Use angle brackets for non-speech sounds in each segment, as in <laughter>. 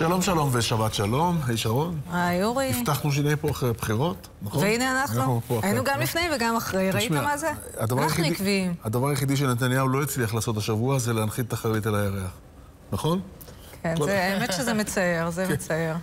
שלום שלום ושבת שלום, היי שרון. היי אורי. הבטחנו שנהיה פה אחרי הבחירות, נכון? והנה אנחנו. היינו גם לפני וגם אחרי, ראית מה זה? אנחנו עקביים. הדבר היחידי שנתניהו לא הצליח לעשות השבוע זה להנחית את החרית על הירח, נכון? כן, האמת שזה מצער, זה כן. מצער.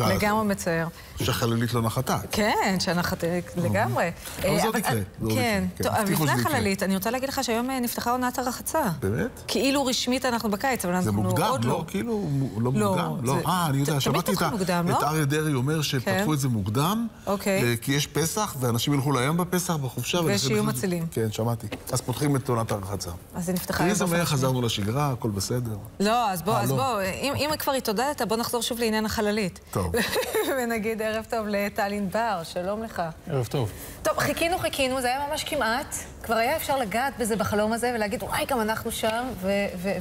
לגמרי מצער. שהחללית לא נחתה. כן, שהנחתה לגמרי. אבל זה עוד יקרה. כן, טוב, אבל לפני החללית, אני רוצה להגיד לך שהיום אה, נפתחה עונת הרחצה. באמת? כאילו רשמית אנחנו בקיץ, אבל אנחנו עוד לא. זה מוקדם, לא? כאילו, לא מוקדם? לא. אה, אני יודע, שמעתי לא? את אריה דרעי אומר שפתחו כן. את זה מוקדם, אוקיי. אה, כי יש פסח, ואנשים ילכו לים בפסח, בחופשה. ושיהיו מצילים. כן, שמעתי. אז פותחים את עונת הרחצה. אז היא נפתחה היום באופן חזרנו לשגרה, הכל בסדר. לא, אז בוא, אה, אז בוא, אם כבר התעודדת, בוא נחזור שוב לעניין החללית. טוב. <laughs> ונגיד ערב טוב לטל ענבר, שלום לך. ערב טוב. טוב, חיכינו, חיכינו, זה היה ממש כמעט. כבר היה אפשר לגעת בזה בחלום הזה ולהגיד, וואי, גם אנחנו שם,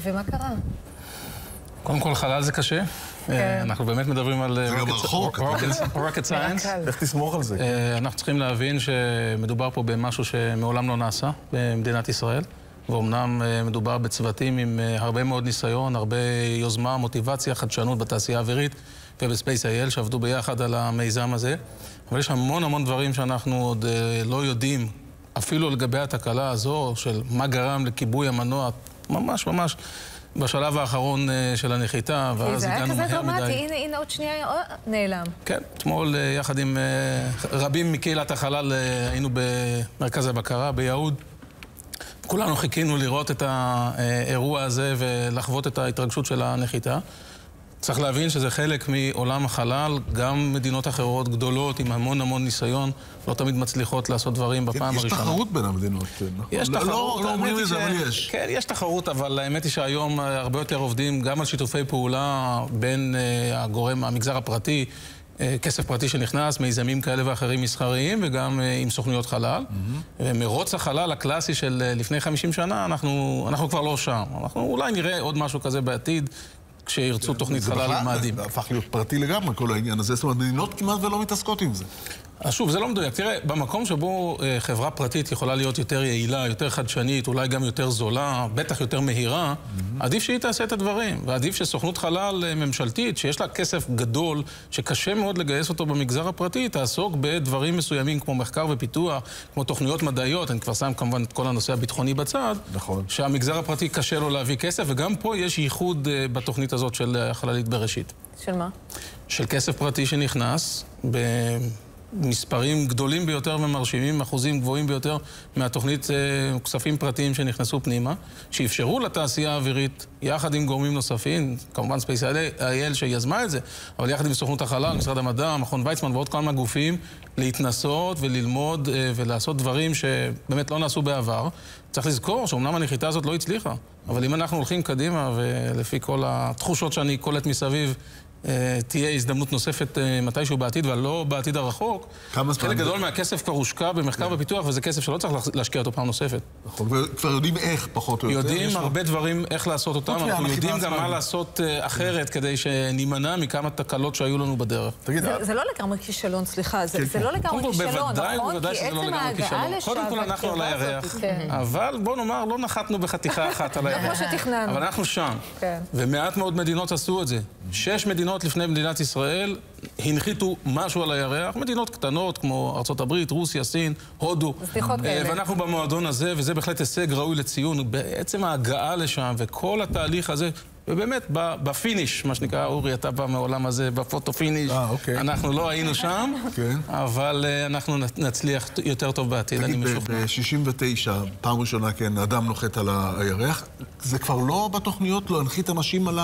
ומה קרה? קודם כל, חלל זה קשה. כן. אה, אנחנו באמת מדברים על... זה גם רחוק. rocket <laughs> science. איך תסמוך על זה? אה, אנחנו צריכים להבין שמדובר פה במשהו שמעולם לא נעשה במדינת ישראל. ואומנם אה, מדובר בצוותים עם הרבה מאוד ניסיון, הרבה יוזמה, מוטיבציה, חדשנות בתעשייה האווירית. ובספייס אייל, שעבדו ביחד על המיזם הזה. אבל יש המון המון דברים שאנחנו עוד אה, לא יודעים, אפילו לגבי התקלה הזו, של מה גרם לכיבוי המנוע, ממש ממש. בשלב האחרון אה, של הנחיתה, ואז הגענו מהר מדי. זה היה כזה דרמטי, הנה, הנה עוד שנייה אה, נעלם. כן, אתמול יחד עם רבים מקהילת החלל היינו במרכז הבקרה ביהוד. כולנו חיכינו לראות את האירוע הזה ולחוות את ההתרגשות של הנחיתה. צריך להבין שזה חלק מעולם החלל, גם מדינות אחרות גדולות עם המון המון ניסיון לא תמיד מצליחות לעשות דברים בפעם יש הראשונה. יש תחרות בין המדינות, כן, נכון? יש לא, תחרות, לא אומרים את זה, אבל יש. כן, יש תחרות, אבל האמת היא שהיום אה, הרבה יותר עובדים גם על שיתופי פעולה בין uh, הגורם, המגזר הפרטי, uh, כסף פרטי שנכנס, מיזמים כאלה ואחרים מסחריים, וגם uh, עם סוכנויות חלל. Mm-hmm. ומרוץ החלל הקלאסי של uh, לפני 50 שנה, אנחנו, אנחנו כבר לא שם. אנחנו אולי נראה עוד משהו כזה בעתיד. כשירצו תוכנית חלל למאדים. זה הפך להיות פרטי לגמרי, כל העניין הזה. זאת אומרת, מדינות כמעט ולא מתעסקות עם זה. אז שוב, זה לא מדויק. תראה, במקום שבו אה, חברה פרטית יכולה להיות יותר יעילה, יותר חדשנית, אולי גם יותר זולה, בטח יותר מהירה, mm-hmm. עדיף שהיא תעשה את הדברים. ועדיף שסוכנות חלל אה, ממשלתית, שיש לה כסף גדול, שקשה מאוד לגייס אותו במגזר הפרטי, תעסוק בדברים מסוימים כמו מחקר ופיתוח, כמו תוכניות מדעיות, אני כבר שם כמובן את כל הנושא הביטחוני בצד. נכון. שהמגזר הפרטי קשה לו להביא כסף, וגם פה יש ייחוד אה, בתוכנית הזאת של החללית בראשית. של מה? של כסף פרטי שנכנס ב... מספרים גדולים ביותר ומרשימים, אחוזים גבוהים ביותר מהתוכנית אה, כספים פרטיים שנכנסו פנימה, שאפשרו לתעשייה האווירית, יחד עם גורמים נוספים, כמובן SpaceIL שיזמה את זה, אבל יחד עם סוכנות החלל, משרד המדע, מכון ויצמן ועוד כמה גופים, להתנסות וללמוד אה, ולעשות דברים שבאמת לא נעשו בעבר. צריך לזכור שאומנם הנחיתה הזאת לא הצליחה, אבל אם אנחנו הולכים קדימה, ולפי כל התחושות שאני קולט מסביב, תהיה הזדמנות נוספת אה, מתישהו בעתיד, אבל לא בעתיד הרחוק. כמה זמן? חלק גדול מהכסף כבר הושקע במחקר כן. ופיתוח, וזה כסף שלא צריך להשקיע אותו פעם נוספת. נכון, וכבר יודעים איך, פחות או יותר. יודעים הרבה דברים איך לעשות אותם, אנחנו יודעים גם מה לעשות אה, אחרת, כדי שנימנע מכמה תקלות שהיו לנו בדרך. זה לא לגמרי כישלון, סליחה, זה כן, לא כן. לגמרי כישלון, נכון? שזה לא לגמרי כישלון. קודם כל אנחנו על הירח, אבל בוא נאמר, לא נחתנו בחתיכה אחת על <laughs> הירח. כמו שתכננו. אבל אנחנו שם. ומעט מאוד מדינות עשו את זה. שש מדינות לפני מדינת ישראל הנחיתו משהו על הירח, מדינות קטנות כמו ארה"ב, רוסיה, סין, הודו. זניחות כאלה. אה, ואנחנו במועדון הזה, וזה בהחלט הישג ראוי לציון. בעצם ההגעה לשם וכל התהליך הזה ובאמת, ב finish, מה שנקרא, אורי, אתה בא מהעולם הזה, ב photo finish. אה, אוקיי. אנחנו לא היינו שם, <laughs> כן. אבל אה, אנחנו נצליח יותר טוב בעתיד, אני משוכנע. תגיד, ב-69, פעם ראשונה, כן, אדם נוחת על הירח, זה כבר לא בתוכניות להנחית אנשים על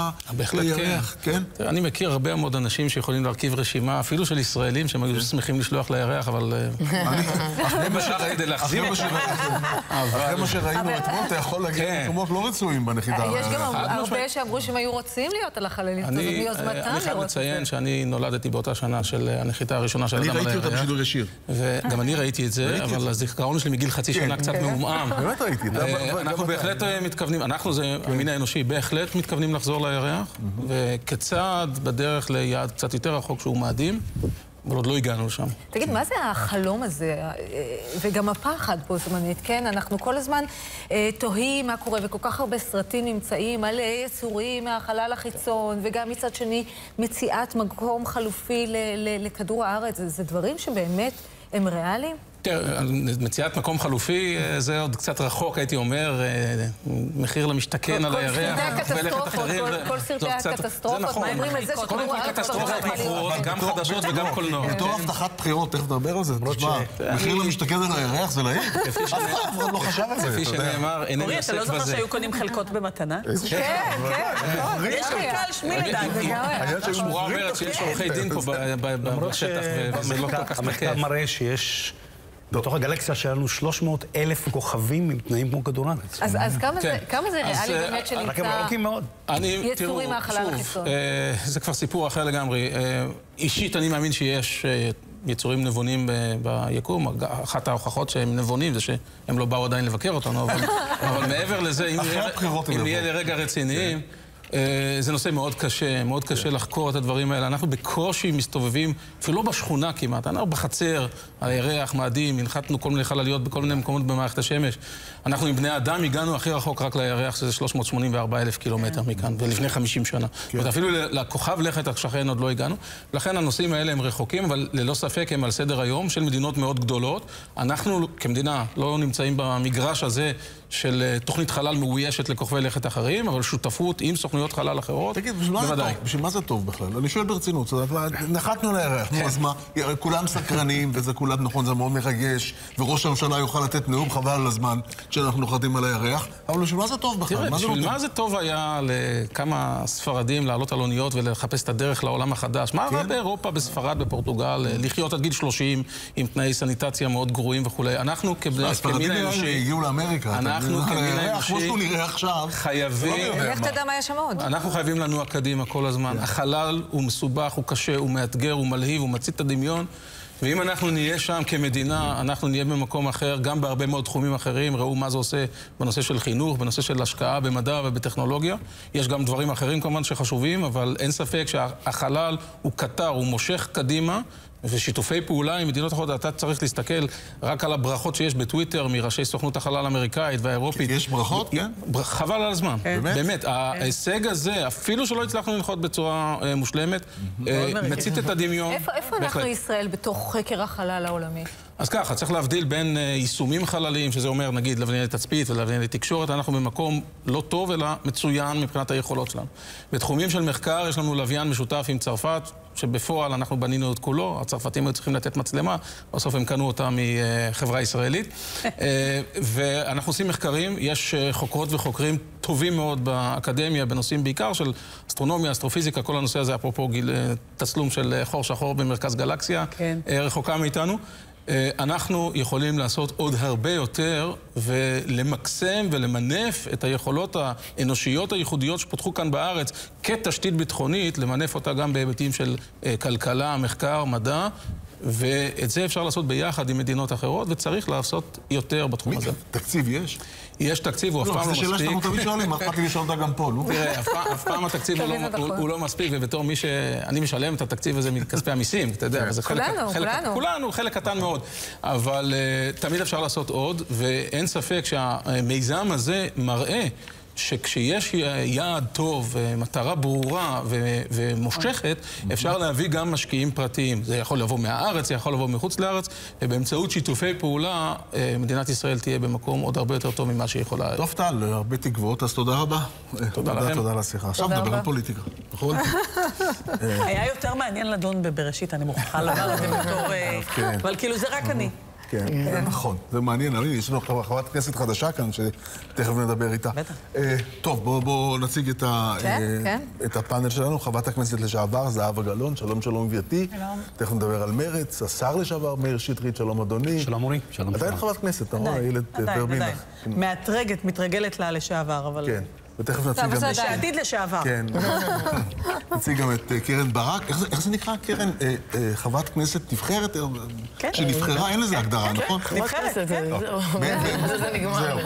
הירח, כן? תראה, אני מכיר הרבה מאוד אנשים שיכולים להרכיב רשימה, אפילו של ישראלים, שהם היו כן. שמחים לשלוח לירח, אבל... אה, <laughs> אחרי מה שראינו <laughs> אתמול, אתה יכול להגיד כן. מקומות לא רצויים בנחיתה. יש גם הרבה שאמרו... אמרו שהם היו רוצים להיות על החללית הזאת מיוזמתם לראות אני חייב לציין שאני נולדתי באותה שנה של הנחיתה הראשונה של אדם על הירח. אני ראיתי אותה בשידור ישיר. וגם אני ראיתי את זה, אבל הזיכרון שלי מגיל חצי שנה כן. קצת מעומעם. <laughs> באמת ראיתי. אה, אנחנו בהחלט אה, מתכוונים, אנחנו זה כן. המין האנושי, בהחלט מתכוונים לחזור לירח, וכצעד בדרך ליעד קצת יותר רחוק שהוא מאדים. אבל עוד לא הגענו לשם. תגיד, מה זה החלום הזה, אה, וגם הפחד פה זמנית, כן? אנחנו כל הזמן אה, תוהים מה קורה, וכל כך הרבה סרטים נמצאים על אה, יצורים מהחלל החיצון, וגם מצד שני מציאת מקום חלופי לכדור הארץ. זה דברים שבאמת הם ריאליים? תראה, מציאת מקום חלופי, אה, זה עוד קצת רחוק, הייתי אומר, אה, מחיר למשתכן על הירח, ולכת אחרים. כל סרטי הקטסטרופות, מה אומרים על זה שקוראים רק קטסטרופות מכורות, גם חדשות וגם קולנוע. בתור הבטחת בחירות, תכף נדבר על זה. תשמע, מחיר למשתכן על הירח זה נעים? אף אחד לא חשב על זה, כפי שנאמר, אינני עוסק בזה. אתה לא זוכר שהיו קונים חלקות במתנה? כן, כן. יש חלקה על שמי לדעתי. אומרת שיש עורכי דין פה בשטח, וזה לא כל כך בכיף. המחקר מראה שיש... בתוך הגלקסיה שלנו 300 אלף כוכבים עם תנאים כמו כדור הארץ. אז כמה זה ריאלי באמת שנמצא... רק הם רחוקים מאוד. יצורים מהחלל החיצון? זה כבר סיפור אחר לגמרי. אישית אני מאמין שיש יצורים נבונים ביקום. אחת ההוכחות שהם נבונים זה שהם לא באו עדיין לבקר אותנו, אבל <laughs> מעבר לזה, אם נהיה לרגע רציניים... אה, זה נושא מאוד קשה, מאוד קשה לחקור את הדברים האלה. אנחנו בקושי מסתובבים, אפילו לא בשכונה כמעט, אנחנו בחצר, על הירח, מאדים, הנחתנו כל מיני חלליות בכל מיני מקומות במערכת השמש. אנחנו עם בני אדם הגענו הכי רחוק רק לירח, שזה 384 אלף קילומטר כן. מכאן, ולפני 50 שנה. כן. ואפילו לכוכב לכת השכן עוד לא הגענו. לכן הנושאים האלה הם רחוקים, אבל ללא ספק הם על סדר היום של מדינות מאוד גדולות. אנחנו כמדינה לא נמצאים במגרש הזה של אה, תוכנית חלל מאוישת לכוכבי לכת אחרים, אבל שותפות עם סוכנויות חלל אחרות, תגיד, בשביל מה זה טוב? בשביל מה זה טוב בכלל? אני שואל ברצינות, נחתנו לירח, נו, כן. אז מה? כולם סקרנים, וזה כולם, נכון, זה מאוד מרגש, וראש הממשלה יוכל לתת נאום חבל על הזמן כשאנחנו נוחתים על הירח, אבל בשביל מה זה טוב בכלל? תראה, בשביל מה זה טוב היה לכמה ספרדים לעלות על אוניות ולחפש את הדרך לעולם החדש? מה רע כן. באירופה, בספרד, בפורטוגל, לחיות עד גיל 30 עם תנאי סניטציה מאוד גרועים וכולי? אנחנו כמין האנושי... אנחנו כמין האנושי חייבים... איך תדע מה יש שם עוד? אנחנו חייבים לנוע קדימה כל הזמן. החלל הוא מסובך, הוא קשה, הוא מאתגר, הוא מלהיב, הוא מצית את הדמיון. ואם אנחנו נהיה שם כמדינה, אנחנו נהיה במקום אחר, גם בהרבה מאוד תחומים אחרים. ראו מה זה עושה בנושא של חינוך, בנושא של השקעה במדע ובטכנולוגיה. יש גם דברים אחרים כמובן שחשובים, אבל אין ספק שהחלל הוא קטר, הוא מושך קדימה. ושיתופי פעולה עם מדינות אחרות, אתה צריך להסתכל רק על הברכות שיש בטוויטר מראשי סוכנות החלל האמריקאית והאירופית. יש ברכות, כן? חבל על הזמן. כן. באמת? באמת, כן. ההישג הזה, אפילו שלא הצלחנו לנחות בצורה אה, מושלמת, אה, מצית את הדמיון. איפה אנחנו ישראל בתוך חקר החלל העולמי? אז ככה, צריך להבדיל בין uh, יישומים חלליים, שזה אומר, נגיד, לווייני תצפית ולווייני תקשורת, אנחנו במקום לא טוב, אלא מצוין מבחינת היכולות שלנו. בתחומים של מחקר יש לנו לוויין משותף עם צרפת, שבפועל אנחנו בנינו את כולו, הצרפתים היו צריכים לתת מצלמה, בסוף הם קנו אותה מחברה ישראלית. uh, <laughs> ואנחנו עושים מחקרים, יש uh, חוקרות וחוקרים טובים מאוד באקדמיה, בנושאים בעיקר של אסטרונומיה, אסטרופיזיקה, כל הנושא הזה, אפרופו גיל, תצלום של חור שחור במרכז גלקסיה, כן. רחוקה מאיתנו. אה, אנחנו יכולים לעשות עוד הרבה יותר ולמקסם ולמנף את היכולות האנושיות הייחודיות שפותחו כאן בארץ כתשתית ביטחונית, למנף אותה גם בהיבטים של אה, כלכלה, מחקר, מדע. ואת זה אפשר לעשות ביחד עם מדינות אחרות, וצריך לעשות יותר בתחום הזה. תקציב יש? יש תקציב, הוא אף פעם לא מספיק. לא, זו שאלה שאנחנו תמיד שואלים, אכפת לי לשאול אותה גם פה, נו? תראה, אף פעם התקציב לא- הוא לא מספיק, ובתור מי ש... אני משלם את התקציב הזה מכספי המיסים, אתה יודע, זה חלק... כולנו, כולנו. כולנו, חלק קטן מאוד. אבל אה, תמיד אפשר לעשות עוד, ואין ספק שהמיזם הזה מראה שכשיש יעד טוב, מטרה ברורה ומושכת, אפשר להביא גם משקיעים פרטיים. זה יכול לבוא מהארץ, זה יכול לבוא מחוץ לארץ, ובאמצעות שיתופי פעולה, אה, מדינת ישראל תהיה במקום עוד הרבה יותר טוב ממה שהיא יכולה. טוב, טל, הרבה תקוות, אז תודה רבה. תודה לכם. תודה על השיחה. עכשיו נדבר על פוליטיקה, נכון? <laughs> היה יותר מעניין לדון בבראשית, אני מוכרחה לומר את <laughs> זה בתור... אה, כן. אבל כאילו, זה רק אני. כן, זה כן. נכון, זה מעניין. יש לנו חברת כנסת חדשה כאן, שתכף נדבר איתה. בטח. אה, טוב, בואו נציג כן, אה, את הפאנל שלנו. חברת הכנסת לשעבר, זהבה גלאון, שלום שלום גברתי. שלום. תכף נדבר על מרץ. השר לשעבר, מאיר שטרית, שלום אדוני. שלום אורי, שלום. עדיין חברת כנסת, נכון? איילת ורבינה. מאתרגת, מתרגלת לה לשעבר, אבל... כן. ותכף נציג גם... זה עתיד לשעבר. כן. <laughs> נציג גם את אה, קרן ברק. איך זה נקרא, קרן? אה, אה, חברת כנסת נבחרת? כן. שנבחרה, אין לזה הגדרה, כן, נכון? כן, נבחרת, כן. <laughs> זה נגמר.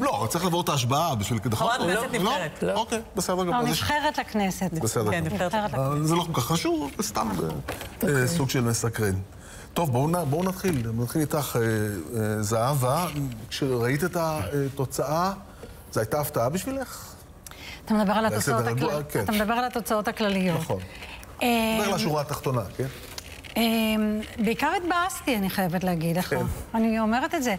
<laughs> לא, צריך לעבור את ההשבעה בשביל... חברת כנסת לא, נבחרת. לא? אוקיי, בסדר גמור. לא, נבחרת לכנסת. בסדר. כן, נבחרת לכנסת. זה לא כל כך חשוב, זה סתם אוקיי. סוג של מסקרן. טוב, בואו בוא נתחיל. נתחיל איתך, זהבה. כשראית את התוצאה, זו הייתה הפתעה בשבילך? אתה מדבר על התוצאות, הכלל... כן. אתה מדבר על התוצאות הכלליות. נכון. אה, מדבר על השורה התחתונה, כן? אה, בעיקר התבאסתי, אני חייבת להגיד לך. כן. אני אומרת את זה.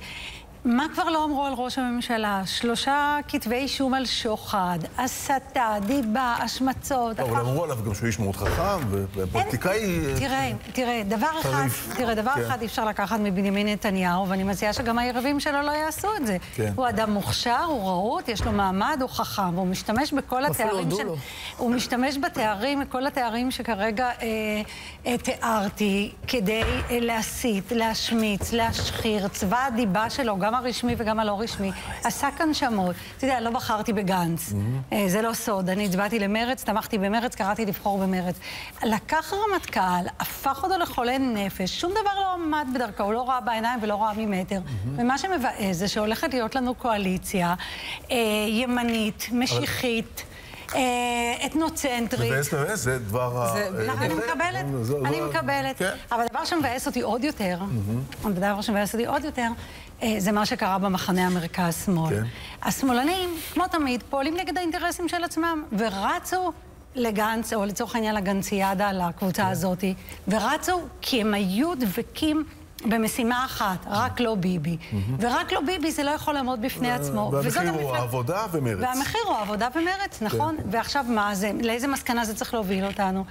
מה כבר לא אמרו על ראש הממשלה? שלושה כתבי אישום על שוחד, הסתה, דיבה, השמצות. אבל אמרו עליו גם שהוא איש מאוד חכם, ופוליטיקאי... תראה, תראה, דבר אחד, תראה, דבר כן. אחד אי אפשר לקחת מבנימין נתניהו, ואני מציעה שגם היריבים שלו לא יעשו את זה. כן. הוא אדם מוכשר, הוא רהוט, יש לו מעמד, הוא חכם, והוא משתמש בכל התארים של... הוא משתמש בתארים, כל התארים שכרגע אה, אה, תיארתי, כדי אה, להסית, להשמיץ, להשחיר, צבא הדיבה שלו, גם גם הרשמי וגם הלא רשמי, עשה כאן שמות. אתה יודע, לא בחרתי בגנץ, mm-hmm. זה לא סוד. אני הצבעתי למרץ, תמכתי במרץ, קראתי לבחור במרץ. לקח רמטכ"ל, הפך אותו לחולה נפש, שום דבר לא עמד בדרכו, הוא לא ראה בעיניים ולא ראה ממטר. Mm-hmm. ומה שמבאס זה שהולכת להיות לנו קואליציה אה, ימנית, משיחית. אה, אתנוצנטרית. מבאס מבאס, זה דבר ה... אני מקבלת, אני מקבלת. כן. אבל הדבר שמבאס אותי עוד יותר, הדבר שמבאס אותי עוד יותר, אה, זה מה שקרה במחנה המרכז-שמאל. כן. השמאלנים, כמו תמיד, פועלים נגד האינטרסים של עצמם, ורצו לגנץ, או לצורך העניין לגנציאדה, לקבוצה כן. הזאת, ורצו כי הם היו דבקים במשימה אחת, רק לא ביבי. ורק לא ביבי זה לא יכול לעמוד בפני עצמו. והמחיר הוא העבודה ומרץ. והמחיר הוא העבודה ומרץ, כן. נכון? ועכשיו מה זה, לאיזה מסקנה זה צריך להוביל אותנו?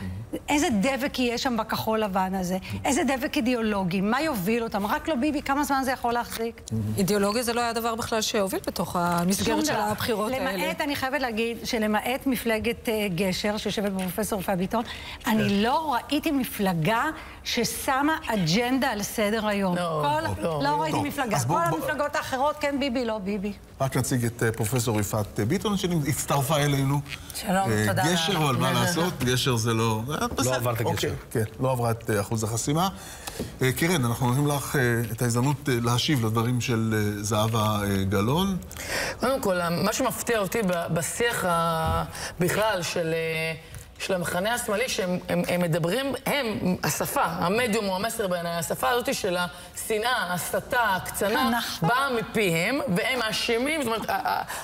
איזה דבק יהיה שם בכחול לבן הזה? איזה דבק אידיאולוגי? מה יוביל אותם? רק לא ביבי, כמה זמן זה יכול להחזיק? אידיאולוגיה זה לא היה דבר בכלל שהוביל בתוך המסגרת של הבחירות האלה. למעט, אני חייבת להגיד, שלמעט מפלגת אה, גשר, שיושבת בפרופסור רפאל ביטון, אני כן. לא ראיתי מפלגה ששמה אג'נדה על סדר היום. לא, כל, לא, לא ראיתי מפלגה. כל המפלגות האחרות, כן ביבי, לא ביבי. רק נציג את אה, פרופסור יפעת אה, ביטון, שהצטרפה אלינו. שלום, אה, תודה. גשר, אבל מה לעשות? גשר זה לא... לא עבר את הגשר. אוקיי, כן, לא עברה את אחוז החסימה. קרן, אנחנו נותנים לך את ההזדמנות להשיב לדברים של זהבה גלאון. קודם כל, מה שמפתיע אותי בשיח בכלל של... של המחנה השמאלי, שהם הם, הם מדברים, הם, השפה, המדיום הוא המסר בעיניי, השפה הזאת של השנאה, הסתה, הקצנה, נכון. באה מפיהם, והם מאשימים, זאת אומרת,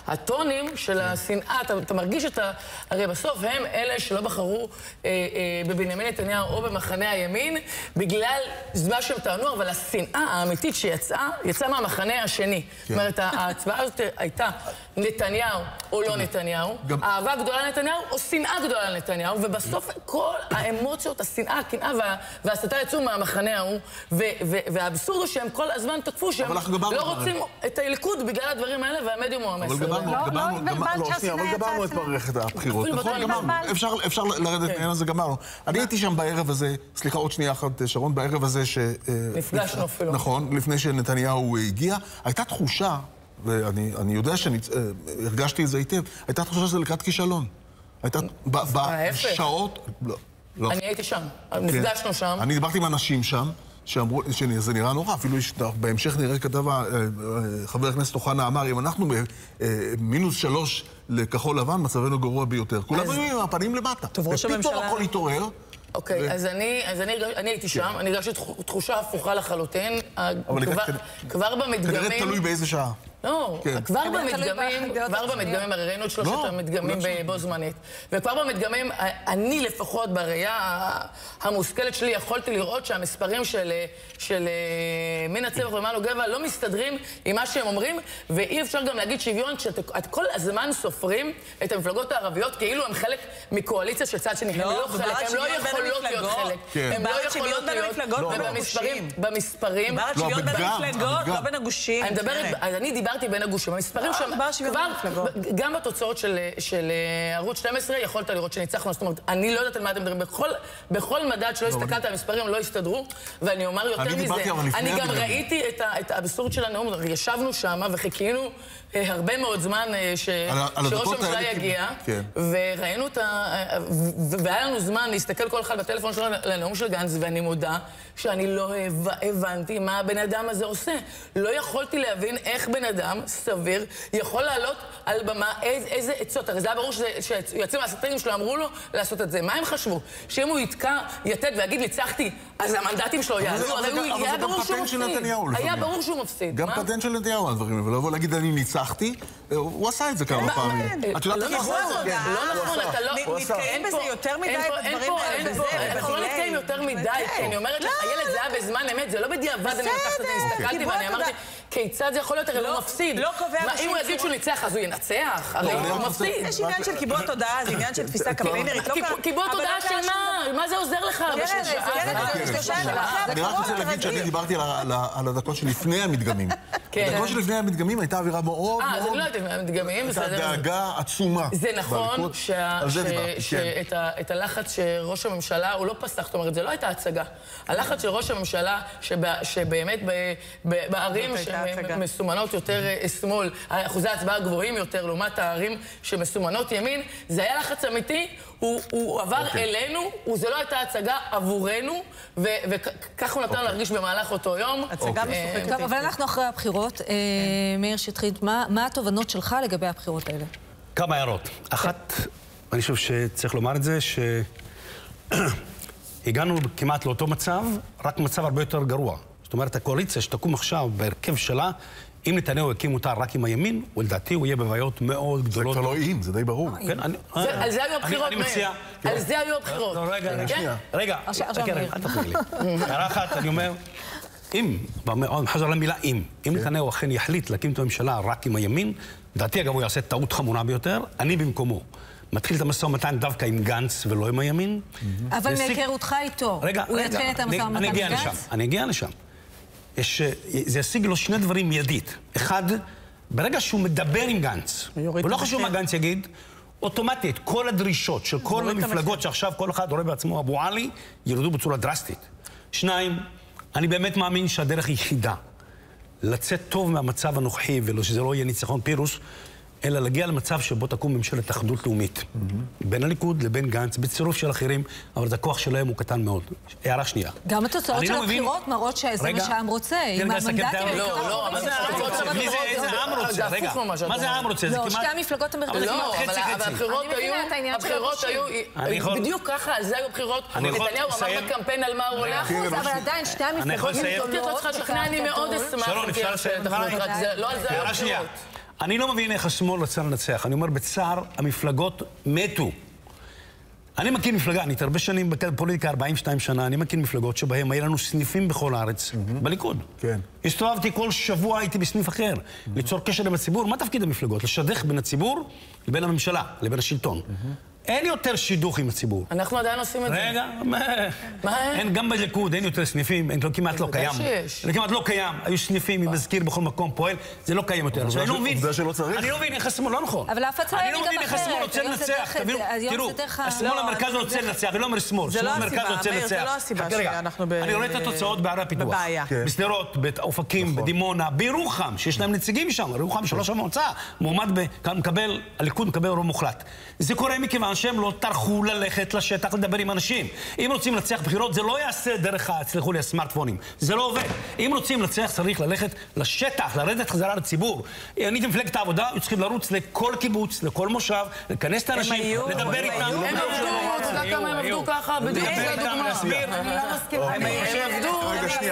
הטונים של השנאה, אתה, אתה מרגיש את ה... הרי בסוף הם אלה שלא בחרו אה, אה, בבנימין נתניהו או במחנה הימין, בגלל מה שהם טענו, אבל השנאה האמיתית שיצאה, יצאה מהמחנה השני. כן. זאת אומרת, ההצבעה הזאת הייתה נתניהו או לא נתניהו, גם... אהבה גדולה לנתניהו או שנאה גדולה לנתניהו. נתניהו, ובסוף כל האמוציות, השנאה, הקנאה וה, וההסתה יצאו מהמחנה ההוא, והאבסורד הוא שהם כל הזמן תקפו שהם לא רוצים את הליכוד בגלל הדברים האלה, והמדיום הוא המסר. אבל גמרנו, לא, גמרנו, לא, אבל גמרנו את מערכת הבחירות, נכון? גמרנו. אפשר לרדת כן. מהעניין הזה, גמרנו. אני הייתי שם בערב הזה, סליחה, עוד שנייה אחת, שרון, בערב הזה ש... אה, נפגשנו אפילו. נכון, לפני שנתניהו הגיע, הייתה תחושה, ואני יודע שהרגשתי את זה היטב, הייתה תחושה שזה לקראת כישלון. הייתה בשעות... לא, לא. אני הייתי שם, נפגשנו שם. אני דיברתי עם אנשים שם. שאמרו, שזה נראה נורא, אפילו יש, בהמשך נראה כתבה, אה, אה, חבר הכנסת אוחנה אמר, אם אנחנו אה, שלוש לכחול לבן, מצבנו גרוע ביותר. כולם היו עם הפנים למטה. טוב, ראש הממשלה... ופתאום הכל התעורר. אוקיי. אז, אני, אז אני, אני הייתי שם, כן. אני הרגשתי תחושה הפוכה לחלוטין. אבל כבר, כבר במדגמים... כנראה תלוי באיזה שעה. לא, כן. כבר במדגמים, כבר במדגמים, הרי ראינו את שלושת לא, המדגמים לא בו זמנית. וכבר במדגמים, אני לפחות בראייה המושכלת שלי יכולתי לראות שהמספרים של, של אה, מינה צמח ומנו גבע לא מסתדרים עם מה שהם אומרים, ואי אפשר גם להגיד שוויון כשאת כל הזמן סופרים את המפלגות הערביות כאילו הם חלק מקואליציה של צד שני. לא, הם לא חלק, הם לא יכולות להיות חלק. כן. הם לא יכולות להיות... במפלגות ובמספרים, במספרים... לא, שוויון בין בגרם, המפלגות. לא בין הגושים. אני מדברת. אז אני דיברתי בין הגושים. המספרים שם, כבר. גם בתוצאות של, של אה, ערוץ 12 יכולת לראות שניצחנו. זאת אומרת, אני לא יודעת על מה אתם מדברים. בכל, בכל מדד שלא הסתכלת, המספרים לא הסתדרו, ואני אומר יותר מזה. אני גם. ראיתי את, האבסורד של הנאום, ישבנו שם וחיכינו הרבה מאוד זמן אה, ש, שראש הממשלה יגיע, כן. וראינו את ה... והיה לנו זמן להסתכל כל אחד בטלפון שלו לנאום של גנץ, ואני מודה שאני לא הב- הבנתי מה הבן אדם הזה עושה. לא יכולתי להבין איך בן אדם סביר יכול לעלות על במה איזה, איזה עצות. הרי זה היה ברור שיועצים האסטרטגיים שלו אמרו לו לעשות את זה. מה הם חשבו? שאם הוא יתקע יתד ויגיד ניצחתי, אז המנדטים שלו אבל יעלו, אבל הרי זה- הוא אבל היה גם ברור שהוא פטנט של מפסיד. נתניהו היה לפעמים. ברור שהוא מפסיד. גם? פטנט של נתניהו הדברים, האלה, ולבוא להגיד אני ניצחתי, הוא עשה את זה כמה פעמים. את יודעת איך לא עשה את זה? נכון, לא נכון, אתה לא... נ- נתקעים אין בזה יותר מדי בדברים האלה, אנחנו לא. נתקעים יותר מדי, כי אני אומרת לך, הילד זה היה בזמן אמת, זה לא בדיעבד אני לקחת את זה, הסתכלתי ואני אמרתי. כיצד זה יכול להיות? הרי לא- הוא מפסיד. לא קובע מה, בשום אם הוא יגיד צורה. שהוא ניצח, אז הוא ינצח? הרי אני הוא רוצה- מפסיד. יש עניין של קיבוע תודעה, זה עניין של תפיסה קמפיינרית. לא קרה- קיבוע לא תודעה של מה? מה זה עוזר לך? אני רק רוצה להגיד שאני. דיברתי על הדקות שלפני המדגמים. <laughs> כן. בדקות שלפני המדגמים הייתה אווירה מאוד אה, אז אני מאוד... לא יודעת אם הם מדגמים, הייתה בסדר. דאגה עצומה. זה נכון כן. שאת את הלחץ שראש הממשלה, הוא לא פסח, זאת אומרת, זה לא הייתה הצגה. הלחץ של ראש הממשלה, שב- שבאמת ב- ב- בערים שמסומנות יותר אה, שמאל, אחוזי ההצבעה גבוהים יותר לעומת הערים שמסומנות ימין, זה היה לחץ אמיתי, הוא הוא עבר אוקיי. אלינו, הוא- זה לא הייתה הצגה עבורנו, וכך הוא נתן אוקיי. להרגיש במהלך אותו יום. הצגה אה, משוחקת. טוב, אבל אנחנו אחרי הבחירות. אה, מאיר שטרית, מה מה התובנות שלך לגבי הבחירות האלה? כמה הערות. אחת, אני חושב שצריך לומר את זה, שהגענו <clears throat> כמעט לאותו מצב, רק מצב הרבה יותר גרוע. זאת אומרת, הקואליציה שתקום עכשיו בהרכב שלה, אם נתניהו יקים אותה רק עם הימין, ולדעתי הוא יהיה בבעיות מאוד זה גדולות. כבר לא איים, זה די ברור. כן, אני- זה- על זה היו הבחירות, מאיר. מציע... על זה היו הבחירות. לא, רגע, רגע, כן? רגע, מאיר. אל תפריעי לי. הערה אחת, אני אומר, אם, חזר למילה אם, אם נתניהו אכן יחליט להקים את הממשלה רק עם הימין, לדעתי אגב הוא יעשה טעות חמורה ביותר, אני במקומו. מתחיל את המשא ומתן דווקא עם גנץ ולא עם הימין. אבל זה מהיכרותך איתו, רגע, הוא יתחיל את המשא אני- ומתן אני אגיע עם לשם, גנץ? אני אגיע לשם. יש, אה, זה ישיג לו שני דברים מיידית. אחד, ברגע שהוא מדבר עם גנץ, ולא חשוב מה. גנץ יגיד, אוטומטית, כל הדרישות של כל המפלגות שעכשיו כל אחד רואה בעצמו אבו עלי, ירדו בצורה דרסטית. שניים, אני באמת מאמין שהדרך היחידה לצאת טוב מהמצב הנוכחי, ושזה לא יהיה ניצחון פירוס, אלא להגיע למצב שבו תקום ממשלת אחדות לאומית. בין הליכוד לבין גנץ, בצירוף של אחרים, אבל הכוח שלהם הוא קטן מאוד. הערה שנייה. גם התוצאות של לא מבין- הבחירות מראות שזה מה שהעם רוצה. עם את המנדטים... לא, לא, אבל זה- אבל רוצה. זה- מי זה, איזה עם רוצה? רגע, מה זה. העם רוצה? לא. שתי המפלגות המרכזיות. לא, אבל. הבחירות אני מבינה היו, את העניין של הבחירות. היו, יכול- בדיוק ככה, על זה היו הבחירות. יכול נתניהו אמר? בקמפיין על מה הוא הולך. אחוז, אבל עדיין שתי אני יכול המפלגות אני מאוד גדול. אשמח. שרון, אם אפשר תהיה לסיים לא על זה היו הערה שנייה. אני לא מבין איך השמאל רצה לנצח. אני אומר בצער, המפלגות מתו. אני מכיר מפלגה, אני הרבה שנים בפוליטיקה, 42 שנה, אני מכיר מפלגות שבהן היה לנו סניפים בכל הארץ, בליכוד. כן. הסתובבתי כל שבוע, הייתי בסניף אחר, ליצור קשר עם הציבור. מה תפקיד המפלגות? לשדך בין הציבור לבין הממשלה, לבין השלטון. אין יותר שידוך עם הציבור. אנחנו עדיין עושים את זה. רגע, מה? מה אין? גם בליכוד אין יותר סניפים, אין, לא, כמעט לא קיים. שיש. זה כמעט לא קיים. היו סניפים עם מזכיר בכל מקום פועל, זה לא קיים יותר. עכשיו, אני לא מבין. עובדה שלא צריך. אני לא מבין איך השמאל, לא נכון. אבל ההפצה אני היא לא גם מבין איך השמאל אחרת. רוצה לנצח, תראו, השמאל לא, המרכז זה- רוצה לנצח, אני לא אומר שמאל, זה לא הסיבה, מאיר. זה לא הסיבה רגע. שאנחנו ב- אני רואה את התוצאות בערי הפיתוח. בבעיה. כן. בשדרות, באופקים, בדימונה, בירוחם, שיש להם נציגים שם, בירוחם שלוש המועצה, מועמד, הליכוד מקבל רוב מוחלט. זה קורה מכיוון שהם לא טרחו ללכת לשטח לדבר עם אנשים. אם רוצים לנצח בחירות, זה לא יעשה דרך, ה- סלחו לי, הסמארטפונים. זה לא עובד. אם רוצים לנצח, צריך ללכת לשטח, לרדת חזרה לציבור. אני במפלגת העבודה, היו צריכים לרוץ לכל קיבוץ, לכל מושב, לכנס את האנשים, היו, לדבר הם איתם. היו. הם עבדו, כמה הם עבדו ככה? בדיוק זו הדוגמה. אני לא מסכימה. הם עבדו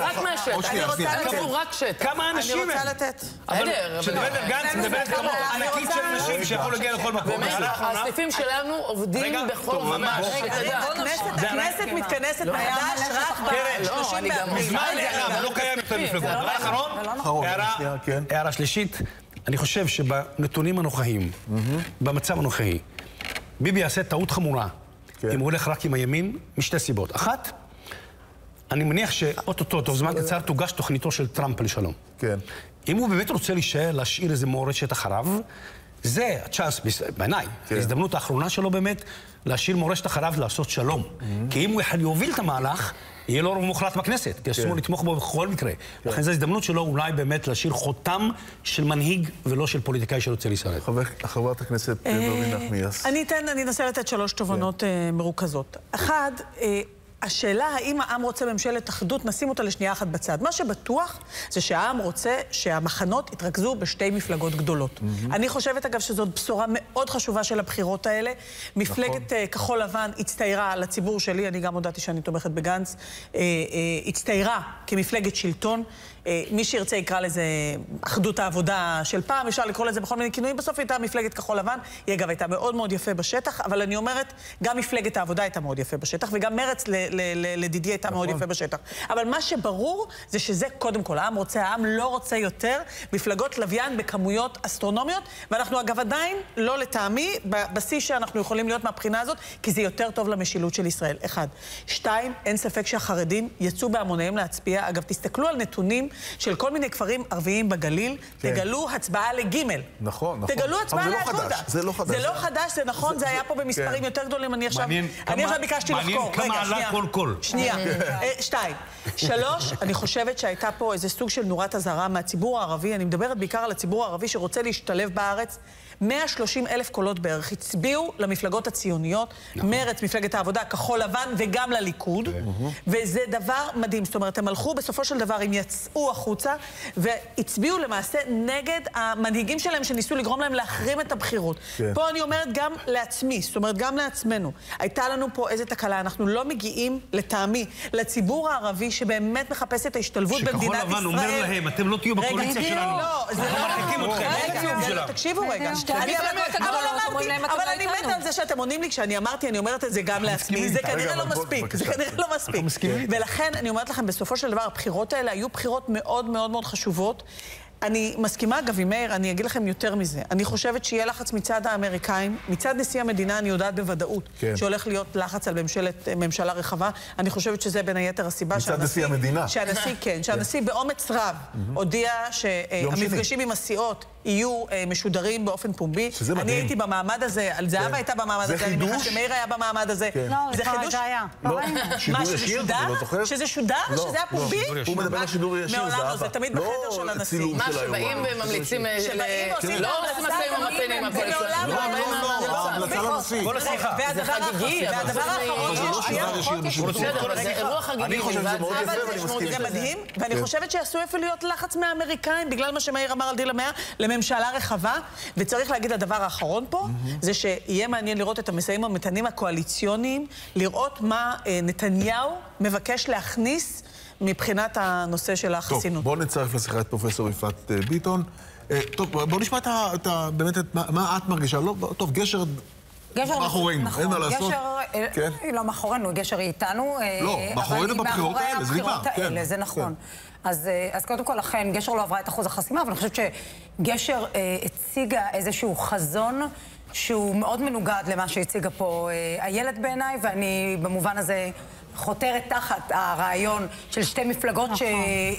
רק מהשטח. אני. רוצה. עבדו רק שטח. כמה אני אנשים רוצה הם? לתת. בסדר, כשמדברת גנץ, מדברת אני ענקית רוצה- של אנשים שיכולו להגיע לכל מקום. הסניפים שלנו עובדים בכל. רגע, הכנסת- מתכנסת מחדש רק קרן, ב-30 לא, אני גם- באפריל. לא קיים יותר זה מפלגות. לא דבר נכון. אחרון, הערה- שנייה, כן. הערה שלישית, אני חושב שבנתונים הנוכחיים, במצב הנוכחי, ביבי יעשה טעות חמורה כן. אם הוא הולך רק עם הימין, משתי סיבות. אחת, אני מניח שאו-טו-טו, תוך זמן קצר, תוגש תוכניתו של טראמפ לשלום. כן. אם הוא באמת רוצה להישאר, להשאיר איזה מורשת אחריו, זה הצ'אנס, בעיניי, כן. ההזדמנות האחרונה שלו באמת, להשאיר מורשת אחריו לעשות שלום. Mm-hmm. כי אם הוא יוביל את המהלך, יהיה לו רוב מוחלט בכנסת, כי השמאל כן. יתמוך בו בכל מקרה. כן. לכן זו הזדמנות שלו אולי באמת להשאיר חותם של מנהיג ולא של פוליטיקאי שרוצה להישרד. חברת הכנסת ברלין אה, נחמיאס. אני אתן, אני אנסה לתת שלוש תובנות כן. אה, מרוכזות. אחד, אה, השאלה האם העם רוצה ממשלת אחדות, נשים אותה לשנייה אחת בצד. מה שבטוח זה שהעם רוצה שהמחנות יתרכזו בשתי מפלגות גדולות. Mm-hmm. אני חושבת, אגב, שזאת בשורה מאוד חשובה של הבחירות האלה. מפלגת נכון. uh, כחול לבן הצטיירה לציבור שלי, אני גם הודעתי שאני תומכת בגנץ, uh, uh, הצטיירה כמפלגת שלטון. אה, מי שירצה יקרא לזה אחדות העבודה של פעם, אפשר לקרוא לזה בכל מיני כינויים. בסוף הייתה מפלגת כחול לבן, היא אגב הייתה מאוד מאוד יפה בשטח, אבל אני אומרת, גם מפלגת העבודה הייתה מאוד יפה בשטח, וגם מרץ לדידי הייתה נכון. מאוד יפה בשטח. אבל מה שברור זה שזה קודם כל, העם רוצה, העם לא רוצה יותר מפלגות לוויין בכמויות אסטרונומיות, ואנחנו אגב עדיין, לא לטעמי, בשיא שאנחנו יכולים להיות מהבחינה הזאת, כי זה יותר טוב למשילות של ישראל. אחד. שתיים, אין ספק שהחרדים יצאו בהמוניהם להצביע. אגב, תסתכלו על נתונים של כל מיני כפרים ערביים בגליל, כן. תגלו הצבעה לגימל. נכון, נכון. תגלו הצבעה לאגודה. זה לא חדש. זה לא חדש, זה נכון, זה, זה היה פה במספרים כן. יותר גדולים. אני עכשיו, אני עכשיו ביקשתי לחקור. מעניין כמה עלה כל קול. שנייה, אה, שתיים. שלוש, אני חושבת שהייתה פה איזה סוג של נורת אזהרה מהציבור הערבי, אני מדברת בעיקר על הציבור הערבי שרוצה להשתלב בארץ. 130 אלף קולות בערך הצביעו למפלגות הציוניות, נכון. מרצ, מפלגת העבודה, כחול לבן וגם לליכוד, כן. וזה דבר מדהים. זאת אומרת, הם הלכו בסופו של דבר, הם יצאו החוצה, והצביעו למעשה נגד המנהיגים שלהם שניסו לגרום להם להחרים את הבחירות. כן. פה אני אומרת גם לעצמי, זאת אומרת, גם לעצמנו. הייתה לנו פה איזה תקלה, אנחנו לא מגיעים, לטעמי, לציבור הערבי שבאמת מחפש את ההשתלבות במדינת ישראל. שכחול לבן אומר להם, אתם לא תהיו בקואליציה שלנו. לא, זה לא... תקשיבו רגע. אבל אני מתה על זה שאתם עונים לי כשאני אמרתי, אני אומרת את זה גם לעצמי. זה כנראה לא מספיק. זה כנראה לא מספיק. ולכן, אני אומרת לכם, בסופו של דבר, הבחירות האלה היו בחירות מאוד מאוד מאוד חשובות. אני מסכימה, אגב, עם מאיר, אני אגיד לכם יותר מזה. אני חושבת שיהיה לחץ מצד האמריקאים, מצד נשיא המדינה, אני יודעת בוודאות, כן. שהולך להיות לחץ על ממשלת, ממשלה רחבה. אני חושבת שזה בין היתר הסיבה מצד שהנשיא... מצד נשיא המדינה. שהנשיא, כן, <laughs> שהנשיא כן. באומץ רב הודיע שהמפגשים עם הסיעות יהיו אה, משודרים באופן פומבי. שזה מדהים. אני הייתי במעמד הזה, על זהבה כן. הייתה במעמד הזה, אני מניחה שמאיר היה במעמד הזה. כן. לא, זה חידוש. זה היה. לא, אתה לא זוכר? שזה שודר? לא, שזה היה פומבי? הוא מדבר על שידור ישיר, זהבה. מעולם לא, זה תמיד בחדר של הנשיא. מה, שבאים וממליצים... שבאים ועושים... לא עושים משאים ומתנים עם הקואליציה. לא, לא, לא, לנשיא. והדבר האחרון... זה אירוע חגיגי. שזה. זה מדהים, ואני חושבת שעשוי אפילו להיות לחץ מהאמריקאים, בגלל מה שמאיר אמר על דיל המאה, לממשלה רחבה. וצריך להגיד, הדבר האחרון פה, mm-hmm. זה שיהיה מעניין לראות את המשאים ומתנים הקואליציוניים, לראות מה אה, נתניהו מבקש להכניס מבחינת הנושא של החסינות. טוב, בואו נצטרף לשיחה את פרופסור יפעת אה, ביטון. אה, טוב, בואו נשמע את ה, את ה, באמת את מה, מה את מרגישה. לא, טוב, גשר... גשר מאחורינו, נכון, אין מה לעשות. גשר, אה, כן. לא מאחורינו, גשר איתנו. לא, מאחורינו בבחירות האלה, זה נגמר. כן, זה נכון. כן. אז, אה, אז קודם כל, אכן, גשר לא עברה את אחוז החסימה, אבל אני חושבת שגשר אה, הציגה איזשהו חזון שהוא מאוד מנוגד למה שהציגה פה אה, איילת בעיניי, ואני במובן הזה חותרת תחת הרעיון של שתי מפלגות נכון.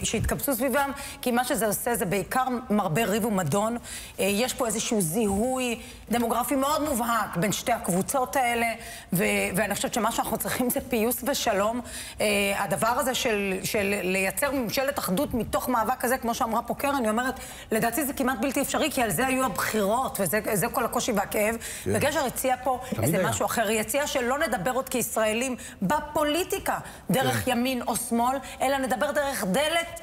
ש... שהתקבצו סביבם, כי מה שזה עושה זה בעיקר מרבה ריב ומדון. אה, יש פה איזשהו זיהוי דמוגרפי מאוד מובהק בין שתי הקבוצות האלה, ו... ואני חושבת שמה שאנחנו צריכים זה פיוס ושלום. אה, הדבר הזה של, של לייצר ממשלת אחדות מתוך מאבק כזה, כמו שאמרה פה קרן, אני אומרת, לדעתי זה כמעט בלתי אפשרי, כי על זה היו הבחירות, וזה כל הקושי והכאב. כן. וגשר הציע פה איזה היה. משהו אחר. היא הציעה שלא נדבר עוד כישראלים בפוליטיקה. פוליטיקה דרך כן. ימין או שמאל, אלא נדבר דרך דלת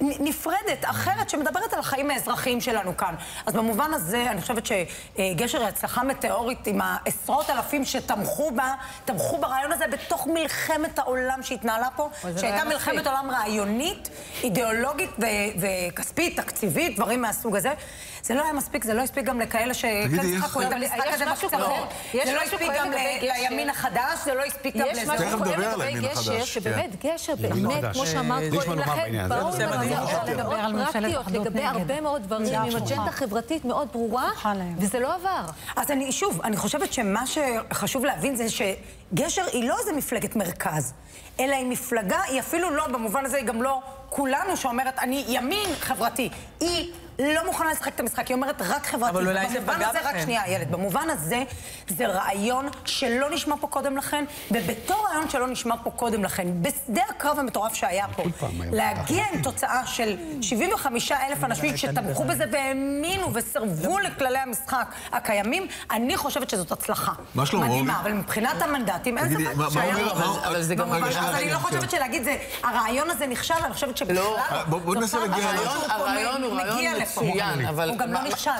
נפרדת, אחרת, שמדברת על החיים האזרחיים שלנו כאן. אז במובן הזה, אני חושבת שגשר היא הצלחה מטאורית עם העשרות אלפים שתמכו בה, תמכו ברעיון הזה בתוך מלחמת העולם שהתנהלה פה, שהייתה מלחמת עולם רעיונית, אידיאולוגית וכספית, תקציבית, דברים מהסוג הזה. זה לא היה מספיק, זה לא הספיק גם לכאלה שכן צחקו את המשחק הזה בקצוות. זה לא הספיק גם לימין החדש, זה לא הספיק גם לזה. תכף נדבר על הימין החדש. שבאמת, גשר, באמת, כמו שאמרת קודם לכן, ברור פרקטיות לגבי הרבה מאוד דברים, עם אג'נדה חברתית מאוד ברורה, וזה לא עבר. אז אני, שוב, אני חושבת שמה שחשוב להבין זה שגשר היא לא איזה מפלגת מרכז, אלא היא מפלגה, היא אפילו לא, במובן הזה היא גם לא כולנו שאומרת, אני ימין חברתי. היא לא מוכנה לשחק את המשחק, היא אומרת רק חברתי. אבל אולי זה פגע בכם. רק שנייה, ילד. במובן הזה, זה רעיון שלא נשמע פה קודם לכן, ובתור רעיון שלא נשמע פה קודם לכן, בשדה הקרב המטורף שהיה פה, להגיע עם תוצאה של 75 אלף אנשים שתמכו בזה והאמינו וסרבו לכללי המשחק הקיימים, אני חושבת שזאת הצלחה. מה שלום, מדהימה, אבל מבחינת המנדטים, אין ספק שהיה... אבל זה גם... אז אני לא חושבת שלהגיד, הרעיון הזה נכשל, אני חושבת שבכלל... לא, בוא ננסה להגיע... הרעיון הוא רעיון מצוין, אבל... הוא גם לא נכשל.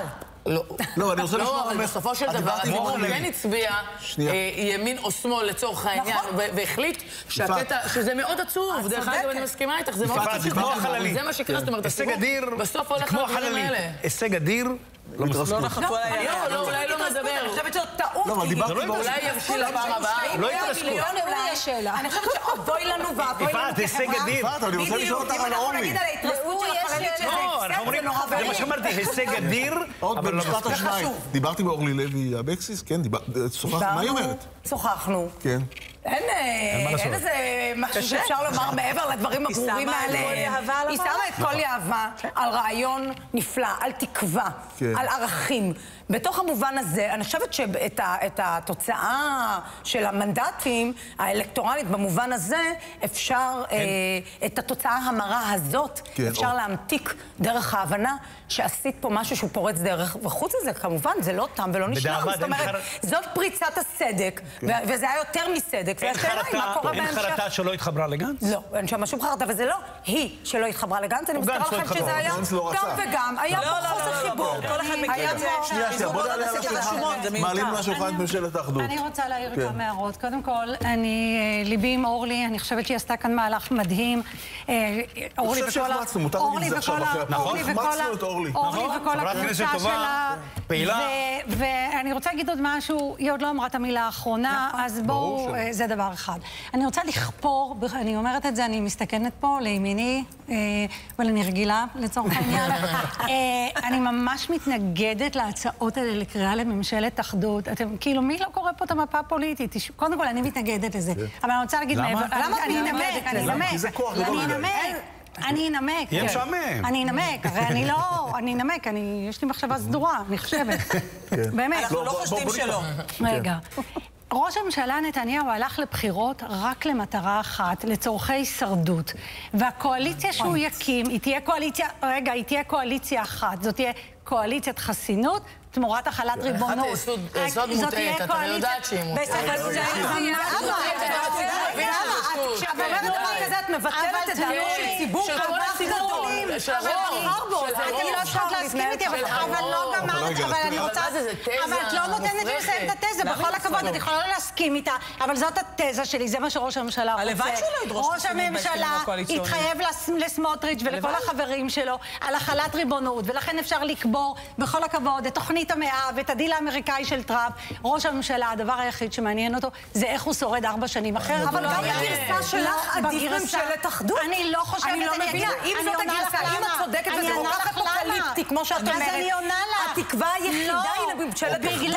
לא, לא, אני רוצה לשמוע... לא, אבל בסופו של דבר, הציבור כן הצביע ימין או שמאל לצורך העניין, והחליט שזה מאוד עצוב. דרך אגב, אני מסכימה איתך, זה מאוד עצוב. זה מה שקרה, זאת אומרת, הציבור בסוף הולך לדברים האלה. הישג אדיר. לא לא נכון, לא, לא, אולי לא מדבר. אני חושבת שזו טעות. לא, אבל דיברתי... אולי יבשיל לפעם הבאה. לא התרסקו. אני חושבת שאבוי לנו ואבוי לנו יפעת, הישג אדיר. יפעת, אני רוצה לשאול אותך על אורלי. נגיד על ההתרסקות של החללית שזה הפסד, זה נורא מה שאמרתי, הישג <laughs> אדיר, אבל לא שניים. דיברתי עם אורלי לוי אבקסיס, כן, שוחחנו, מה היא אומרת? שוחחנו. כן. אין איזה משהו שאפשר לומר מעבר לדברים הברורים האלה. היא שמה את כל יהבה על רעיון נפלא, על תקווה, על ערכים. בתוך המובן הזה, אני חושבת שאת התוצאה של המנדטים האלקטורלית במובן הזה, אפשר, את התוצאה המרה הזאת, אפשר להמתיק דרך ההבנה שעשית פה משהו שהוא פורץ דרך. וחוץ מזה, כמובן, זה לא תם ולא נשלם. זאת אומרת, זאת פריצת הסדק, וזה היה יותר מסדק. אין חרטה שלא התחברה לגנץ? לא, אין שם שום חרטה, וזה לא היא שלא התחברה לגנץ, אני מזכירה לכם שזה היה גם וגם, היה פה חוסר חיבור. כל אחד מכיר את זה. שנייה, שנייה, בוא נעלה על השולחן. מעלים על השולחן את ממשלת האחדות. אני רוצה להעיר כמה הערות. קודם כל, אני, ליבי עם אורלי, אני חושבת שהיא עשתה כאן מהלך מדהים. אורלי וכל ה... אני חושב שהחמצנו, מותר להגיד את זה עכשיו אחרי הפעם. החמצנו את אורלי. אורלי וכל הקבוצה שלה. פעילה. ואני רוצה להגיד עוד משהו, היא עוד לא אמרה את המילה האחרונה, אז בואו, זה דבר אחד. אני רוצה לכפור, אני אומרת את זה, אני מסתכנת פה לימיני, אבל אני רגילה לצורך העניין. <laughs> אני ממש מתנגדת להצעות האלה לקריאה לממשלת אחדות. אתם, כאילו, מי לא קורא פה את המפה הפוליטית? קודם כל, אני מתנגדת לזה. אבל אני רוצה להגיד... למה? למה את מתנגדת? אני אנמק, כי זה כוח גדול. אני אנמק. אני אנמק. יהיה משעמם. אני אנמק, הרי אני לא... אני אנמק, יש לי מחשבה סדורה, אני חושבת. <laughs> באמת. אנחנו לא חושבים שלא. רגע. ראש הממשלה נתניהו הלך לבחירות רק למטרה אחת, לצורכי הישרדות. והקואליציה שהוא יקים, היא תהיה קואליציה, רגע, היא תהיה קואליציה אחת. זאת תהיה קואליציית חסינות תמורת החלת ריבונות. אחת יסוד מוטעית, את הרי יודעת שהיא מוטעית. אבל זה כשאת אומרת דבר כזה, את מבטלת את דעתו של ציבור כל כך גדול. אני לא יכולה להסכים איתי, אבל לא גמרת, אבל אני רוצה... אבל את לא נותנת לי לסיים את התזה, בכל הכבוד, את יכולה לא להסכים איתה, אבל זאת התזה שלי, זה מה שראש הממשלה רוצה. הלוואי שהוא לא ידרוש ראש הממשלה התחייב לסמוטריץ' ולכל החברים שלו על החלת ריבונות, ולכן אפשר לקבור, בכל הכבוד, את תוכנית המאה ואת הדיל האמריקאי של טראמפ. ראש הממשלה, הדבר היחיד שמעניין אותו זה איך הוא שורד ארבע שנים אחרת. אבל גם בגרסה שלך עדיף ממשלת אחדות. אני לא חושבת, אני לא מבינה. אם זאת הגרסה, אם את צודקת וזה כל כך אפוקליפטי, כמו שאת אומרת, אז אני עונה לך. התקווה היחידה היא לממשלת אחדות.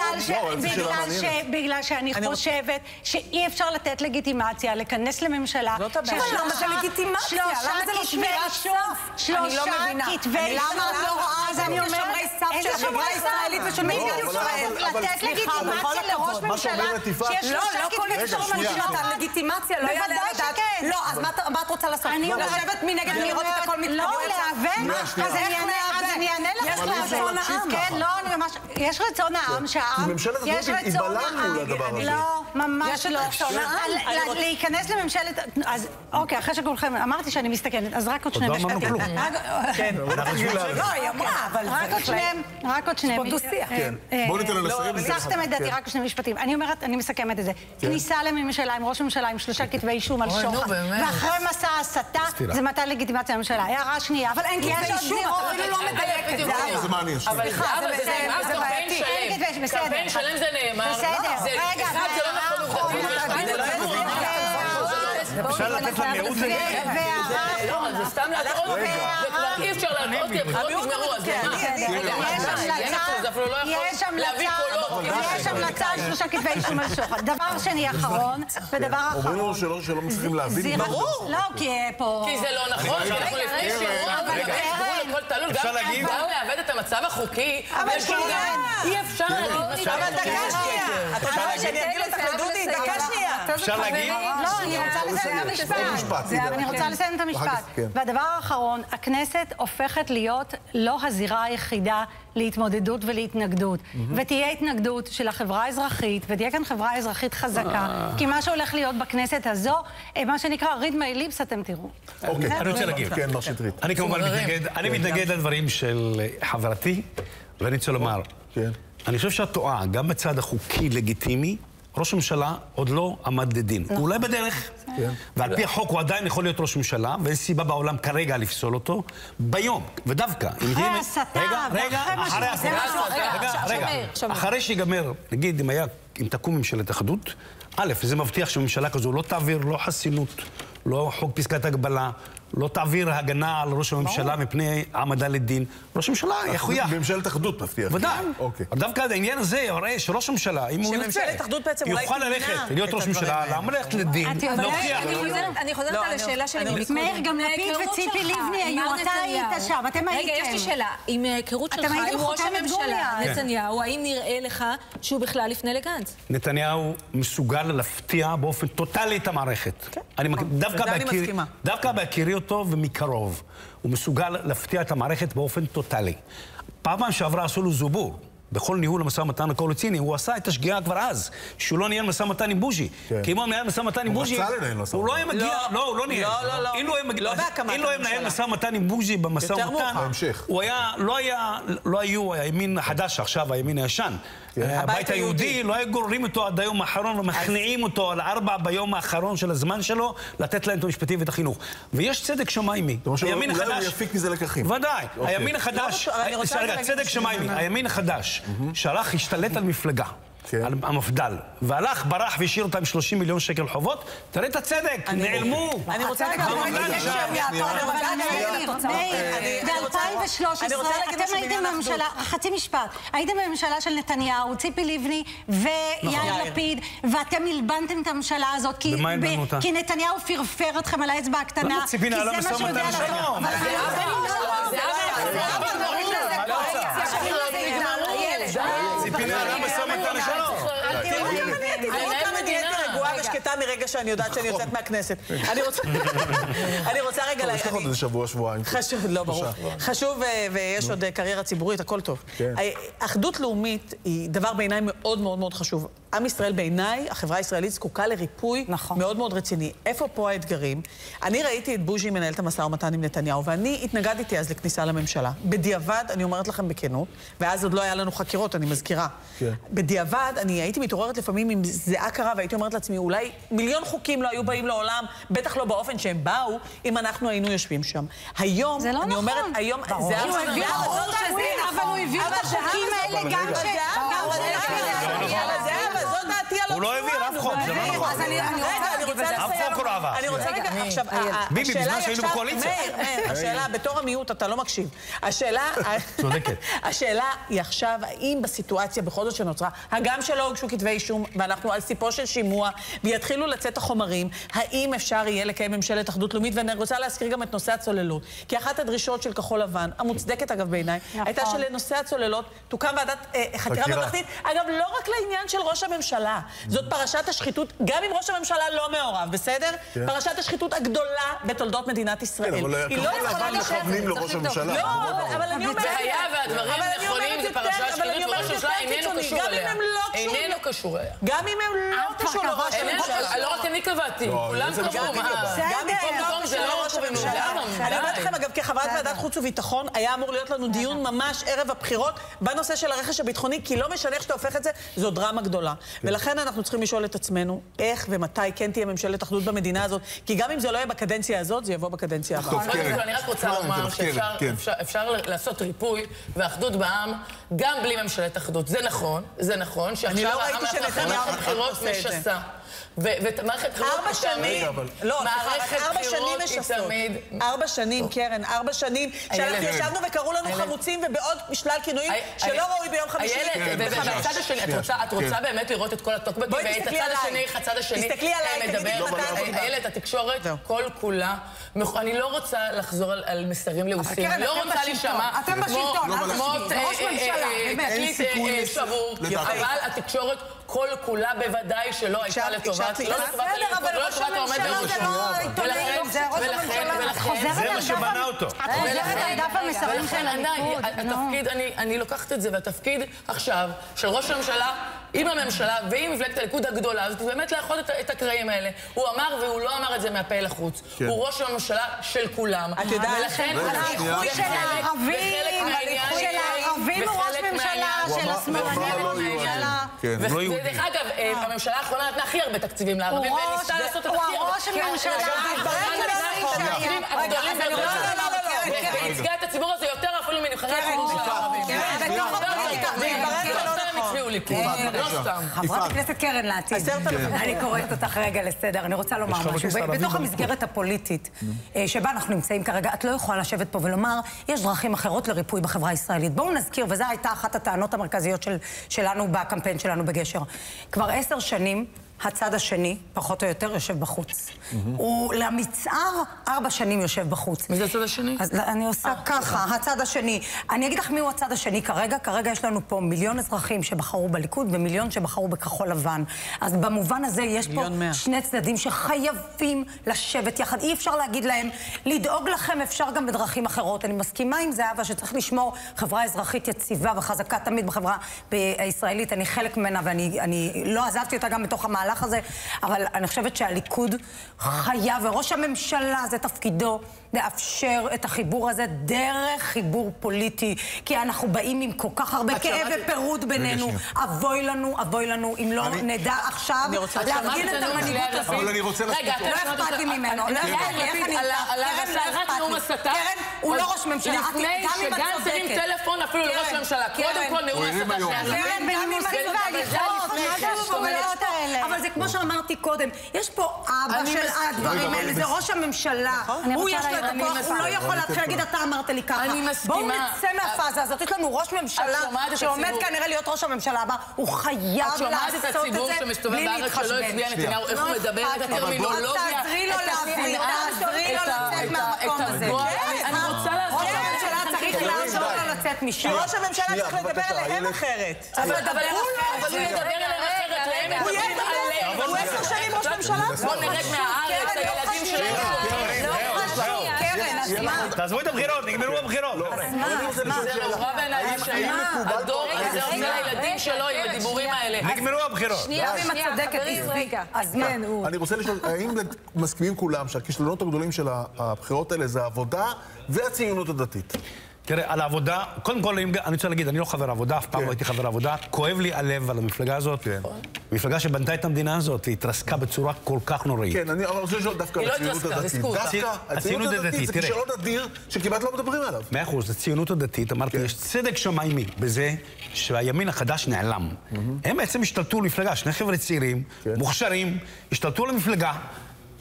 בגלל שאני חושבת שאי אפשר לתת לגיטימציה לכנס לממשלה. זאת הבעיה. למה זה לגיטימציה? למה זה לא שמירת סף? שלושה כתבי אישום. למה את לא רואה את זה כשומרי סף של החברה הישראלית ושל מדינת ישראל? לתת לגיטימציה לראש ממשלה שיש שלושה כתבי אישום. על לגיטימציה, לא יעלה על הדעת. לא, אז מה את רוצה לעשות? לשבת מנגד לראות את הכל מתקדם? לא, להיאבק. אז אני אענה לך. יש העם. כן, לא, אני ממש... יש רצון העם שהעם... כי ממשלת בלם מול הדבר הזה. לא, ממש לא. יש רצון העם. להיכנס לממשלת... אז אוקיי, אחרי שכולכם אמרתי שאני מסתכנת, אז רק עוד שני עוד לא אמרנו כלום. כן, <laughs> לא, היא אמרה, אבל... רק עוד שניהם, רק עוד שניהם. פה דו-שיח. בואו ניתן לה לסיים. הסחתם את דעתי, רק עוד שני משפטים. אני אומרת, אני מסכמת את זה. כניסה לממשלה עם ראש ממשלה עם שלושה כתבי אישום על שוחד, ואחרי מסע הסתה, זה מתן לגיטימציה לממשלה. הערה שנייה. אבל אין כתבי אישום, אפילו לא מדייקת. זה מעניין. סליחה, זה. קמפיין שלם זה נאמר. בסדר, רגע. אחד זה לא נכון. אפשר לתת לה מיעוט לדבר. זה סתם להטעות, זה כבר אי אפשר להטעות, כי הבחירות נגמרו, אז יש המלצה על שלושה כתבי אישום על שוחד. דבר שני <laughs> אחרון, ודבר אחרון. אומרים לנו שלא מצליחים להבין. ברור. לא, כי פה... כי זה לא נכון, כי אנחנו לפני שיעור, אפשר להגיד? גם לאבד את המצב החוקי, אבל אי אפשר להגיד. אבל דקה שנייה. אתה רוצה שאני אגיד אותך לדודי? דקה שנייה. אפשר להגיד? לא, אני רוצה את המשפט. אני רוצה לסיים את המשפט. והדבר האחרון, הכנסת הופכת להיות לא הזירה היחידה להתמודדות ולהתנגדות. ותהיה התנגדות של החברה האזרחית, ותהיה כאן חברה אזרחית חזקה, כי מה שהולך להיות בכנסת הזו, מה שנקרא read my lips, אתם תראו. אוקיי, אני רוצה להגיד. כן, מר שטרית. אני כמובן מתנגד, אני מתנגד לדברים של חברתי, ואני רוצה לומר, אני חושב שאת טועה, גם בצד החוקי לגיטימי, ראש הממשלה עוד לא עמד לדין. הוא אולי בדרך, ועל פי החוק הוא עדיין יכול להיות ראש ממשלה, ואין סיבה בעולם כרגע לפסול אותו, ביום, ודווקא. אחרי הסתה, רגע, רגע, אחרי הסתה. רגע, רגע, אחרי שיגמר, נגיד, אם היה, אם תקום ממשלת אחדות, א', זה מבטיח שממשלה כזו לא תעביר לא חסינות, לא חוק פסקת הגבלה, לא תעביר הגנה על ראש הממשלה מפני העמדה לדין. ראש הממשלה יחויך. ממשלת אחדות מבטיח. ודאי. דווקא העניין הזה יראה שראש הממשלה, אם הוא ירצה, יוכל ללכת, להיות ראש ממשלה, למה ללכת לדין, להוכיח. אני חוזרת על השאלה שלי מקודם. מאיר, גם לפיד וציפי לבני היו, אתה היית שם, אתם הייתם. רגע, יש לי שאלה. עם ההיכרות שלך עם ראש הממשלה, נתניהו, האם נראה לך שהוא בכלל יפנה לגנץ? נתניהו מסוגל להפתיע באופן טוטאלי את המערכת. דווקא בהכירי אותו ומקרוב, הוא מסוגל להפתיע את המערכת באופן טוטאלי. פעם שעברה עשו לו זובור. בכל ניהול המשא ומתן הקואליציוני, הוא עשה את השגיאה כבר אז, שהוא לא ניהל משא ומתן עם בוז'י. כי אם הוא ניהל משא ומתן עם בוז'י, הוא לא היה מגיע, לא, הוא לא ניהל. לא, לא, לא. אם לא היה מנהל משא ומתן עם בוז'י במשא ומתן, הוא היה, לא היה, לא היו הימין החדש עכשיו, הימין הישן. הבית היהודי, לא היו גוררים אותו עד היום האחרון ומכניעים אותו על ארבע ביום האחרון של הזמן שלו, לתת להם את המשפטים ואת החינוך. ויש צדק שמיימי. הימין החדש... אולי הוא יפיק מזה לקחים. ודאי. הימין החדש... רגע, צדק שמיימי. הימין החדש, שהלך, השתלט על מפלגה. על המפד"ל, והלך, ברח והשאיר אותם 30 מיליון שקל חובות, תראה את הצדק, נעלמו. אני רוצה רגע... ב-2013 אתם הייתם בממשלה, חצי משפט, הייתם בממשלה של נתניהו, ציפי לבני ויאיר לפיד, ואתם הלבנתם את הממשלה הזאת, כי נתניהו פרפר אתכם על האצבע הקטנה, למה ציפי נעלה משא ומתן לשלום? ציפי נעלה משא ומתן לשלום. שאני יודעת שאני יוצאת מהכנסת. <laughs> <laughs> אני רוצה רגע... יש לך עוד איזה שבוע, שבועיים. חשוב, לא, ברור. חשוב, ויש עוד קריירה ציבורית, הכל טוב. אחדות לאומית היא דבר בעיניי מאוד מאוד מאוד חשוב. עם ישראל בעיניי, החברה הישראלית זקוקה לריפוי מאוד מאוד רציני. איפה פה האתגרים? אני ראיתי את בוז'י מנהל את המשא ומתן עם נתניהו, ואני התנגדתי אז לכניסה לממשלה. בדיעבד, אני אומרת לכם בכנות, ואז עוד לא היה לנו חקירות, אני מזכירה. בדיעבד, אני הייתי מתעוררת לפעמים עם זיעה קרה, והייתי אומרת לעצמי, אולי מיליון חוקים לא היו באים לעולם, בטח לא באופן שהם באו, אם אנחנו היינו יושבים שם. היום, זה לא אני אומרת, נכון. היום... ברור. זה הוא הביא חוק שזה, אבל הוא הביא את החוקים האלה גם ש... זו דעתי על הוא לא העביר אף חוק, זה לא נכון. רגע, אני רוצה לסיים. אף חוק הוא לא עבר. אני רוצה רגע, עכשיו, ביבי, בזמן שהיינו בקואליציה. מאיר, מאיר, השאלה, בתור המיעוט, אתה לא מקשיב. השאלה... צודקת. <laughs> השאלה היא עכשיו, האם בסיטואציה בכל זאת שנוצרה, הגם שלא הוגשו כתבי אישום, ואנחנו על סיפו של שימוע, ויתחילו לצאת החומרים, האם אפשר יהיה לקיים ממשלת אחדות לאומית? ואני רוצה להזכיר גם את נושא הצוללות. כי אחת הדרישות של כחול לבן, המוצדקת אגב בעיניי, הייתה שלנושא הצוללות תוקם ועדת חקירה ממלכתית. אגב, לא רק לעניין של ראש הממשלה. זאת פרשת השחיתות, גם אם ראש הממשלה לא מעורב, בסדר? פרשת השחיתות הגדולה בתולדות מדינת ישראל. כן, אבל כחול לבן מכוונים לראש הממשלה. לא, אבל אני אומרת... זה היה והדברים נכונים, זה פרשת שחיתות וראש הממשלה איננו קשור אליה. איננו קשור אליה. גם אם הם לא קשור לראש הממשלה. לא רק אני קבעתי, כולם קבעו. גם אם לא קשור לראש הממשלה. אני אומרת לכם, אגב, כחברת ועדת חוץ וביטחון, היה אמור להיות לנו דיון ממש ערב הבחירות בנושא של הרכש הביטחוני, כי לא משנה איך שאתה הופך את זה, זו דרמה גדולה. ולכן אנחנו צריכים לשאול את עצמנו, איך ומתי כן תהיה ממשלת אחדות במדינה הזאת, כי גם אם זה לא יהיה בקדנציה הזאת, זה יבוא בקדנציה הבאה. אני רק רוצה לומר שאפשר לעשות ריפוי ואחדות בעם גם בלי ממשלת אחדות. זה נכון, זה נכון, שעכשיו העם הלך לבחירות משסה. ומערכת בחירות ארבע שנים, לא, סליחה, ארבע שנים משסות. ארבע שנים, קרן, ארבע שנים, שאנחנו ישבנו וקראו לנו חמוצים ובעוד שלל כינויים שלא ראוי ביום חמישי. איילת, ובצד השני, את רוצה כן. באמת לראות את כל הטוקבקים, ואת הצד השני, איך הצד השני מדבר. איילת, התקשורת כל כולה, אני לא רוצה לחזור על מסרים לעוסים. אני לא רוצה להישמע אתם בשלטון, כמו ראש ממשלה, באמת. שבור, אבל התקשורת כל כולה בוודאי שלא הייתה לטובת, לא לטובת הליכוד, לא לטובת העומד בראשו. זה מה שבנה אותו. את חוזרת על דף המסרים של הליכוד. התפקיד, אני לוקחת את זה, והתפקיד עכשיו של ראש הממשלה עם הממשלה ועם מפלגת הליכוד הגדולה הזאת, באמת לאחוז את הקרעים האלה. הוא אמר והוא לא אמר את זה מהפה לחוץ. כן. הוא ראש הממשלה של כולם. את יודעת, ולכן, הליכוד של הערבים, הליכוד של הערבים הוא ראש ממשלה, של השמאלנים הוא ראש ממשלה. ודרך אגב, אה, הממשלה האחרונה נתנה הכי הרבה תקציבים לערבים, וניסתה לעשות את הכי הרבה. הוא ראש הממשלה. וייצגה את הציבור הזה יותר אפילו מנבחרי הציבור הערבים. חברת הכנסת קרן לעתיד, אני קוראת אותך רגע לסדר, אני רוצה לומר משהו. בתוך המסגרת הפוליטית שבה אנחנו נמצאים כרגע, את לא יכולה לשבת פה ולומר, יש דרכים אחרות לריפוי בחברה הישראלית. בואו נזכיר, וזו הייתה אחת הטענות המרכזיות שלנו בקמפיין שלנו בגשר. כבר עשר שנים הצד השני, פחות או יותר, יושב בחוץ. הוא למצער ארבע שנים יושב בחוץ. מי זה הצד השני? אז אני עושה ככה, הצד השני. אני אגיד לך מי הוא הצד השני כרגע. כרגע יש לנו פה מיליון אזרחים שבחרו בליכוד ומיליון שבחרו בכחול לבן. אז במובן הזה יש פה שני צדדים שחייבים לשבת יחד. אי אפשר להגיד להם, לדאוג לכם אפשר גם בדרכים אחרות. אני מסכימה עם זהבה שצריך לשמור חברה אזרחית יציבה וחזקה תמיד בחברה הישראלית. אני חלק ממנה ואני לא עזבתי אותה גם בתוך המהלך. המהלך הזה, אבל אני חושבת שהליכוד חייב, וראש הממשלה זה תפקידו, לאפשר את החיבור הזה דרך חיבור פוליטי, כי אנחנו באים עם כל כך הרבה כאב ופירוד בינינו. אבוי לנו, אבוי לנו, אם לא נדע עכשיו להפגין את המנהיגות הזאת. אבל אני רוצה... רגע, לא אכפת לי ממנו. לא אכפת לי איך אני... קרן, הוא לא ראש ממשלה. לפני שגנץ הרים טלפון אפילו לראש הממשלה. קודם כל נאום הסתה. קרן, בנימוסים והליכות, מה זה השטויות האלה? אבל זה כמו שאמרתי קודם, יש פה אבא של הדברים האלה, זה ראש הממשלה. הוא יש לו את הכוח, הוא לא יכול להתחיל להגיד, אתה אמרת לי ככה. אני מסכימה. בואו נצא מהפאזה הזאת, יש לנו ראש ממשלה שעומד כנראה להיות ראש הממשלה הבא, הוא חייב לעשות את זה בלי להתחשבן. את שומעת את הציבור שמסתובב בארץ שלא הצביע נתניהו, איך הוא מדבר את הטרמינולוגיה, תעזרי לו להבין, תעזרי לו לצאת מהמקום הזה. אני רוצה לעזור. ראש הממשלה צריך לעזור לו לצאת משם. ראש הממשלה צריך לדבר אליהם אחרת. אבל הוא ידבר אליהם אחרת, להם מדברים עליהם. הוא עשר שנים ראש ממשלה. בוא נרד מהארץ, הילדים שלנו. תעזבו את הבחירות, נגמרו הבחירות. אז מה? זה נורא בעיניי הדור הזה עושה לילדים שלו עם הדיבורים האלה. נגמרו הבחירות. שנייה, שנייה, חברים. אז מה? אני רוצה לשאול, האם מסכימים כולם שהכישלונות הגדולים של הבחירות האלה זה העבודה והציונות הדתית? תראה, על העבודה, קודם כל, אני רוצה להגיד, אני לא חבר עבודה, אף פעם לא הייתי חבר עבודה. כואב לי הלב על המפלגה הזאת. מפלגה שבנתה את המדינה הזאת, היא התרסקה בצורה כל כך נוראית. כן, אני רוצה לשאול דווקא על הציונות הדתית. דווקא הציונות הדתית זה כישלון אדיר שכמעט לא מדברים עליו. מאה אחוז, הציונות הדתית, אמרתי, יש צדק שמיימי בזה שהימין החדש נעלם. הם בעצם השתלטו למפלגה, שני חבר'ה צעירים, מוכשרים, השתלטו למפלגה.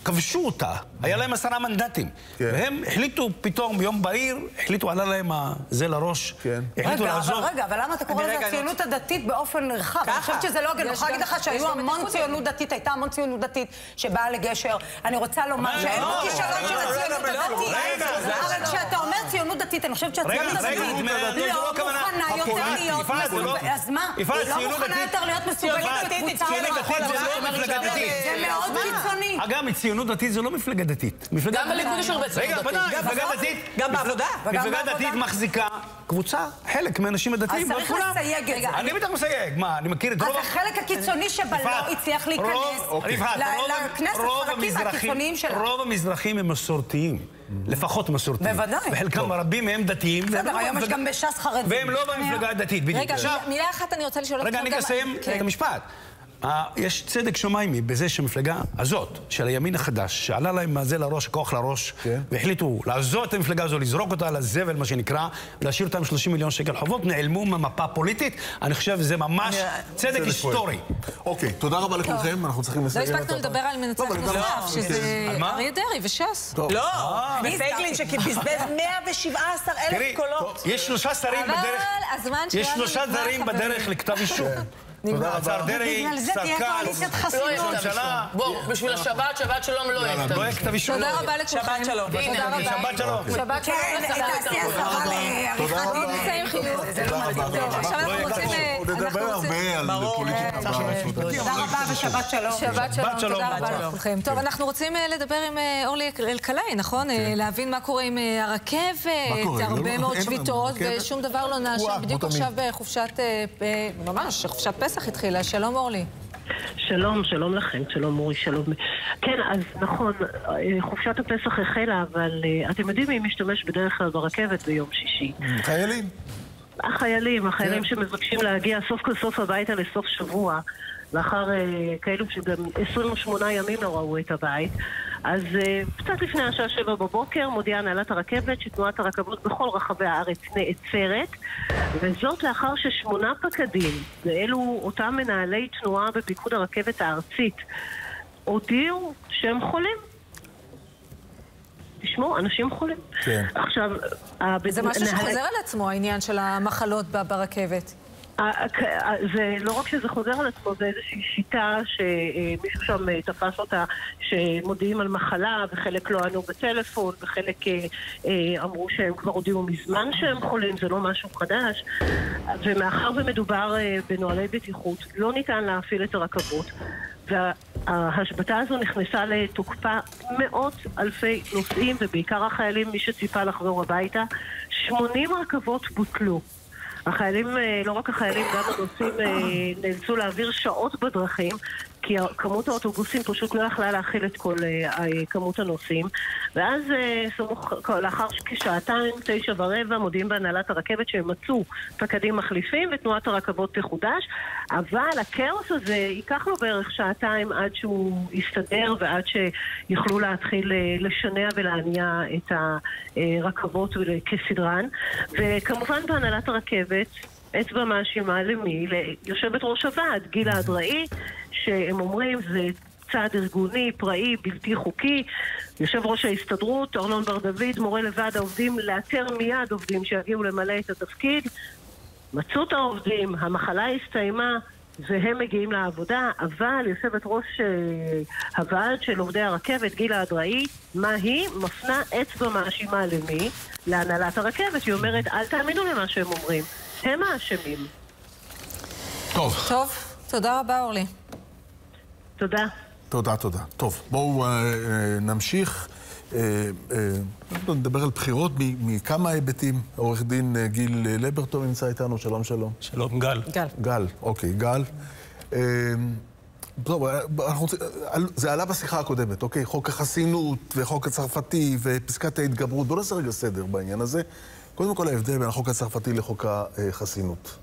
כבשו אותה, היה להם עשרה מנדטים. כן. והם החליטו פתאום, יום בהיר, החליטו, עלה להם זה לראש. כן. החליטו רגע, לעזוב. רגע, אבל למה אתה קורא לזה הציונות הדתית באופן נרחב? אני חושבת שזה לא הוגן. אני יכולה להגיד לך שהיו המון ציונות דתית, הייתה המון ציונות דתית שבאה לגשר. אני רוצה לומר שאין פה כישלון של הציונות הדתית. אבל כשאתה אומר ציונות דתית, אני חושבת שהציונות הדתית לא מוכנה יותר להיות מסוגלת. אז מה? לא מוכנה יותר להיות מסוגלת לקבוצה זה מאוד קיצוני. אגב, ציונות דתית זה לא מפלגה דתית. גם בליכוד יש הרבה ציונות דתית. רגע, מפלגה דתית... גם בעבודה. מפלגה דתית מחזיקה קבוצה, חלק מהאנשים הדתיים, לא כולם. אז צריך לסייג את זה. אני בטח מסייג. מה, אני מכיר את רוב... אז החלק הקיצוני שבה לא הצליח להיכנס לכנסת, חלקים הקיצוניים שלה. רוב המזרחים הם מסורתיים. לפחות מסורתיים. בוודאי. וחלקם רבים מהם דתיים. בסדר, היום יש גם בש"ס חרדים. והם לא במפלגה הדתית, בדיוק. רגע, מילה אחת אני רוצה לשאול אותך. רגע, אני אסיים את המשפט. יש צדק שמיימי בזה שהמפלגה הזאת, של הימין החדש, שעלה להם מה זה לראש, הכוח לראש, כן. והחליטו לעזוב את המפלגה הזו, לזרוק אותה לזבל, מה שנקרא, ולהשאיר אותם 30 מיליון שקל חובות, נעלמו מהמפה הפוליטית. אני חושב שזה ממש צדק היסטורי. אוקיי, תודה רבה לכולכם, אנחנו צריכים לסיים לא הספקנו לדבר על מנצח נוסף, שזה אריה דרעי וש"ס. לא, ופייגלין שבזבז 117 אלף קולות. יש שלושה שרים בדרך... יש שלושה שרים בדרך לכתב אישום. תודה רבה. השר דרעי, קואליציית חסינות. בוא, בשביל השבת, שבת שלום לא יהיה לא יהיה כתב אישום. תודה רבה לכולכם. שבת שלום. תודה רבה. שבת שלום. שבת שלום. תעשי השרה לעריכת דין. נסיים חיוך. עכשיו אנחנו רוצים... נדבר הרבה על פוליטיקה. תודה רבה ושבת שלום. שבת שלום. תודה רבה לכולכם. טוב, אנחנו רוצים לדבר עם אורלי אלקלעי, נכון? להבין מה קורה עם הרכבת, הרבה מאוד שביתות, ושום דבר לא נעשה. בדיוק עכשיו בחופשת... ממש, חופשת פסח התחילה. שלום אורלי. שלום, שלום לכם, שלום אורי, שלום. כן, אז נכון, חופשת הפסח החלה, אבל אתם יודעים מי משתמש בדרך כלל ברכבת ביום שישי? חיילים. החיילים, החיילים כן. שמבקשים להגיע סוף כל סוף הביתה לסוף שבוע, לאחר כאלו שגם 28 ימים לא ראו את הבית. אז uh, קצת לפני השעה שבע בבוקר מודיעה הנהלת הרכבת שתנועת הרכבות בכל רחבי הארץ נעצרת וזאת לאחר ששמונה פקדים, ואלו אותם מנהלי תנועה בפיקוד הרכבת הארצית, הודיעו שהם חולים. תשמעו, אנשים חולים. כן. עכשיו... זה משהו שחוזר על עצמו, העניין של המחלות ברכבת. זה לא רק שזה חוזר על עצמו, זה איזושהי שיטה שמישהו שם אה, תפס אותה, שמודיעים על מחלה, וחלק לא ענו בטלפון, וחלק אה, אה, אמרו שהם כבר הודיעו מזמן שהם חולים, זה לא משהו חדש. ומאחר ומדובר בנוהלי בטיחות, לא ניתן להפעיל את הרכבות. וההשבתה הזו נכנסה לתוקפה מאות אלפי נוסעים, ובעיקר החיילים, מי שציפה לחזור הביתה. 80 רכבות בוטלו. החיילים, אה, לא רק החיילים, גם הנוסעים אה, נאלצו להעביר שעות בדרכים כי כמות האוטובוסים פשוט לא יכלה להכיל את כל uh, כמות הנוסעים. ואז uh, סמוך, לאחר כשעתיים, תשע ורבע, מודיעים בהנהלת הרכבת שהם מצאו פקדים מחליפים ותנועת הרכבות תחודש, אבל הכאוס הזה ייקח לו בערך שעתיים עד שהוא יסתדר ועד שיוכלו להתחיל לשנע ולהניע את הרכבות כסדרן. וכמובן בהנהלת הרכבת אצבע מאשימה למי? ליושבת ראש הוועד, גילה אדראי, שהם אומרים זה צעד ארגוני, פראי, בלתי חוקי. יושב ראש ההסתדרות, ארנון בר דוד, מורה לוועד העובדים לאתר מיד עובדים שיגיעו למלא את התפקיד. מצאו את העובדים, המחלה הסתיימה, והם מגיעים לעבודה, אבל יושבת ראש uh, הוועד של עובדי הרכבת, גילה אדראי, מה היא? מפנה אצבע מאשימה למי? להנהלת הרכבת. היא אומרת, אל תאמינו למה שהם אומרים. הם האשמים. טוב. טוב, תודה רבה, אורלי. תודה. תודה, תודה. טוב, בואו אה, אה, נמשיך. אה, אה, נדבר על בחירות מכמה היבטים. עורך דין אה, גיל לברטון נמצא איתנו, שלום שלום. שלום, גל. גל. גל, אוקיי, גל. אה, טוב, אה, רוצים, אה, זה עלה בשיחה הקודמת, אוקיי? חוק החסינות וחוק הצרפתי ופסקת ההתגברות. בואו נעשה רגע סדר בעניין הזה. קודם כל ההבדל בין החוק הצרפתי לחוק החסינות.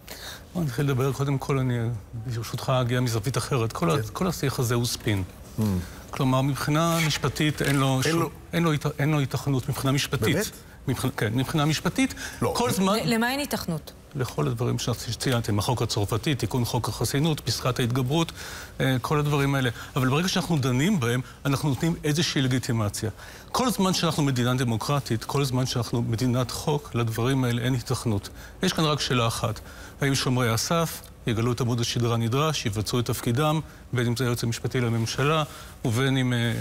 בוא נתחיל לדבר, קודם כל אני, ברשותך, אגיע מזווית אחרת. כל, כן. כל השיח הזה הוא ספין. Mm. כלומר, מבחינה משפטית אין לו, אין, שום, לו... אין, לו, אין לו התכנות, מבחינה משפטית. באמת? מבח... כן, מבחינה משפטית, לא. כל זמן... למה אין התכנות? לכל הדברים שציינתם, החוק הצרפתי, תיקון חוק החסינות, פסקת ההתגברות, אה, כל הדברים האלה. אבל ברגע שאנחנו דנים בהם, אנחנו נותנים איזושהי לגיטימציה. כל זמן שאנחנו מדינה דמוקרטית, כל זמן שאנחנו מדינת חוק, לדברים האלה אין התכנות. יש כאן רק שאלה אחת, האם שומרי הסף יגלו את עמוד השדרה הנדרש, יבצעו את תפקידם, בין אם זה היועץ המשפטי לממשלה, ובין אם... אה,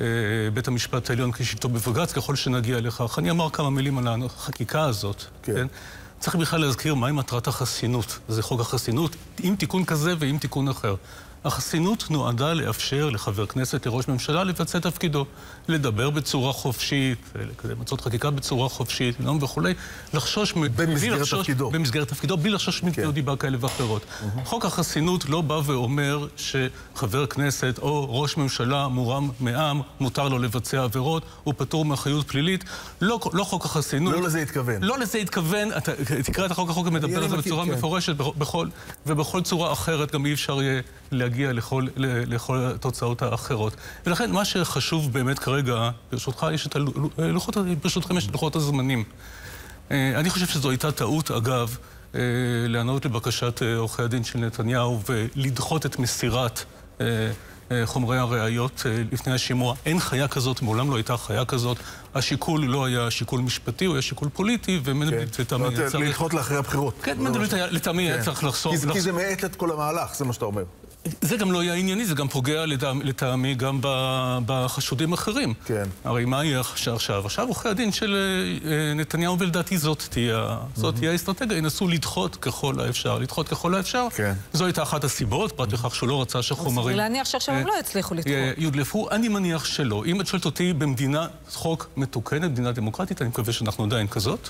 אה, בית המשפט העליון כשבטו בבג"ץ, ככל שנגיע לכך. אני אמר כמה מילים על החקיקה הזאת, כן? כן? צריך בכלל להזכיר מהי מטרת החסינות. זה חוק החסינות, עם תיקון כזה ועם תיקון אחר. החסינות נועדה לאפשר לחבר כנסת, לראש ממשלה, לבצע תפקידו. לדבר בצורה חופשית, למצות חקיקה בצורה חופשית, נאום וכולי, לחשוש... במסגרת לחשוש, תפקידו. במסגרת תפקידו, בלי לחשוש כן. מפני דיבה כאלה ואחרות. Mm-hmm. חוק החסינות לא בא ואומר שחבר כנסת או ראש ממשלה מורם מעם, מותר לו לבצע עבירות, הוא פטור מאחריות פלילית. לא, לא חוק החסינות. לא לזה התכוון. לא לזה התכוון. אתה, תקרא את החוק, החוק מדבר על זה בצורה כן. מפורשת בכל, ובכל צורה אחרת גם אי אפשר יהיה להגיע... להגיע לכל, לכל התוצאות האחרות. ולכן מה שחשוב באמת כרגע, ברשותך, יש את הלוחות, ברשותכם יש את לוחות הזמנים. אני חושב שזו הייתה טעות, אגב, לענות לבקשת עורכי הדין של נתניהו ולדחות את מסירת חומרי הראיות לפני השימוע. אין חיה כזאת, מעולם לא הייתה חיה כזאת. השיקול לא היה שיקול משפטי, הוא היה שיקול פוליטי, ומנדלבליט לטעמי היה צריך... לדחות לאחרי הבחירות. כן, מנדלבליט לטעמי היה צריך לחסום... כי זה מאט את כל המהלך, זה מה שאתה אומר. זה גם לא היה ענייני, זה גם פוגע לטעמי גם בחשודים אחרים. כן. הרי מה יהיה עכשיו? עכשיו עורכי הדין של אה, נתניהו, ולדעתי זאת תהיה, זאת תהיה האסטרטגיה, ינסו לדחות ככל האפשר. לדחות ככל האפשר. כן. זו הייתה אחת הסיבות, פרט לכך שהוא לא רצה שחומרים... סביר להניח שעכשיו הם לא יצליחו לדחות. יודלפו, אני מניח שלא. אם את שואלת אותי, במדינה חוק מתוקנת, מדינה דמוקרטית, אני מקווה שאנחנו עדיין כזאת.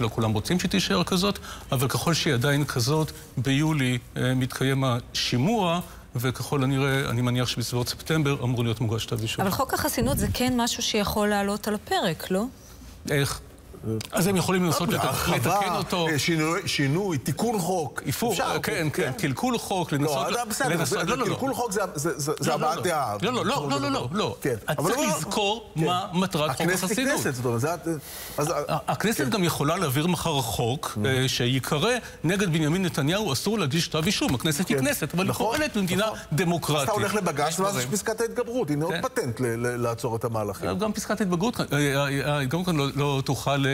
לא כולם רוצים שתישאר כזאת, אבל ככל שהיא עדיין כזאת, ביולי אה, מתקיים השימוע. וככל הנראה, אני מניח שבסביבות ספטמבר אמור להיות מוגש כתב אישום. אבל חוק החסינות זה כן משהו שיכול לעלות על הפרק, לא? איך? אז הם יכולים לנסות לתקן אותו. שינוי, תיקון חוק. איפור, כן, כן, קלקול חוק, לנסות... לא, בסדר, קלקול חוק זה הבעת דעה. לא, לא, לא, לא, לא, לא. צריך לזכור מה מטרת חוק החסינות. הכנסת היא כנסת, הכנסת גם יכולה להעביר מחר חוק שיקרא נגד בנימין נתניהו אסור להגיש כתב אישום. הכנסת היא כנסת, אבל היא פועלת במדינה דמוקרטית. אז אתה הולך לבג"ץ ואז יש פסקת ההתגברות. הנה עוד פטנט לעצור את המהלכים. גם פסקת ההתגברות, גם כאן לא תוכל...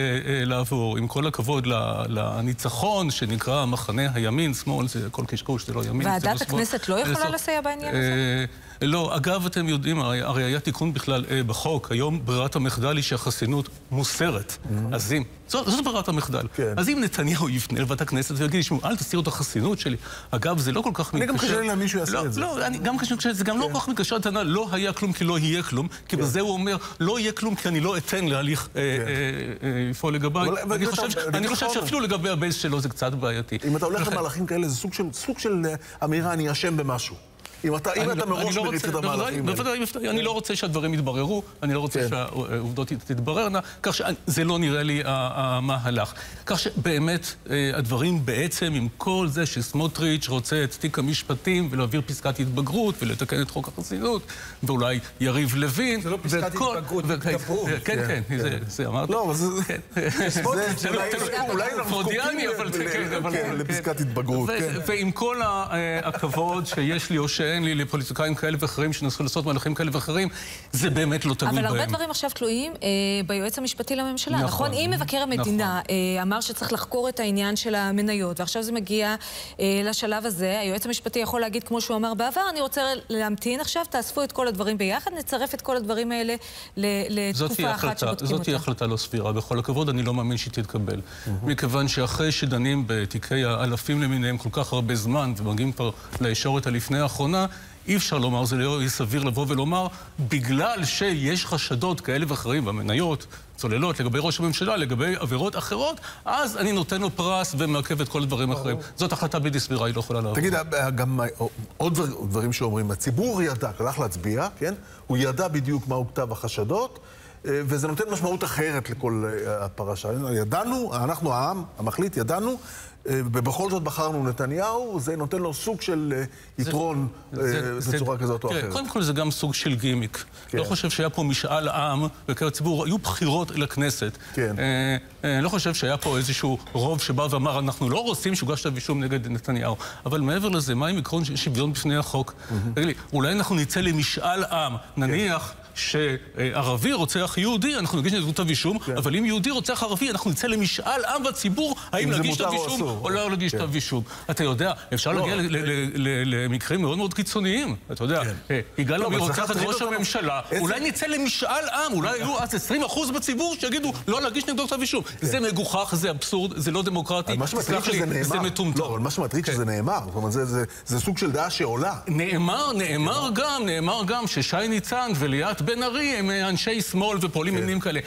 לעבור. עם כל הכבוד לניצחון שנקרא מחנה הימין, שמאל, זה הכל קשקוש, זה לא ימין. ועדת הכנסת לא יכולה לסייע בעניין הזה? לא, אגב, אתם יודעים, הרי היה תיקון בכלל בחוק, היום ברירת המחדל היא שהחסינות מוסרת. אז אם, זאת ברירת המחדל. אז אם נתניהו יפנה לוועדת הכנסת ויגיד, תשמעו, אל תסירו את החסינות שלי. אגב, זה לא כל כך מתקשר... אני גם חושב לי מישהו יעשה את זה. לא, גם חושב שזה גם לא כל כך מתקשר לטענה, לא היה כלום כי לא יהיה כלום, כי בזה הוא אומר, לא יהיה כלום כי אני לא אתן להליך לפעול לגביי. אני חושב שאפילו לגבי הבייס שלו זה קצת בעייתי. אם אתה הולך למהלכים כאלה, זה סוג של אמירה, אני אשם במשהו. אם אתה, אם אתה לא- מראש לא מריץ את המהלכים האלה. בוודאי, אני לא רוצה שהדברים יתבררו, אני לא רוצה שהעובדות תתבררנה, כך שזה לא נראה לי המהלך. כך שבאמת, הדברים בעצם, עם כל זה שסמוטריץ' רוצה את תיק המשפטים ולהעביר פסקת התבגרות ולתקן את חוק החסינות, ואולי יריב לוין. זה לא פסקת התבגרות, זה התגברות. כן, כן, זה אמרת. לא, אבל זה... זה אולי פרודיאני, אבל כן, לפסקת התבגרות, כן. ועם כל הכבוד שיש לי, או שאין לי לפוליטיקאים כאלה ואחרים שנסו לעשות מהלכים כאלה ואחרים, זה באמת לא תלוי בהם. אבל הרבה דברים עכשיו תלויים ביועץ המשפטי לממשלה, נכון? אם מבקר המדינה אמר שצריך לחקור את העניין של המניות, ועכשיו זה מגיע לשלב הזה, היועץ המשפטי יכול להגיד, כמו שהוא אמר בעבר, אני רוצה להמתין עכשיו, תאספו את כל הדברים ביחד, נצרף את כל הדברים האלה לתקופה אחת שבודקים אותה. זאת תהיה החלטה לא סבירה. בכל הכבוד, אני לא מאמין שהיא תתקבל. מכיוון שאחרי שדנים בתיקי האלפים למיניהם כל כך הרבה זמן, ומגיעים כבר לישורת הלפני האחרונה, אי אפשר לומר, זה לא יהיה סביר לבוא ולומר, בגלל שיש חשדות כאלה ואחרים במניות, צוללות, לגבי ראש הממשלה, לגבי עבירות אחרות, אז אני נותן לו פרס ומעכב את כל הדברים האחרים. זאת החלטה בלתי סבירה, היא לא יכולה לעבור. תגיד, גם עוד דברים שאומרים, הציבור ידע, הלך להצביע, כן? הוא ידע בדיוק מהו כתב החשדות. וזה נותן משמעות אחרת לכל הפרשה. ידענו, אנחנו העם, המחליט, ידענו, ובכל זאת בחרנו נתניהו, זה נותן לו סוג של יתרון בצורה כזאת או אחרת. קודם כל זה גם סוג של גימיק. לא חושב שהיה פה משאל עם בקרב הציבור, היו בחירות לכנסת. לא חושב שהיה פה איזשהו רוב שבא ואמר, אנחנו לא רוצים שיוגש כתב אישום נגד נתניהו. אבל מעבר לזה, מה עם עקרון שוויון בפני החוק? תגיד לי, אולי אנחנו נצא למשאל עם, נניח... שערבי רוצח יהודי, אנחנו נגיש נגדו כתב אישום, אבל אם יהודי רוצח ערבי, אנחנו נצא למשאל עם בציבור, האם להגיש כתב אישום או לא להגיש כתב אישום. אתה יודע, אפשר להגיע למקרים מאוד מאוד קיצוניים. אתה יודע, יגאל עמיר רוצח את ראש הממשלה, אולי נצא למשאל עם, אולי יהיו אז 20% בציבור שיגידו לא להגיש נגדו כתב אישום. זה מגוחך, זה אבסורד, זה לא דמוקרטי, סלח לי, זה מטומטם. לא, אבל מה שמטריד שזה נאמר, זאת אומרת, זה סוג של דעה שעולה. נאמר, נאמר. גם, נאמר גם ששי ניצן וליאת בן ארי הם אנשי שמאל ופועלים עניינים כאלה.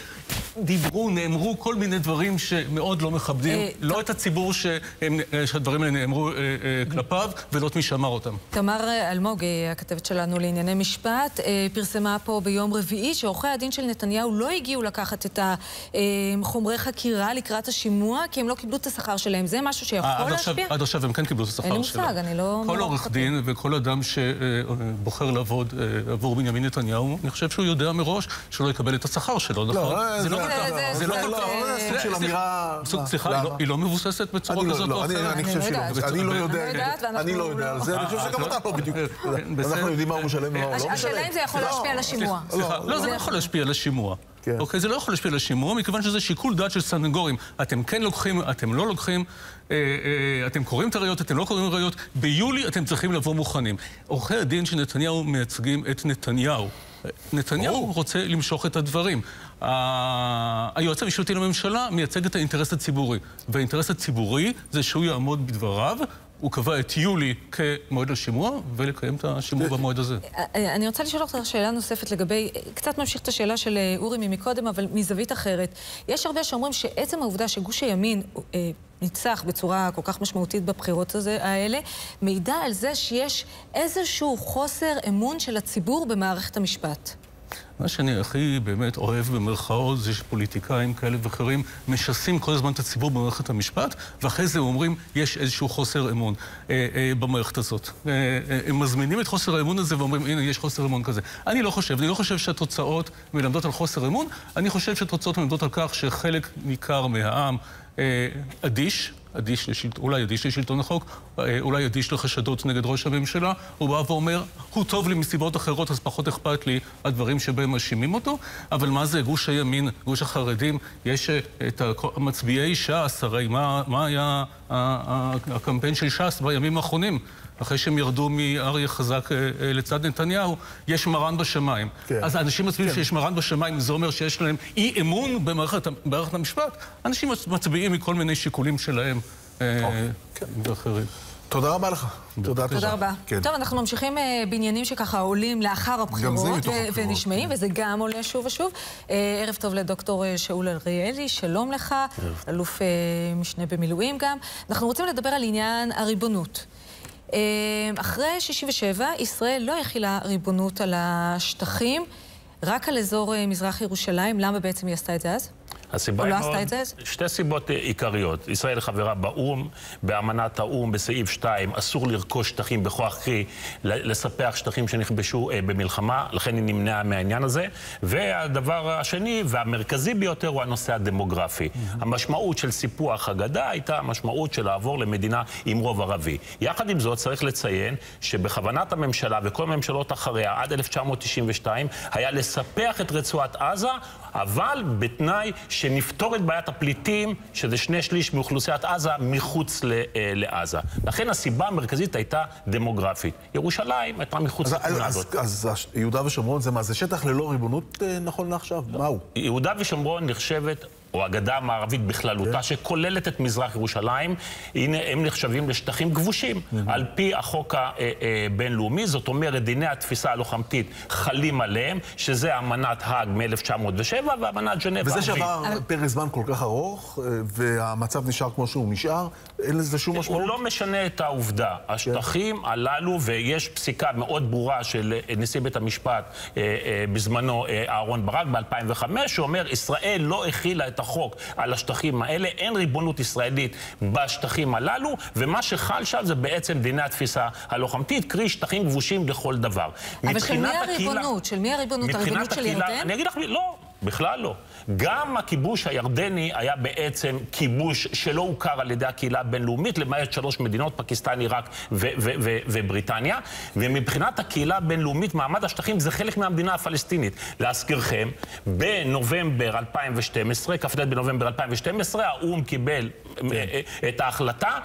דיברו, נאמרו כל מיני דברים שמאוד לא מכבדים, אה, לא את הציבור שהדברים האלה נאמרו כלפיו, ולא את מי שאמר אותם. תמר אלמוג, הכתבת שלנו לענייני משפט, פרסמה פה ביום רביעי שעורכי הדין של נתניהו לא הגיעו לקחת את החומרי חקירה לקראת השימוע, כי הם לא קיבלו את השכר שלהם. זה משהו שיכול להשפיע? עד עכשיו הם כן קיבלו את השכר שלהם. אין לי מושג, אני לא... כל עורך דין וכל אדם שבוחר לעבוד עבור בנימין נתניהו, אני חושב שהוא יודע מראש שלא יקבל את השכר שלו, נכון? לא, זה לא כל כך... זה לא כל כך... זה סוג של אמירה... סליחה, היא לא מבוססת בצורה כזאת או אחרת. אני חושב שלא. אני לא יודע. אני לא יודע על זה, אני חושב שגם אתה לא בדיוק. <laughs> אנחנו יודעים מה הוא משלם ומה הוא לא משלם. השאלה אם זה יכול להשפיע על השימוע. לא, זה לא יכול להשפיע על השימוע. כן. אוקיי? זה לא יכול להשפיע על השימוע, מכיוון שזה שיקול דעת של סנגורים. אתם כן לוקחים, אתם לא לוקחים, אה, אה, אתם קוראים את הראיות, אתם לא קוראים את הראיות. ביולי אתם צריכים לבוא מוכנים. עורכי הדין של נתניהו מייצגים את נתניהו. נתניהו oh. רוצה למשוך את הדברים. היועץ המשפטי לממשלה מייצג את האינטרס הציבורי. והאינטרס הציבורי זה שהוא יעמוד בדבריו הוא קבע את יולי כמועד לשימוע, ולקיים את השימוע במועד הזה. אה, אה, אני רוצה לשאול אותך שאלה נוספת לגבי, קצת ממשיך את השאלה של אה, אורי ממקודם, אבל מזווית אחרת. יש הרבה שאומרים שעצם העובדה שגוש הימין ניצח בצורה כל כך משמעותית בבחירות האלה, מעידה על זה שיש איזשהו חוסר אמון של הציבור במערכת המשפט. מה שאני הכי באמת אוהב במרכאות זה שפוליטיקאים כאלה ואחרים משסים כל הזמן את הציבור במערכת המשפט, ואחרי זה אומרים, יש איזשהו חוסר אמון אה, אה, במערכת הזאת. אה, אה, הם מזמינים את חוסר האמון הזה ואומרים, הנה, יש חוסר אמון כזה. אני לא חושב, אני לא חושב שהתוצאות מלמדות על חוסר אמון, אני חושב שהתוצאות מלמדות על כך שחלק ניכר מהעם אה, אדיש, אדיש לשלט... אולי אדיש לשלטון החוק, אה, אולי אדיש לחשדות נגד ראש הממשלה, הוא בא ואומר, הוא טוב לי מסיבות אחרות, אז פחות אכפת לי הדברים שבהם מאשימים אותו, אבל מה זה גוש הימין, גוש החרדים? יש אה, את מצביעי ש"ס, הרי מה, מה היה הקמפיין של ש"ס בימים האחרונים? אחרי שהם ירדו מאריה חזק אה, אה, לצד נתניהו, יש מרן בשמיים. כן. אז אנשים מצביעים כן. שיש מרן בשמיים, זה אומר שיש להם אי אמון במערכת, במערכת המשפט. אנשים מצביעים מכל מיני שיקולים שלהם אה, אוקיי. כן. ואחרים. תודה רבה לך. תודה, תודה רבה. כן. טוב, אנחנו ממשיכים uh, בעניינים שככה עולים לאחר הבחירות ונשמעים, כן. וזה גם עולה שוב ושוב. Uh, ערב טוב לדוקטור שאול אריאלי, שלום לך, אלוף uh, משנה במילואים גם. אנחנו רוצים לדבר על עניין הריבונות. אמ, אחרי 67, ישראל לא הכילה ריבונות על השטחים, רק על אזור אה, מזרח ירושלים. למה בעצם היא עשתה את זה אז? הסיבה היא לא מאוד... שתי סיבות עיקריות. ישראל חברה באו"ם, באמנת האו"ם, בסעיף 2, אסור לרכוש שטחים בכוח, קרי לספח שטחים שנכבשו אה, במלחמה, לכן היא נמנעה מהעניין הזה. והדבר השני והמרכזי ביותר הוא הנושא הדמוגרפי. Mm-hmm. המשמעות של סיפוח הגדה הייתה המשמעות של לעבור למדינה עם רוב ערבי. יחד עם זאת, צריך לציין שבכוונת הממשלה וכל ממשלות אחריה, עד 1992, היה לספח את רצועת עזה, אבל בתנאי שנפתור את בעיית הפליטים, שזה שני שליש מאוכלוסיית עזה, מחוץ ל, אה, לעזה. לכן הסיבה המרכזית הייתה דמוגרפית. ירושלים הייתה מחוץ לתמונה הזאת. אז, אז יהודה ושומרון זה מה? זה שטח ללא ריבונות אה, נכון לעכשיו? לא. מהו? יהודה ושומרון נחשבת או הגדה המערבית בכללותה, כן. שכוללת את מזרח ירושלים, הנה הם נחשבים לשטחים כבושים. על פי החוק הבינלאומי, זאת אומרת, דיני התפיסה הלוחמתית חלים עליהם, שזה אמנת האג מ-1907 ואמנת ז'נבה. וזה שעבר פרק זמן כל כך ארוך, אה, והמצב נשאר כמו שהוא נשאר, אין לזה שום משמעות? הוא לא משנה את העובדה. השטחים כן. הללו, ויש פסיקה מאוד ברורה של אה, נשיא בית המשפט אה, בזמנו, אהרן ברק, ב-2005, שאומר, ישראל לא הכילה את החוק על השטחים האלה, אין ריבונות ישראלית בשטחים הללו, ומה שחל שם זה בעצם דיני התפיסה הלוחמתית, קרי שטחים כבושים לכל דבר. אבל של מי הריבונות? של מי הריבונות? הריבונות של ירדן? אני אגיד לך, לא. בכלל לא. גם הכיבוש הירדני היה בעצם כיבוש שלא הוכר על ידי הקהילה הבינלאומית, למעט שלוש מדינות, פקיסטן, עיראק ובריטניה. ומבחינת הקהילה הבינלאומית, מעמד השטחים זה חלק מהמדינה הפלסטינית. להזכירכם, בנובמבר 2012, כ"ט בנובמבר 2012, האו"ם קיבל כן. את ההחלטה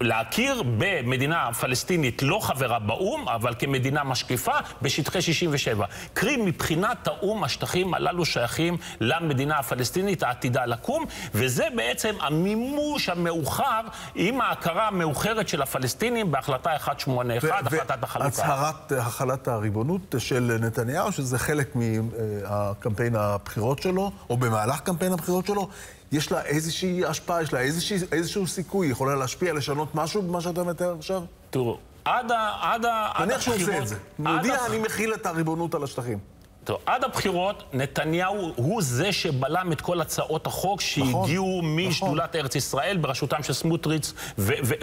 להכיר במדינה פלסטינית לא חברה באו"ם, אבל כמדינה משקיפה בשטחי 67. קרי, מבחינת האו"ם, השטחים הללו שייכים למדינה הפלסטינית העתידה לקום, וזה בעצם המימוש המאוחר עם ההכרה המאוחרת של הפלסטינים בהחלטה 181, החלטת החלוקה. והצהרת החלת הריבונות של נתניהו, שזה חלק מהקמפיין הבחירות שלו, או במהלך קמפיין הבחירות שלו, יש לה איזושהי השפעה, יש לה איזושהי, איזשהו סיכוי, יכולה להשפיע, לשנות משהו במה שאתה מתאר עכשיו? תראו, עד ה... עד ה... נניח שהוא עושה את זה. מודיע, אני מכיל את הריבונות על השטחים. טוב, עד הבחירות, נתניהו הוא זה שבלם את כל הצעות החוק שהגיעו נכון, משדולת נכון. ארץ ישראל בראשותם של סמוטריץ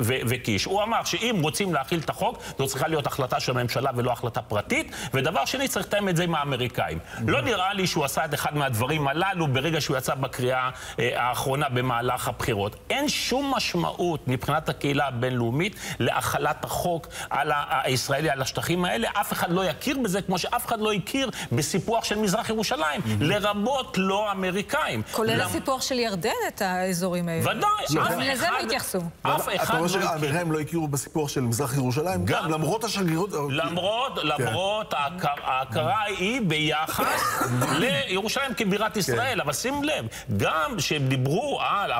וקיש. הוא אמר שאם רוצים להכיל את החוק, זו צריכה להיות החלטה של הממשלה ולא החלטה פרטית, ודבר שני, צריך לתאם את זה עם האמריקאים. לא נראה לי שהוא עשה את אחד מהדברים הללו ברגע שהוא יצא בקריאה אה, האחרונה במהלך הבחירות. אין שום משמעות מבחינת הקהילה הבינלאומית להחלת החוק על הישראלי על השטחים האלה. אף אחד לא יכיר בזה כמו שאף אחד לא הכיר בס... הסיפוח של מזרח ירושלים, לרבות לא אמריקאים. כולל הסיפוח של ירדן את האזורים האלה. ודאי, אף אחד... לזה הם התייחסו. אף אחד לא... אתה רואה שהאמריקאים לא הכירו בסיפוח של מזרח ירושלים? גם, למרות השגרירות... למרות, כן. למרות ההכרה היא ביחס <laughs> לירושלים כבירת ישראל. אבל שים לב, גם כשהם דיברו על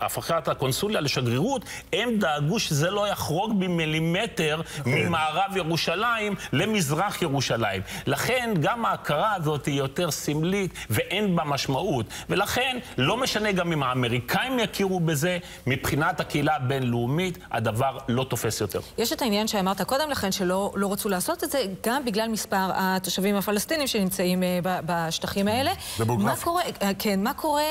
הפכת הקונסוליה לשגרירות, הם דאגו שזה לא יחרוג במילימטר כן. ממערב ירושלים למזרח ירושלים. לכן גם ההכרה הזאת היא יותר סמלית ואין בה משמעות. ולכן, לא משנה גם אם האמריקאים יכירו בזה, מבחינת הקהילה הבינלאומית, הדבר לא תופס יותר. יש את העניין שאמרת קודם לכן, שלא לא רצו לעשות את זה, גם בגלל מספר התושבים הפלסטינים שנמצאים uh, בשטחים האלה. מה קורה, uh, כן, מה קורה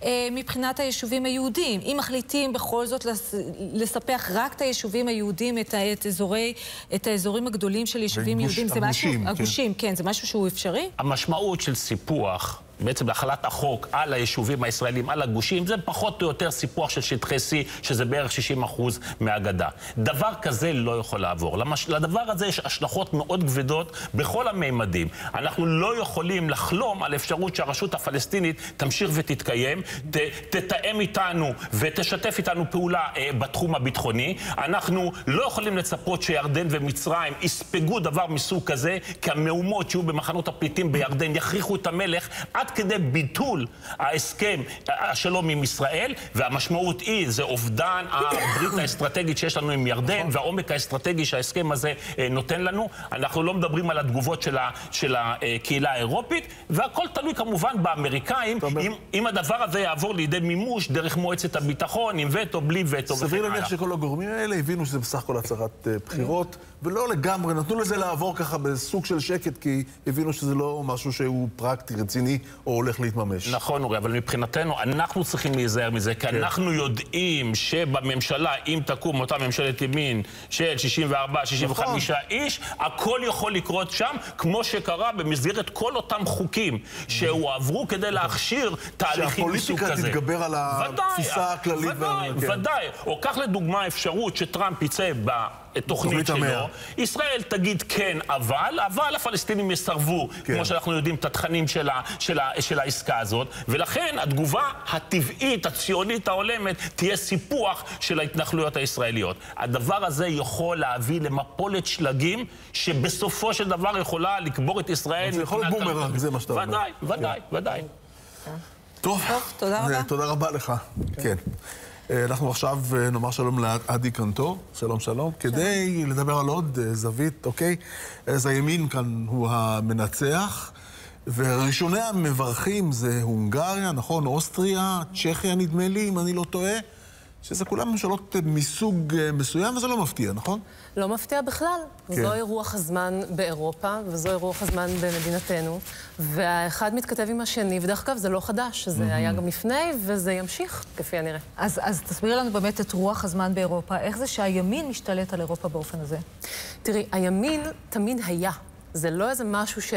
uh, מבחינת היישובים היהודיים? אם מחליטים בכל זאת לס, לספח רק את היישובים היהודיים, את, את, אזורי, את האזורים הגדולים של יישובים יהודיים, זה משהו... הגושים, כן. הגושים, כן, זה משהו שהוא אפשרי? המשמעות של סיפוח בעצם להחלת החוק על היישובים הישראלים, על הגושים, זה פחות או יותר סיפוח של שטחי C, שזה בערך 60 אחוז מהגדה. דבר כזה לא יכול לעבור. למש... לדבר הזה יש השלכות מאוד כבדות בכל הממדים. אנחנו לא יכולים לחלום על אפשרות שהרשות הפלסטינית תמשיך ותתקיים, ת... תתאם איתנו ותשתף איתנו פעולה אה, בתחום הביטחוני. אנחנו לא יכולים לצפות שירדן ומצרים יספגו דבר מסוג כזה, כי המהומות שיהיו במחנות הפליטים בירדן יכריחו את המלך עד כדי ביטול ההסכם, השלום עם ישראל, והמשמעות היא, זה אובדן הברית האסטרטגית שיש לנו עם ירדן, נכון. והעומק האסטרטגי שההסכם הזה אה, נותן לנו. אנחנו לא מדברים על התגובות של, ה, של הקהילה האירופית, והכל תלוי כמובן באמריקאים, אם, אם הדבר הזה יעבור לידי מימוש דרך מועצת הביטחון, עם וטו, בלי וטו וכן הלאה. סביר להניח שכל הגורמים האלה הבינו שזה בסך הכל הצהרת אה, בחירות. ולא לגמרי, נתנו לזה לעבור ככה בסוג של שקט, כי הבינו שזה לא משהו שהוא פרקטי, רציני, או הולך להתממש. נכון, אורי, אבל מבחינתנו, אנחנו צריכים להיזהר מזה, כי כן. אנחנו יודעים שבממשלה, אם תקום אותה ממשלת ימין של 64, 65 נכון. איש, הכל יכול לקרות שם, כמו שקרה במסגרת כל אותם חוקים שהועברו כדי להכשיר תהליכים מסוג כזה. שהפוליטיקה תתגבר על התפיסה הכללית. ודאי, ודאי. או קח לדוגמה אפשרות שטראמפ יצא ב... תוכנית שלו. ישראל תגיד כן, אבל, אבל הפלסטינים יסרבו, כן. כמו שאנחנו יודעים, את התכנים של, ה, של, ה, של העסקה הזאת, ולכן התגובה הטבעית, הציונית ההולמת, תהיה סיפוח של ההתנחלויות הישראליות. הדבר הזה יכול להביא למפולת שלגים, שבסופו של דבר יכולה לקבור את ישראל. זה יכול להיות בומרנג, זה מה שאתה אומר. ודאי, ודאי, כן. ודאי. טוב, תודה רבה. תודה רבה לך. כן. אה, אנחנו עכשיו אה, נאמר שלום לעדי קנטור, שלום שלום, כדי לדבר על עוד אה, זווית, אוקיי? אז הימין כאן הוא המנצח, וראשוני המברכים זה הונגריה, נכון? אוסטריה, צ'כיה נדמה לי, אם אני לא טועה. שזה כולם ממשלות מסוג מסוים, וזה לא מפתיע, נכון? לא מפתיע בכלל. כן. זוהי רוח הזמן באירופה, וזוהי רוח הזמן במדינתנו, והאחד מתכתב עם השני, ודרך אגב, זה לא חדש, זה mm-hmm. היה גם לפני, וזה ימשיך, כפי הנראה. אז, אז תסבירי לנו באמת את רוח הזמן באירופה. איך זה שהימין משתלט על אירופה באופן הזה? תראי, הימין תמיד היה. זה לא איזה משהו ש...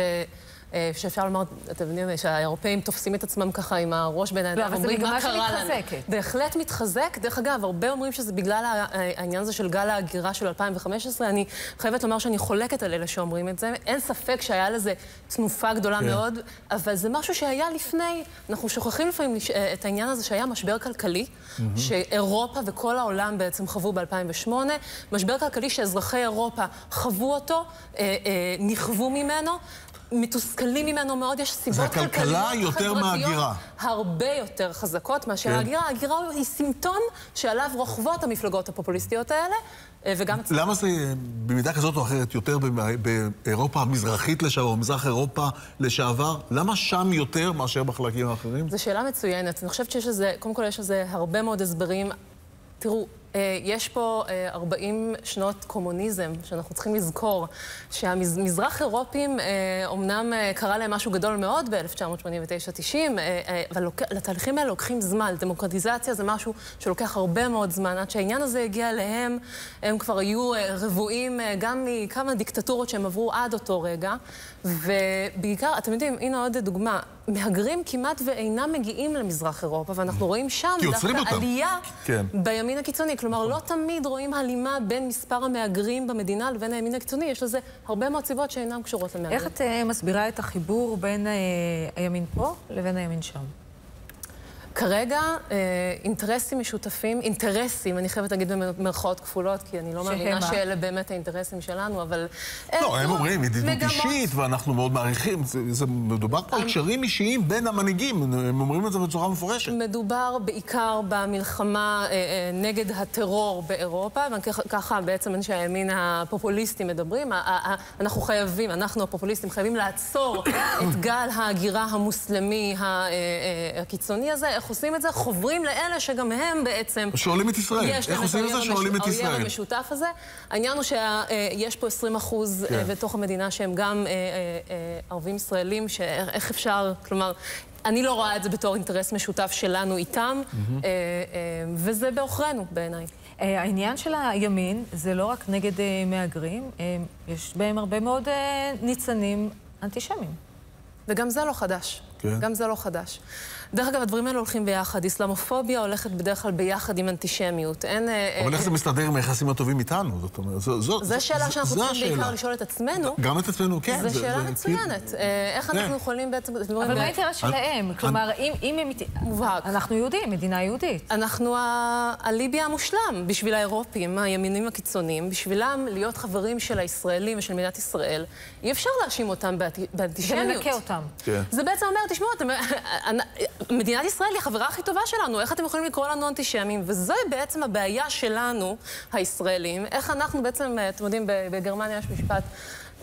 אה, שאפשר לומר, אתם יודעים, שהאירופאים תופסים את עצמם ככה עם הראש בין הידיים, לא, אומרים, מה קרה לנו? בהחלט מתחזק. דרך אגב, הרבה אומרים שזה בגלל העניין הזה של גל ההגירה של 2015. אני חייבת לומר שאני חולקת על אלה שאומרים את זה. אין ספק שהיה לזה תנופה גדולה כן. מאוד, אבל זה משהו שהיה לפני. אנחנו שוכחים לפעמים אה, את העניין הזה שהיה משבר כלכלי, mm-hmm. שאירופה וכל העולם בעצם חוו ב-2008. משבר כלכלי שאזרחי אירופה חוו אותו, אה, נכוו ממנו. מתוסכלים ממנו מאוד, יש סיבות כלכליות יותר מהגירה. הרבה יותר חזקות מאשר כן. ההגירה. ההגירה היא סימפטום שעליו רוכבות המפלגות הפופוליסטיות האלה, אה, וגם... למה זה במידה כזאת או אחרת יותר באירופה המזרחית לשעבר, או מזרח אירופה לשעבר? למה שם יותר מאשר בחלקים האחרים? זו שאלה מצוינת. אני חושבת שיש לזה, קודם כל יש לזה הרבה מאוד הסברים. תראו, אה, יש פה 40 אה, שנות קומוניזם, שאנחנו צריכים לזכור שהמזרח אירופים, אומנם אה, קרה להם משהו גדול מאוד ב-1989-90, אבל לתהליכים האלה לוקחים זמן. דמוקרטיזציה זה משהו שלוקח הרבה מאוד זמן. עד שהעניין הזה הגיע אליהם, הם כבר היו רבועים גם מכמה דיקטטורות שהם עברו עד אותו רגע. ובעיקר, אתם יודעים, הנה עוד דוגמה, מהגרים כמעט ואינם מגיעים למזרח אירופה, ואנחנו רואים שם דווקא עלייה כן. בימין הקיצוני. כלומר, לא תמיד רואים הלימה בין מספר המהגרים במדינה לבין הימין הקיצוני. יש לזה הרבה מאוד סיבות שאינן קשורות למהגרים. איך את uh, מסבירה את החיבור בין uh, הימין פה לבין הימין שם? כרגע אה, אינטרסים משותפים, אינטרסים, אני חייבת להגיד במרכאות כפולות, כי אני לא מאמינה שאלה באמת האינטרסים שלנו, אבל... לא, הם אומרים ידידות אישית, ואנחנו מאוד מעריכים, זה מדובר פה על קשרים אישיים בין המנהיגים, הם אומרים את זה בצורה מפורשת. מדובר בעיקר במלחמה אה, אה, נגד הטרור באירופה, וככה בעצם אנשי הימין הפופוליסטים מדברים. אנחנו חייבים, אנחנו הפופוליסטים, חייבים לעצור את גל ההגירה המוסלמי הקיצוני הזה. איך עושים את זה? חוברים לאלה שגם הם בעצם... שואלים את ישראל. איך עושים את זה? שואלים את ישראל. האויב המשותף הזה. העניין הוא שיש פה 20 אחוז כן. בתוך המדינה שהם גם ערבים ישראלים, שאיך אפשר, כלומר... אני לא רואה את זה בתור אינטרס משותף שלנו איתם, וזה בעוכרינו בעיניי. העניין של הימין זה לא רק נגד מהגרים, יש בהם הרבה מאוד ניצנים אנטישמיים. וגם זה לא חדש. כן. גם זה לא חדש. דרך אגב, הדברים האלה הולכים ביחד. אסלאמופוביה הולכת בדרך כלל ביחד עם אנטישמיות. אין... אה, אבל איך זה מסתדר עם היחסים הטובים איתנו? זאת אומרת, זו... זו שאלה שאנחנו צריכים בעיקר לשאול את עצמנו. גם את עצמנו, כן. זו שאלה מצוינת. אה, איך אנחנו כן. יכולים בעצם... אבל מה האינטרס שלהם? כלומר, אם הם... מובהק. אנחנו יהודים, מדינה יהודית. אנחנו הליבי המושלם בשביל האירופים, הימינים הקיצוניים. בשבילם להיות חברים של הישראלים ושל מדינת ישראל, אי אפשר להאשים אותם באנטישמיות. זה מנקה אותם. כן. זה בעצם אומר, תשמעו, מדינת ישראל היא החברה הכי טובה שלנו, איך אתם יכולים לקרוא לנו אנטישמים? וזו בעצם הבעיה שלנו, הישראלים, איך אנחנו בעצם, אתם יודעים, בגרמניה יש משפט...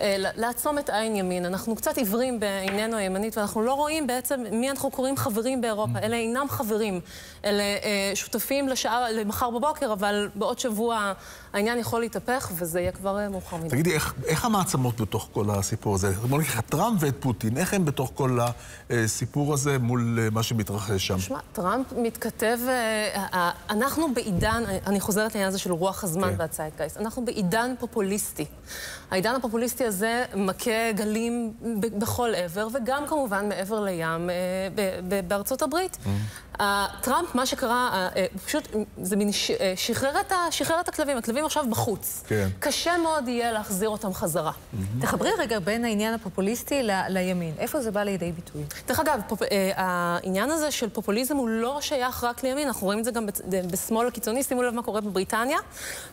אה, לעצום את עין ימין. אנחנו קצת עיוורים בעינינו הימנית, ואנחנו לא רואים בעצם מי אנחנו קוראים חברים באירופה. אלה אינם חברים, אלה אה, שותפים לשעה, למחר בבוקר, אבל בעוד שבוע העניין יכול להתהפך, וזה יהיה כבר אה, מאוחר מדי. תגידי, איך, איך המעצמות בתוך כל הסיפור הזה? בוא נגיד לך, טראמפ ואת פוטין, איך הם בתוך כל הסיפור הזה מול מה שמתרחש שם? תשמע, טראמפ מתכתב... אנחנו בעידן, אני חוזרת לעניין הזה של רוח הזמן כן. והציידקייסט, אנחנו בעידן פופוליסטי. העידן הפופוליסטי הזה מכה גלים בכל עבר, וגם כמובן מעבר לים אה, בארצות הברית. Mm. טראמפ, מה שקרה, אה, אה, פשוט, זה מין, שחרר את, שחרר את הכלבים, הכלבים עכשיו בחוץ. כן. קשה מאוד יהיה להחזיר אותם חזרה. Mm-hmm. תחברי רגע בין העניין הפופוליסטי לימין. איפה זה בא לידי ביטוי? דרך אגב, פופ, העניין הזה של פופוליזם הוא לא שייך רק לימין, אנחנו רואים את זה גם בשמאל הקיצוני. שימו לב מה קורה בבריטניה,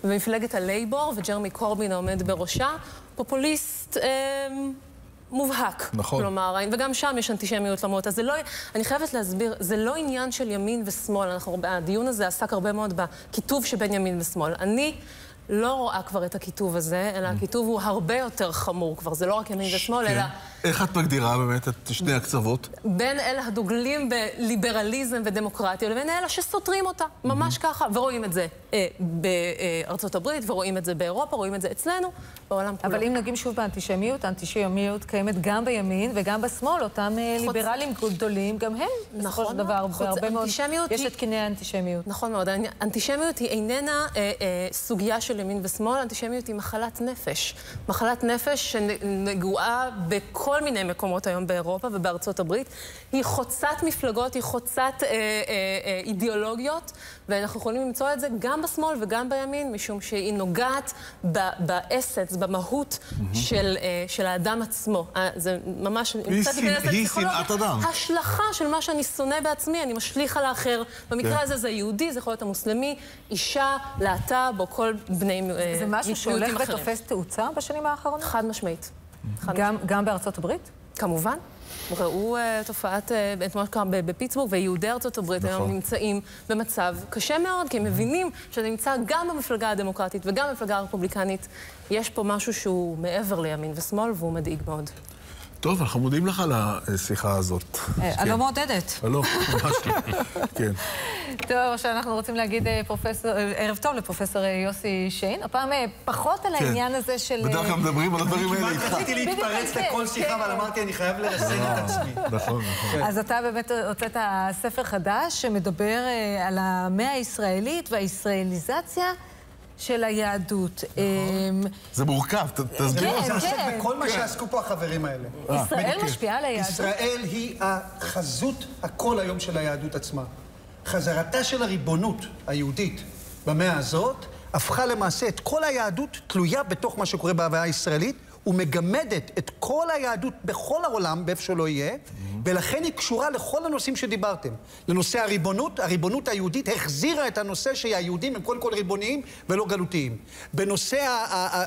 במפלגת הלייבור, וג'רמי קורבין העומד בראשה. פופוליסט אה, מובהק. נכון. כלומר, וגם שם יש אנטישמיות למרות. אז זה לא, אני חייבת להסביר, זה לא עניין של ימין ושמאל. אנחנו, הדיון הזה עסק הרבה מאוד בכיתוב שבין ימין ושמאל. אני לא רואה כבר את הכיתוב הזה, אלא הכיתוב הוא הרבה יותר חמור כבר. זה לא רק ימין ושמאל, כן. אלא... איך את מגדירה באמת את שני הקצוות? בין אלה הדוגלים בליברליזם ודמוקרטיה לבין אלה שסותרים אותה, ממש ככה, ורואים את זה אה, בארצות הברית, ורואים את זה באירופה, רואים את זה אצלנו, בעולם כולו. אבל אם נוגעים שוב באנטישמיות, האנטישמיות קיימת גם בימין וגם בשמאל, אותם אה, חוץ... ליברלים גדולים, גם הם, בסופו של נכון דבר, בהרבה מאוד, יש את קיני האנטישמיות. נכון מאוד, האנטישמיות היא איננה אה, אה, סוגיה של ימין ושמאל, האנטישמיות היא מחלת נפש. מחלת נפש שנגועה בכל... בכל מיני מקומות היום באירופה ובארצות הברית. היא חוצת מפלגות, היא חוצת אה, אה, אה, אידיאולוגיות, ואנחנו יכולים למצוא את זה גם בשמאל וגם בימין, משום שהיא נוגעת באסץ, במהות mm-hmm. של, אה, של האדם עצמו. אה, זה ממש... היא שנאת אדם. השלכה של מה שאני שונא בעצמי, אני משליך על האחר. במקרה כן. הזה זה יהודי, זה יכול להיות המוסלמי, אישה, להט"ב או כל בני מיעוטים אחרים. זה משהו שהולך ותופס תאוצה בשנים האחרונות? חד משמעית. גם, גם בארצות הברית? כמובן. ראו uh, תופעת, uh, את מה שקרה בפיטסבורג, ויהודי ארצות הברית נכון. היום נמצאים במצב קשה מאוד, כי הם מבינים שזה נמצא גם במפלגה הדמוקרטית וגם במפלגה הרפובליקנית. יש פה משהו שהוא מעבר לימין ושמאל, והוא מדאיג מאוד. טוב, אנחנו מודים לך על השיחה הזאת. אני אה, לא מעודדת. לא, ממש לא. <laughs> כן. טוב, עכשיו אנחנו רוצים להגיד אה, אה, ערב טוב לפרופסור יוסי שיין. הפעם פחות על כן. העניין הזה של... בדרך כלל מדברים על הדברים האלה איתך. רציתי להתפרץ לכל שיחה, אבל אמרתי, אני חייב לרסן את עצמי. נכון, נכון. אז אתה באמת הוצאת ספר חדש שמדבר על המאה הישראלית והישראליזציה. של היהדות. נכון. אמ, זה מורכב, תסביר. כן, כן. בכל מה שעסקו פה החברים האלה. ישראל משפיעה על היהדות? ישראל היא החזות הכל היום של היהדות עצמה. חזרתה של הריבונות היהודית במאה הזאת הפכה למעשה את כל היהדות תלויה בתוך מה שקורה בהוויה הישראלית. ומגמדת את כל היהדות בכל העולם, באיפה שלא יהיה, ולכן היא קשורה לכל הנושאים שדיברתם. לנושא הריבונות, הריבונות היהודית החזירה את הנושא שהיהודים הם קודם כל ריבוניים ולא גלותיים. בנושא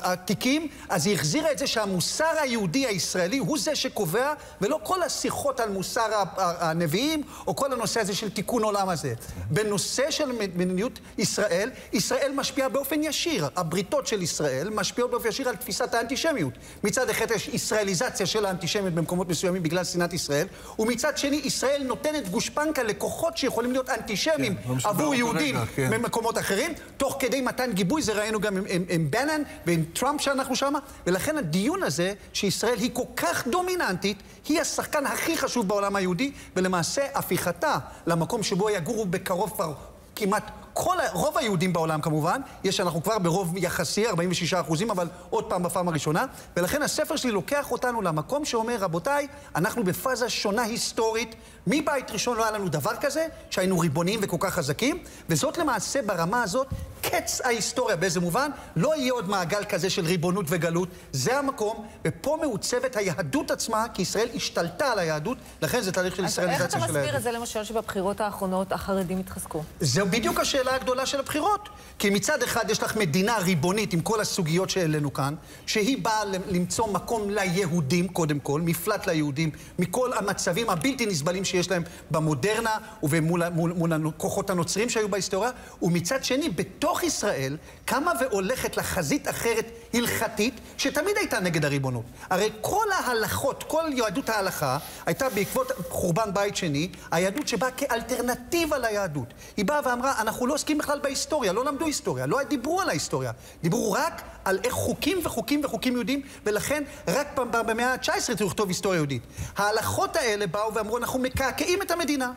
התיקים, אז היא החזירה את זה שהמוסר היהודי הישראלי הוא זה שקובע, ולא כל השיחות על מוסר הנביאים, או כל הנושא הזה של תיקון עולם הזה. בנושא של מדיניות ישראל, ישראל משפיעה באופן ישיר. הבריתות של ישראל משפיעות באופן ישיר על תפיסת האנטישמיות. מצד אחד יש ישראליזציה של האנטישמיות במקומות מסוימים בגלל שנאת ישראל, ומצד שני ישראל נותנת גושפנקה לכוחות שיכולים להיות אנטישמים כן, לא עבור יהודים כן. במקומות אחרים, תוך כדי מתן גיבוי, זה ראינו גם עם, עם, עם בנן ועם טראמפ שאנחנו שמה, ולכן הדיון הזה שישראל היא כל כך דומיננטית, היא השחקן הכי חשוב בעולם היהודי, ולמעשה הפיכתה למקום שבו יגורו בקרוב כבר כמעט כל, רוב היהודים בעולם כמובן, יש אנחנו כבר ברוב יחסי, 46 אחוזים, אבל עוד פעם בפעם הראשונה, ולכן הספר שלי לוקח אותנו למקום שאומר, רבותיי, אנחנו בפאזה שונה היסטורית, מבית ראשון לא היה לנו דבר כזה, שהיינו ריבוניים וכל כך חזקים, וזאת למעשה ברמה הזאת קץ ההיסטוריה. באיזה מובן? לא יהיה עוד מעגל כזה של ריבונות וגלות, זה המקום, ופה מעוצבת היהדות עצמה, כי ישראל השתלטה על היהדות, לכן זה תהליך של ישראליזציה של היהדות. איך אתה מסביר את זה למשל שבבחירות האחרונות החרדים התחזקו? זו בדיוק השאלה הגדולה של הבחירות. כי מצד אחד יש לך מדינה ריבונית עם כל הסוגיות שהעלינו כאן, שהיא באה למצוא מקום ליהודים, קודם כל, מפלט ליהודים, מכל המצבים הבלתי נסבלים שיש להם במודרנה ומול מול, מול הכוחות הנוצרים שהיו בהיסטוריה, ומצד שני, בתוך ישראל, קמה והולכת לחזית אחרת הלכתית, שתמיד הייתה נגד הריבונות. הרי כל ההלכות, כל יהדות ההלכה, הייתה בעקבות חורבן בית שני, היהדות שבאה כאלטרנטיבה ליהדות. היא באה ואמרה, אנחנו לא עוסקים בכלל בהיסטוריה, לא למדו היסטוריה, לא דיברו על ההיסטוריה. דיברו רק על איך חוקים וחוקים וחוקים יהודים, ולכן רק במאה ה-19 צריך לכתוב היסטוריה יהודית. ההלכות האלה באו ואמרו, אנחנו מקעקעים את המדינה.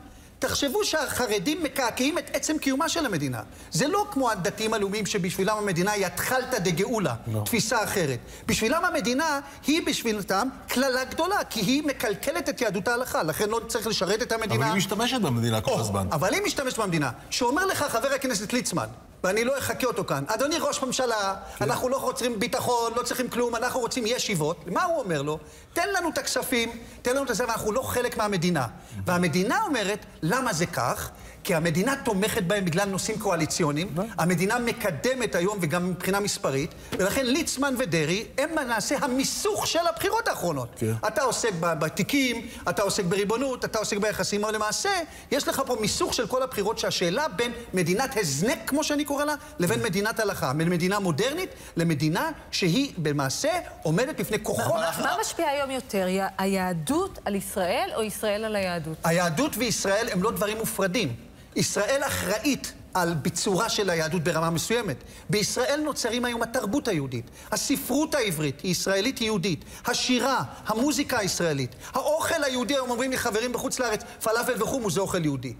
תחשבו שהחרדים מקעקעים את עצם קיומה של המדינה. זה לא כמו הדתיים הלאומיים שבשבילם המדינה היא התחלתא דגאולה, לא. תפיסה אחרת. בשבילם המדינה היא בשבילתם קללה גדולה, כי היא מקלקלת את יהדות ההלכה, לכן לא צריך לשרת את המדינה. אבל היא משתמשת במדינה כל הזמן. אבל היא משתמשת במדינה. שאומר לך חבר הכנסת ליצמן, ואני לא אחכה אותו כאן. אדוני ראש ממשלה, כן. אנחנו לא רוצים ביטחון, לא צריכים כלום, אנחנו רוצים ישיבות. מה הוא אומר לו? תן לנו את הכספים, תן לנו את זה, ואנחנו לא חלק מהמדינה. והמדינה אומרת, למה זה כך? כי המדינה תומכת בהם בגלל נושאים קואליציוניים, המדינה מקדמת היום וגם מבחינה מספרית, ולכן ליצמן ודרעי הם למעשה המיסוך של הבחירות האחרונות. כן. אתה עוסק בתיקים, אתה עוסק בריבונות, אתה עוסק ביחסים, אבל למעשה יש לך פה מיסוך של כל הבחירות שהשאלה בין מדינת הזנק, כמו שאני קורא לה, לבין מדינת הלכה. בין מדינה מודרנית למדינה שהיא במעשה עומדת בפני כוחות... מה משפיע היום יותר, היהדות על ישראל או ישראל על היהדות? היהדות וישראל הם לא דברים מופרדים. ישראל אחראית על ביצורה של היהדות ברמה מסוימת. בישראל נוצרים היום התרבות היהודית, הספרות העברית היא ישראלית יהודית, השירה, המוזיקה הישראלית, האוכל היהודי, היום אומרים לי חברים בחוץ לארץ, פלאפל וחומוס זה אוכל יהודי.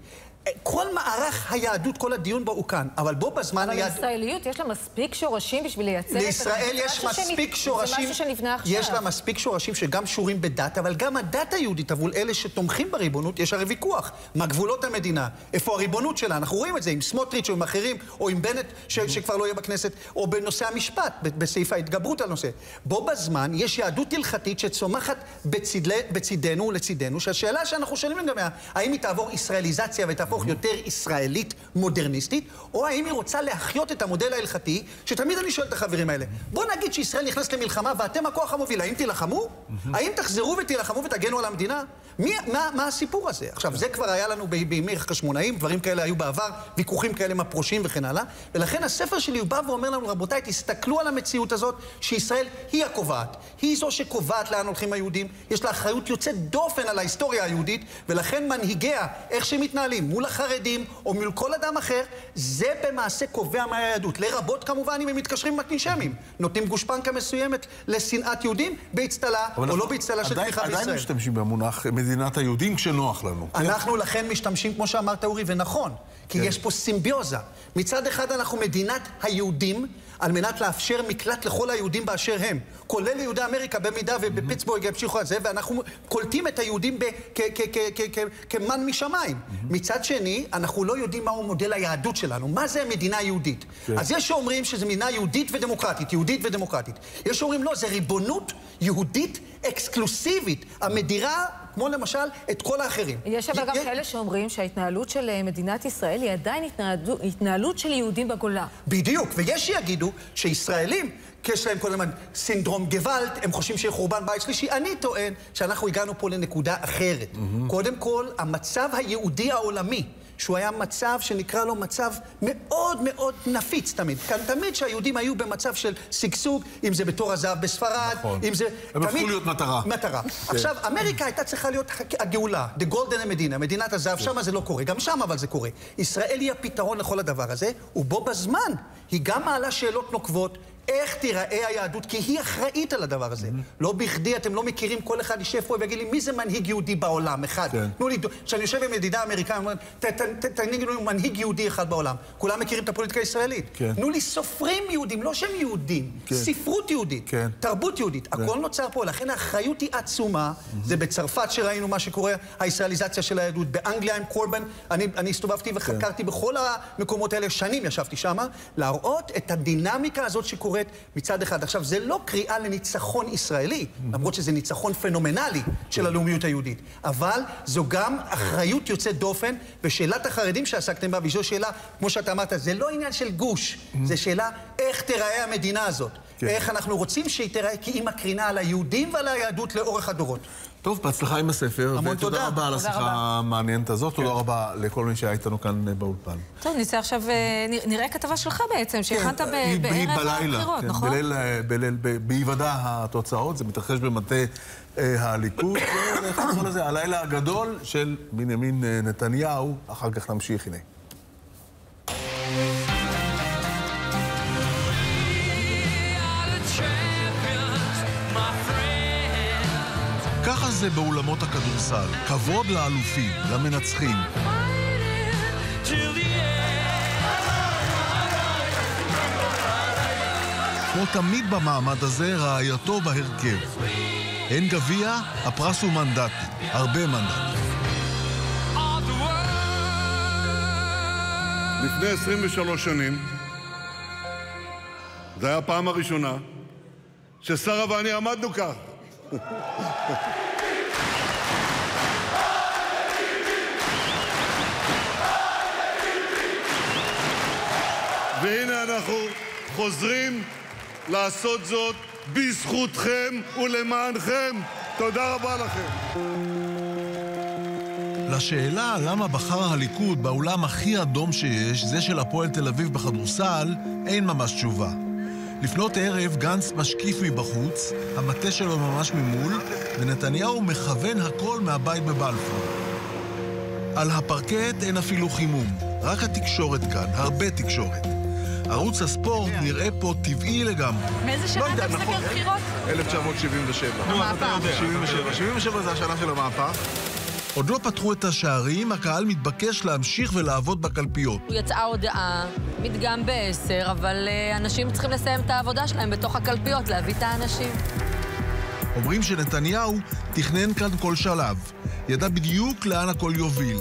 כל מערך היהדות, כל הדיון בו הוא כאן, אבל בו בזמן אבל היהדות... אבל לישראליות יש לה מספיק שורשים בשביל לייצר את... לישראל יש מספיק שורשים... זה משהו שנבנה עכשיו. יש לה מספיק שורשים שגם קשורים בדת, אבל גם הדת היהודית עבור אלה שתומכים בריבונות, יש הרי ויכוח. מה גבולות המדינה? איפה הריבונות שלה? אנחנו רואים את זה עם סמוטריץ' או עם אחרים, או עם בנט, ש- שכבר לא יהיה בכנסת, או בנושא המשפט, בסעיף ההתגברות על נושא. בו בזמן יש יהדות הלכתית שצומחת בצדלי, בצדנו ולצידנו, שהשאלה שאנחנו שואלים לגביה, האם היא תעבור ישראליזציה ותהפוך יותר ישראלית מודרניסטית, או האם היא רוצה להחיות את המודל ההלכתי, שתמיד אני שואל את החברים האלה, בוא נגיד שישראל נכנסת למלחמה ואתם הכוח המוביל, האם תילחמו? האם תחזרו ותילחמו ותגנו על המדינה? מי, מה, מה הסיפור הזה? עכשיו, זה כבר היה לנו בימי חשמונאים, דברים כאלה היו בעבר, ויכוחים כאלה עם הפרושים וכן הלאה, ולכן הספר שלי הוא בא ואומר לנו, רבותיי, תסתכלו על המציאות הזאת, שישראל היא הקובעת. היא זו שקובעת לאן הולכים היהודים, יש לה אחריות יוצאת דופן על ההיסטוריה היהודית, ולכן מנהיגיה, איך שהם מתנהלים מול החרדים או מול כל אדם אחר, זה במעשה קובע מה היהדות. לרבות כמובן אם הם מתקשרים עם אנטישמים. נותנים גושפנקה מסוימת לשנאת יהודים באצטלה או לא באצטלה של תמיכה בישראל. עדיין משתמשים במונח מדינת היהודים כשנוח לנו. כן? אנחנו לכן משתמשים, כמו שאמרת אורי, ונכון, כי כן. יש פה סימביוזה. מצד אחד אנחנו מדינת היהודים, על מנת לאפשר מקלט לכל היהודים באשר הם, כולל יהודי אמריקה במידה ובפיטסבורג ימשיכו על זה, ואנחנו קולטים את היהודים כמן משמיים. מצד שני, אנחנו לא יודעים מהו מודל היהדות שלנו, מה זה המדינה היהודית. כן. אז יש שאומרים שזו מדינה יהודית ודמוקרטית, יהודית ודמוקרטית. יש שאומרים לא, זה ריבונות יהודית אקסקלוסיבית, המדירה כמו למשל את כל האחרים. יש אבל גם כאלה שאומרים שההתנהלות של אה, מדינת ישראל היא עדיין התנהלות של יהודים בגולה. בדיוק, ויש שיגידו שישראלים, יש להם כל הזמן סינדרום גוואלד, הם חושבים שיהיה חורבן בית שלישי. אני טוען שאנחנו הגענו פה לנקודה אחרת. קודם כל, המצב היהודי העולמי. שהוא היה מצב שנקרא לו מצב מאוד מאוד נפיץ תמיד. כאן תמיד שהיהודים היו במצב של שגשוג, אם זה בתור הזהב בספרד, נכון. אם זה... הם הפכו להיות מטרה. מטרה. כן. עכשיו, אמריקה הייתה צריכה להיות הגאולה, the golden המדינה, מדינת הזהב, כן. שם זה לא קורה. גם שם אבל זה קורה. ישראל היא הפתרון לכל הדבר הזה, ובו בזמן היא גם מעלה שאלות נוקבות, איך תיראה היהדות, כי היא אחראית על הדבר הזה. Mm-hmm. לא בכדי אתם לא מכירים, כל אחד יישב פה ויגיד לי, מי זה מנהיג יהודי בעולם? אחד. כן. תנו לי, כשאני יושב עם ידידה אמריקאית, אומרת, תגידו לי מנהיג יהודי אחד בעולם. כולם מכירים את הפוליטיקה הישראלית. כן. תנו לי סופרים יהודים, לא שהם יהודים, כן. ספרות יהודית, כן. תרבות יהודית. כן. הכל נוצר פה, לכן האחריות היא עצומה. Mm-hmm. זה בצרפת שראינו מה שקורה, הישראליזציה של היהדות, באנגליה עם קורבן. אני, אני הסתובבתי וחקרתי כן. בכל המקומות האלה, שנים ישבתי שם, להראות את הדינמיקה הזאת שקורה קורית מצד אחד. עכשיו, זה לא קריאה לניצחון ישראלי, למרות שזה ניצחון פנומנלי של הלאומיות היהודית, אבל זו גם אחריות יוצאת דופן, ושאלת החרדים שעסקתם בה, וזו שאלה, כמו שאתה אמרת, זה לא עניין של גוש, זה שאלה איך תיראה המדינה הזאת. כן. איך אנחנו רוצים שהיא תיראה, כי היא מקרינה על היהודים ועל היהדות לאורך הדורות. טוב, בהצלחה עם הספר. המון תודה. ותודה רבה על השיחה המעניינת הזאת. תודה כן. רבה לכל מי שהיה איתנו כאן באולפן. טוב, נצא עכשיו, אה, נראה כתבה שלך בעצם, שהכנת כן, בערב הבחירות, נכון? בהיוודע התוצאות, זה מתרחש במטה אה, הליכוד, <coughs> הלילה הגדול של בנימין אה, נתניהו. אחר כך נמשיך, הנה. זה באולמות הכדורסל, כבוד לאלופים, למנצחים. כמו תמיד במעמד הזה, רעייתו בהרכב. אין גביע, הפרס הוא מנדטי, הרבה מנדטים. לפני 23 שנים, זו הייתה הפעם הראשונה ששרה ואני עמדנו כך. והנה אנחנו חוזרים לעשות זאת בזכותכם ולמענכם. תודה רבה לכם. לשאלה למה בחר הליכוד באולם הכי אדום שיש, זה של הפועל תל אביב בכדורסל, אין ממש תשובה. לפנות ערב גנץ משקיף מבחוץ, המטה שלו ממש ממול, ונתניהו מכוון הכל מהבית בבלפור. על הפרקט אין אפילו חימום, רק התקשורת כאן, הרבה תקשורת. ערוץ הספורט נראה פה טבעי לגמרי. מאיזה שנה אתה מסתכל בחירות? 1977. המהפך. 77. 77 זה השנה של המהפך. עוד לא פתחו את השערים, הקהל מתבקש להמשיך ולעבוד בקלפיות. יצאה הודעה, מדגם בעשר, אבל uh, אנשים צריכים לסיים את העבודה שלהם בתוך הקלפיות, להביא את האנשים. אומרים שנתניהו תכנן כאן כל שלב. ידע בדיוק לאן הכל יוביל.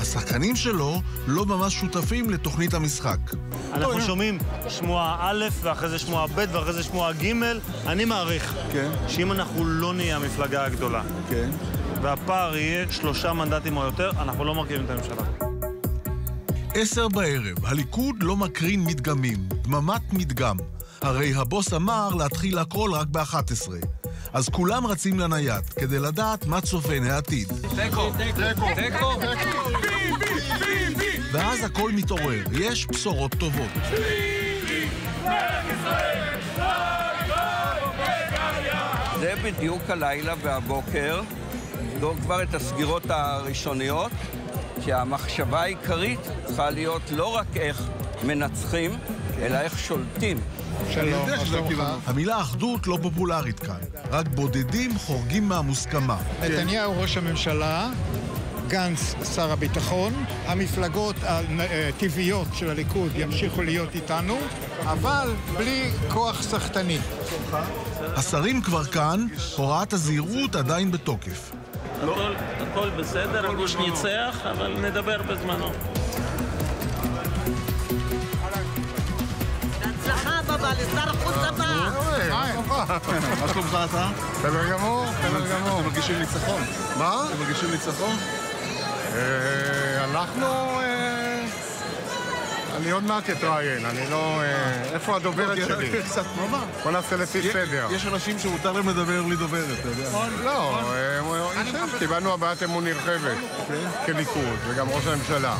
השחקנים שלו לא ממש שותפים לתוכנית המשחק. אנחנו שומעים שמועה א', ואחרי זה שמועה ב', ואחרי זה שמועה ג'. אני מעריך כן. שאם אנחנו לא נהיה המפלגה הגדולה, כן. והפער יהיה שלושה מנדטים או יותר, אנחנו לא מרכיבים את הממשלה. עשר בערב, הליכוד לא מקרין מדגמים, דממת מדגם. הרי הבוס אמר להתחיל הכל רק ב-11. אז כולם רצים לנייד, כדי לדעת מה צופן העתיד. תיקו, תיקו, תיקו, ואז הכל מתעורר, יש בשורות טובות. זה בדיוק הלילה והבוקר, נבדוק כבר את הסגירות הראשוניות, שהמחשבה העיקרית צריכה להיות לא רק איך מנצחים, אלא איך שולטים. שלום, מה שלומך? המילה אחדות לא פופולרית כאן. רק בודדים חורגים מהמוסכמה. נתניהו ראש הממשלה, גנץ שר הביטחון, המפלגות הטבעיות של הליכוד ימשיכו להיות איתנו, אבל בלי כוח סחטני. השרים כבר כאן, הוראת הזהירות עדיין בתוקף. הכל בסדר, הגוש ניצח, אבל נדבר בזמנו. לשר החוץ הבא. מה שלומך אתה? בסדר גמור, בסדר גמור. אתם מרגישים ניצחון. מה? אתם מרגישים ניצחון? אנחנו... אני עוד מעט אתראיין, אני לא... איפה הדוברת שלי? בוא נעשה לפי סדר. יש אנשים שמותר להם לדבר בלי דוברת, אתה יודע. לא, קיבלנו הבעת אמון נרחבת כליכוד, וגם ראש הממשלה.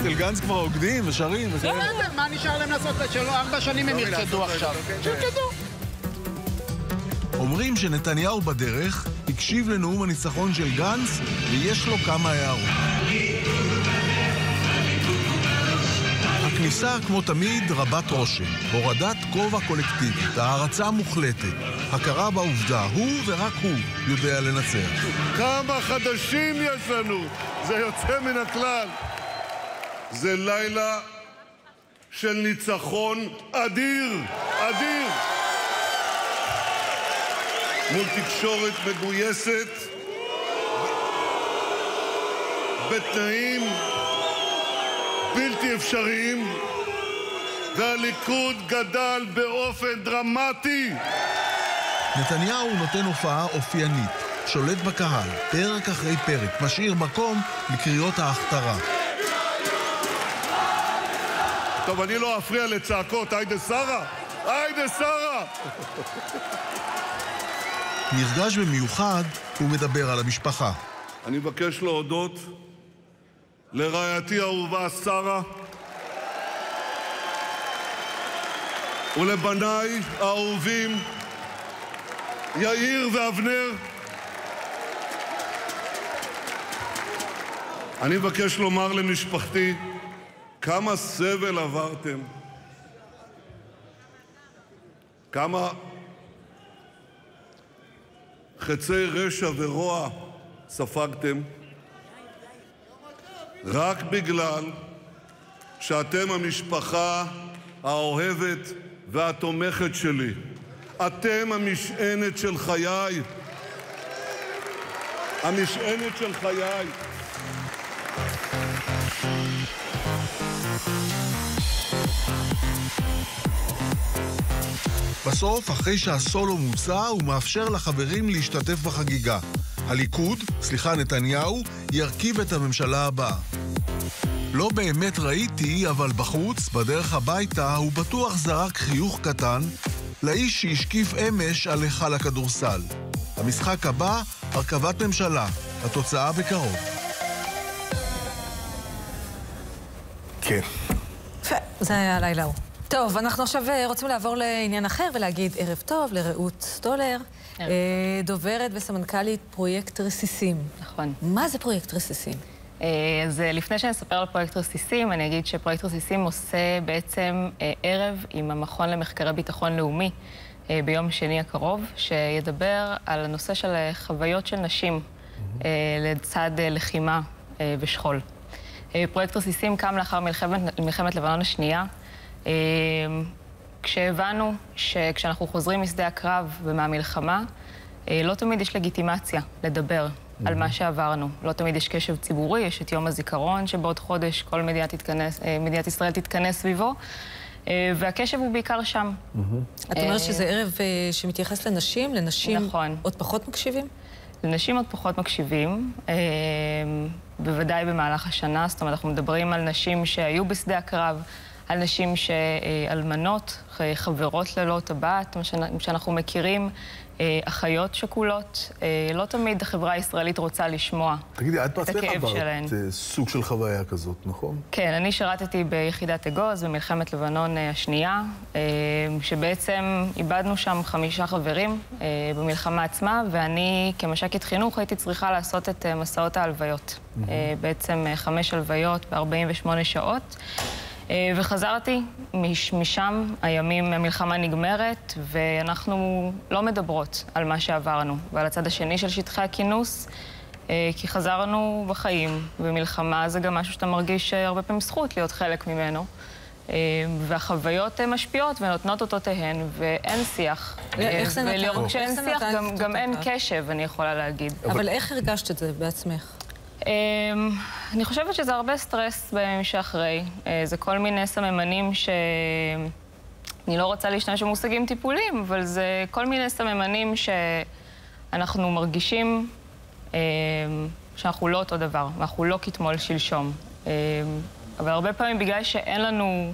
אצל גנץ כבר רוקדים ושרים וזה... בסדר, מה נשאר להם לעשות? שלא, ארבע שנים הם ירקדו עכשיו. שירקדו. אומרים שנתניהו בדרך הקשיב לנאום הניצחון של גנץ ויש לו כמה הערות. הכניסה, כמו תמיד, רבת רושם. הורדת כובע קולקטיבית, הערצה מוחלטת, הכרה בעובדה, הוא ורק הוא יודע לנצח. כמה חדשים יש לנו! זה יוצא מן הכלל. זה לילה של ניצחון אדיר, אדיר. מול תקשורת מגויסת, בתנאים בלתי אפשריים, והליכוד גדל באופן דרמטי. נתניהו נותן הופעה אופיינית, שולט בקהל, פרק אחרי פרק, משאיר מקום לקריאות ההכתרה. טוב, אני לא אפריע לצעקות, היידה שרה! היידה שרה! נרגש במיוחד, הוא מדבר על המשפחה. אני מבקש להודות לרעייתי האהובה שרה ולבניי האהובים יאיר ואבנר. אני מבקש לומר למשפחתי כמה סבל עברתם, כמה חצי רשע ורוע ספגתם, רק בגלל שאתם המשפחה האוהבת והתומכת שלי. אתם המשענת של חיי. המשענת של חיי. בסוף, אחרי שהסולו מוצע, הוא מאפשר לחברים להשתתף בחגיגה. הליכוד, סליחה נתניהו, ירכיב את הממשלה הבאה. לא באמת ראיתי, אבל בחוץ, בדרך הביתה, הוא בטוח זרק חיוך קטן לאיש שהשקיף אמש על היכל הכדורסל. המשחק הבא, הרכבת ממשלה. התוצאה בקרוב. כן. זה היה הלילה ההוא. טוב, אנחנו עכשיו אה, רוצים לעבור לעניין אחר ולהגיד ערב טוב לרעות סטולר, אה, דוברת וסמנכ"לית פרויקט רסיסים. נכון. מה זה פרויקט רסיסים? אה, אז לפני שאני אספר על פרויקט רסיסים, אני אגיד שפרויקט רסיסים עושה בעצם ערב עם המכון למחקרי ביטחון לאומי. ביום שני הקרוב, שידבר על הנושא של חוויות של נשים לצד לחימה ושכול. פרויקט רסיסים קם לאחר מלחמת, מלחמת לבנון השנייה, כשהבנו שכשאנחנו חוזרים משדה הקרב ומהמלחמה, לא תמיד יש לגיטימציה לדבר על מה שעברנו. לא תמיד יש קשב ציבורי, יש את יום הזיכרון, שבעוד חודש כל מדינת, תתכנס, מדינת ישראל תתכנס סביבו, והקשב הוא בעיקר שם. את אומרת שזה ערב שמתייחס לנשים? לנשים נכון. עוד פחות מקשיבים? לנשים עוד פחות מקשיבים, בוודאי במהלך השנה. זאת אומרת, אנחנו מדברים על נשים שהיו בשדה הקרב, על נשים שאלמנות, חברות ללא טבעת, מה שאנחנו מכירים, אחיות שכולות. לא תמיד החברה הישראלית רוצה לשמוע את הכאב שלהן. תגידי, את בעצמך עברת סוג של חוויה כזאת, נכון? כן, אני שירתתי ביחידת אגוז במלחמת לבנון השנייה, שבעצם איבדנו שם חמישה חברים במלחמה עצמה, ואני כמש"קית חינוך הייתי צריכה לעשות את מסעות ההלוויות. בעצם חמש הלוויות ב-48 שעות. וחזרתי משם, הימים, המלחמה נגמרת, ואנחנו לא מדברות על מה שעברנו. ועל הצד השני של שטחי הכינוס, כי חזרנו בחיים, ומלחמה זה גם משהו שאתה מרגיש הרבה פעמים זכות להיות חלק ממנו. והחוויות משפיעות ונותנות אותותיהן, ואין שיח. איך זה נתן? ולא רק שאין שיח, גם אין קשב, אני יכולה להגיד. אבל איך הרגשת את זה בעצמך? אני חושבת שזה הרבה סטרס בימים שאחרי. זה כל מיני סממנים ש... אני לא רוצה להשתמש במושגים טיפולים, אבל זה כל מיני סממנים שאנחנו מרגישים שאנחנו לא אותו דבר, ואנחנו לא כתמול שלשום. אבל הרבה פעמים בגלל שאין לנו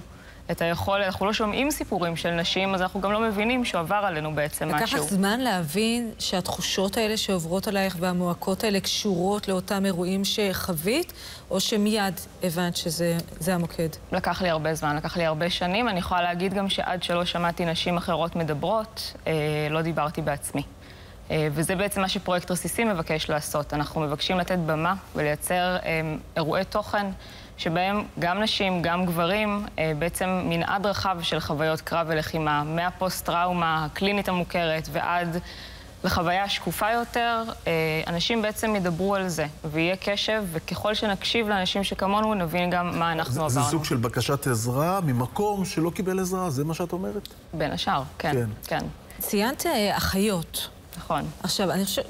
את היכולת, אנחנו לא שומעים סיפורים של נשים, אז אנחנו גם לא מבינים שעבר עלינו בעצם משהו. לקח לך זמן להבין שהתחושות האלה שעוברות עלייך והמועקות האלה קשורות לאותם אירועים שחווית, או שמיד הבנת שזה המוקד? לקח לי הרבה זמן, לקח לי הרבה שנים. אני יכולה להגיד גם שעד שלא שמעתי נשים אחרות מדברות, לא דיברתי בעצמי. וזה בעצם מה שפרויקט רסיסים מבקש לעשות. אנחנו מבקשים לתת במה ולייצר אירועי תוכן. שבהם גם נשים, גם גברים, בעצם מנעד רחב של חוויות קרב ולחימה, מהפוסט-טראומה הקלינית המוכרת ועד לחוויה השקופה יותר, אנשים בעצם ידברו על זה, ויהיה קשב, וככל שנקשיב לאנשים שכמונו, נבין גם מה אנחנו עברנו. זה סוג של בקשת עזרה ממקום שלא קיבל עזרה, זה מה שאת אומרת? בין השאר, כן, כן. ציינת אחיות. נכון. עכשיו, אני חושבת...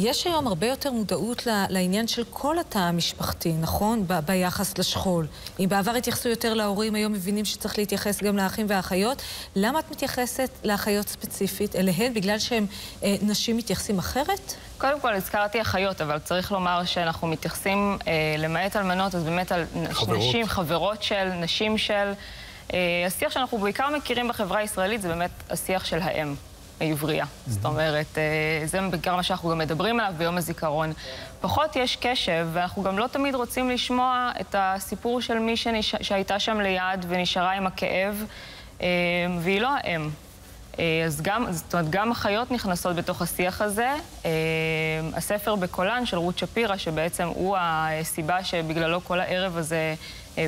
יש היום הרבה יותר מודעות לעניין של כל התא המשפחתי, נכון? ב ביחס לשכול. אם בעבר התייחסו יותר להורים, היום מבינים שצריך להתייחס גם לאחים והאחיות. למה את מתייחסת לאחיות ספציפית? אליהן בגלל שהן אה, נשים מתייחסים אחרת? קודם כל, הזכרתי אחיות, אבל צריך לומר שאנחנו מתייחסים, אה, למעט אלמנות, אז באמת על חברות. נשים, חברות של, נשים של... אה, השיח שאנחנו בעיקר מכירים בחברה הישראלית זה באמת השיח של האם. העברייה. זאת אומרת, זה בעיקר מה שאנחנו גם מדברים עליו ביום הזיכרון. פחות יש קשב, ואנחנו גם לא תמיד רוצים לשמוע את הסיפור של מי שנש... שהייתה שם ליד ונשארה עם הכאב, והיא לא האם. אז גם, זאת אומרת, גם אחיות נכנסות בתוך השיח הזה. הספר בקולן של רות שפירא, שבעצם הוא הסיבה שבגללו כל הערב הזה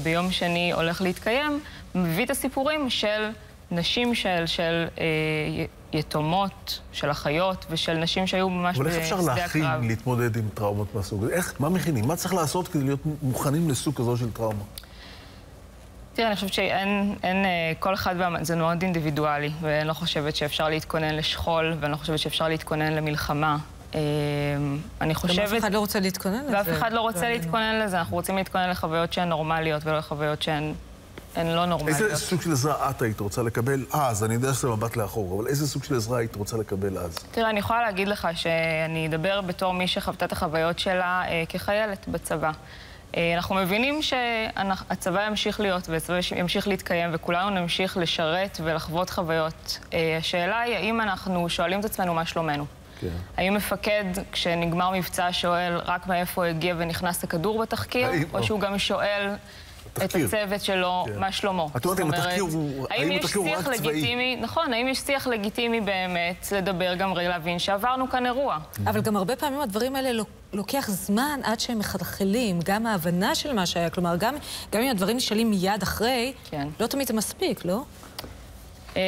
ביום שני הולך להתקיים, מביא את הסיפורים של נשים של, של יתומות, של אחיות ושל נשים שהיו ממש בשדה הקרב. אבל איך אפשר להכין להתמודד עם טראומות מהסוג הזה? איך, מה מכינים? מה צריך לעשות כדי להיות מוכנים לסוג כזו של טראומה? תראה, אני חושבת שאין, אין, כל אחד, זה מאוד אינדיבידואלי, ואני לא חושבת שאפשר להתכונן לשכול, ואני לא חושבת שאפשר להתכונן למלחמה. אני חושבת... גם אף אחד לא רוצה להתכונן לזה. ואף אחד לא רוצה להתכונן לזה, אנחנו רוצים להתכונן לחוויות שהן נורמליות ולא לחוויות שהן... הן לא נורמליות. איזה סוג של עזרה את היית רוצה לקבל אז? אני יודע שזה מבט לאחור, אבל איזה סוג של עזרה היית רוצה לקבל אז? תראה, אני יכולה להגיד לך שאני אדבר בתור מי שחוותה את החוויות שלה אה, כחיילת בצבא. אה, אנחנו מבינים שהצבא ימשיך להיות והצבא ימשיך להתקיים וכולנו נמשיך לשרת ולחוות חוויות. אה, השאלה היא האם אנחנו שואלים את עצמנו מה שלומנו. כן. האם מפקד, כשנגמר מבצע, שואל רק מאיפה הגיע ונכנס הכדור בתחקיר, או שהוא גם שואל... את הצוות שלו, כן. מה שלמה. את אומרת, אם התחקיר הוא, האם הוא רק צבאי? נכון, האם יש שיח לגיטימי באמת לדבר גם להבין שעברנו כאן אירוע. אבל גם הרבה פעמים הדברים האלה לוקח זמן עד שהם מחלחלים, גם ההבנה של מה שהיה, כלומר, גם, גם אם הדברים נשאלים מיד אחרי, כן. לא תמיד זה מספיק, לא? אה,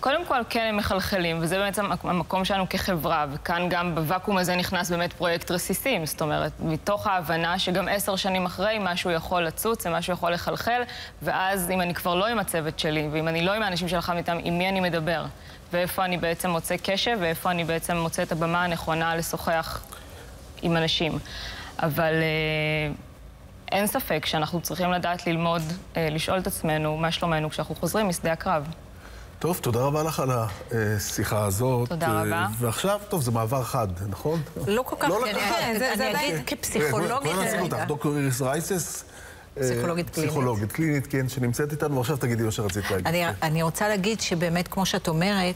קודם כל, כן, הם מחלחלים, וזה באמת המקום שלנו כחברה, וכאן גם בוואקום הזה נכנס באמת פרויקט רסיסים, זאת אומרת, מתוך ההבנה שגם עשר שנים אחרי משהו יכול לצוץ ומשהו יכול לחלחל, ואז אם אני כבר לא עם הצוות שלי, ואם אני לא עם האנשים שלך איתם, עם מי אני מדבר? ואיפה אני בעצם מוצא קשב, ואיפה אני בעצם מוצא את הבמה הנכונה לשוחח עם אנשים. אבל אה, אין ספק שאנחנו צריכים לדעת ללמוד, אה, לשאול את עצמנו מה שלומנו כשאנחנו חוזרים משדה הקרב. טוב, תודה רבה לך על השיחה הזאת. תודה אה, רבה. ועכשיו, טוב, זה מעבר חד, נכון? לא כל כך, לא כן, זה עדיין כפסיכולוגית. דוקטור איריס רייסס. פסיכולוגית קלינית. פסיכולוגית קלינית, כן, שנמצאת איתנו, ועכשיו תגידי מה שרצית להגיד. אני רוצה להגיד שבאמת, כמו שאת אומרת,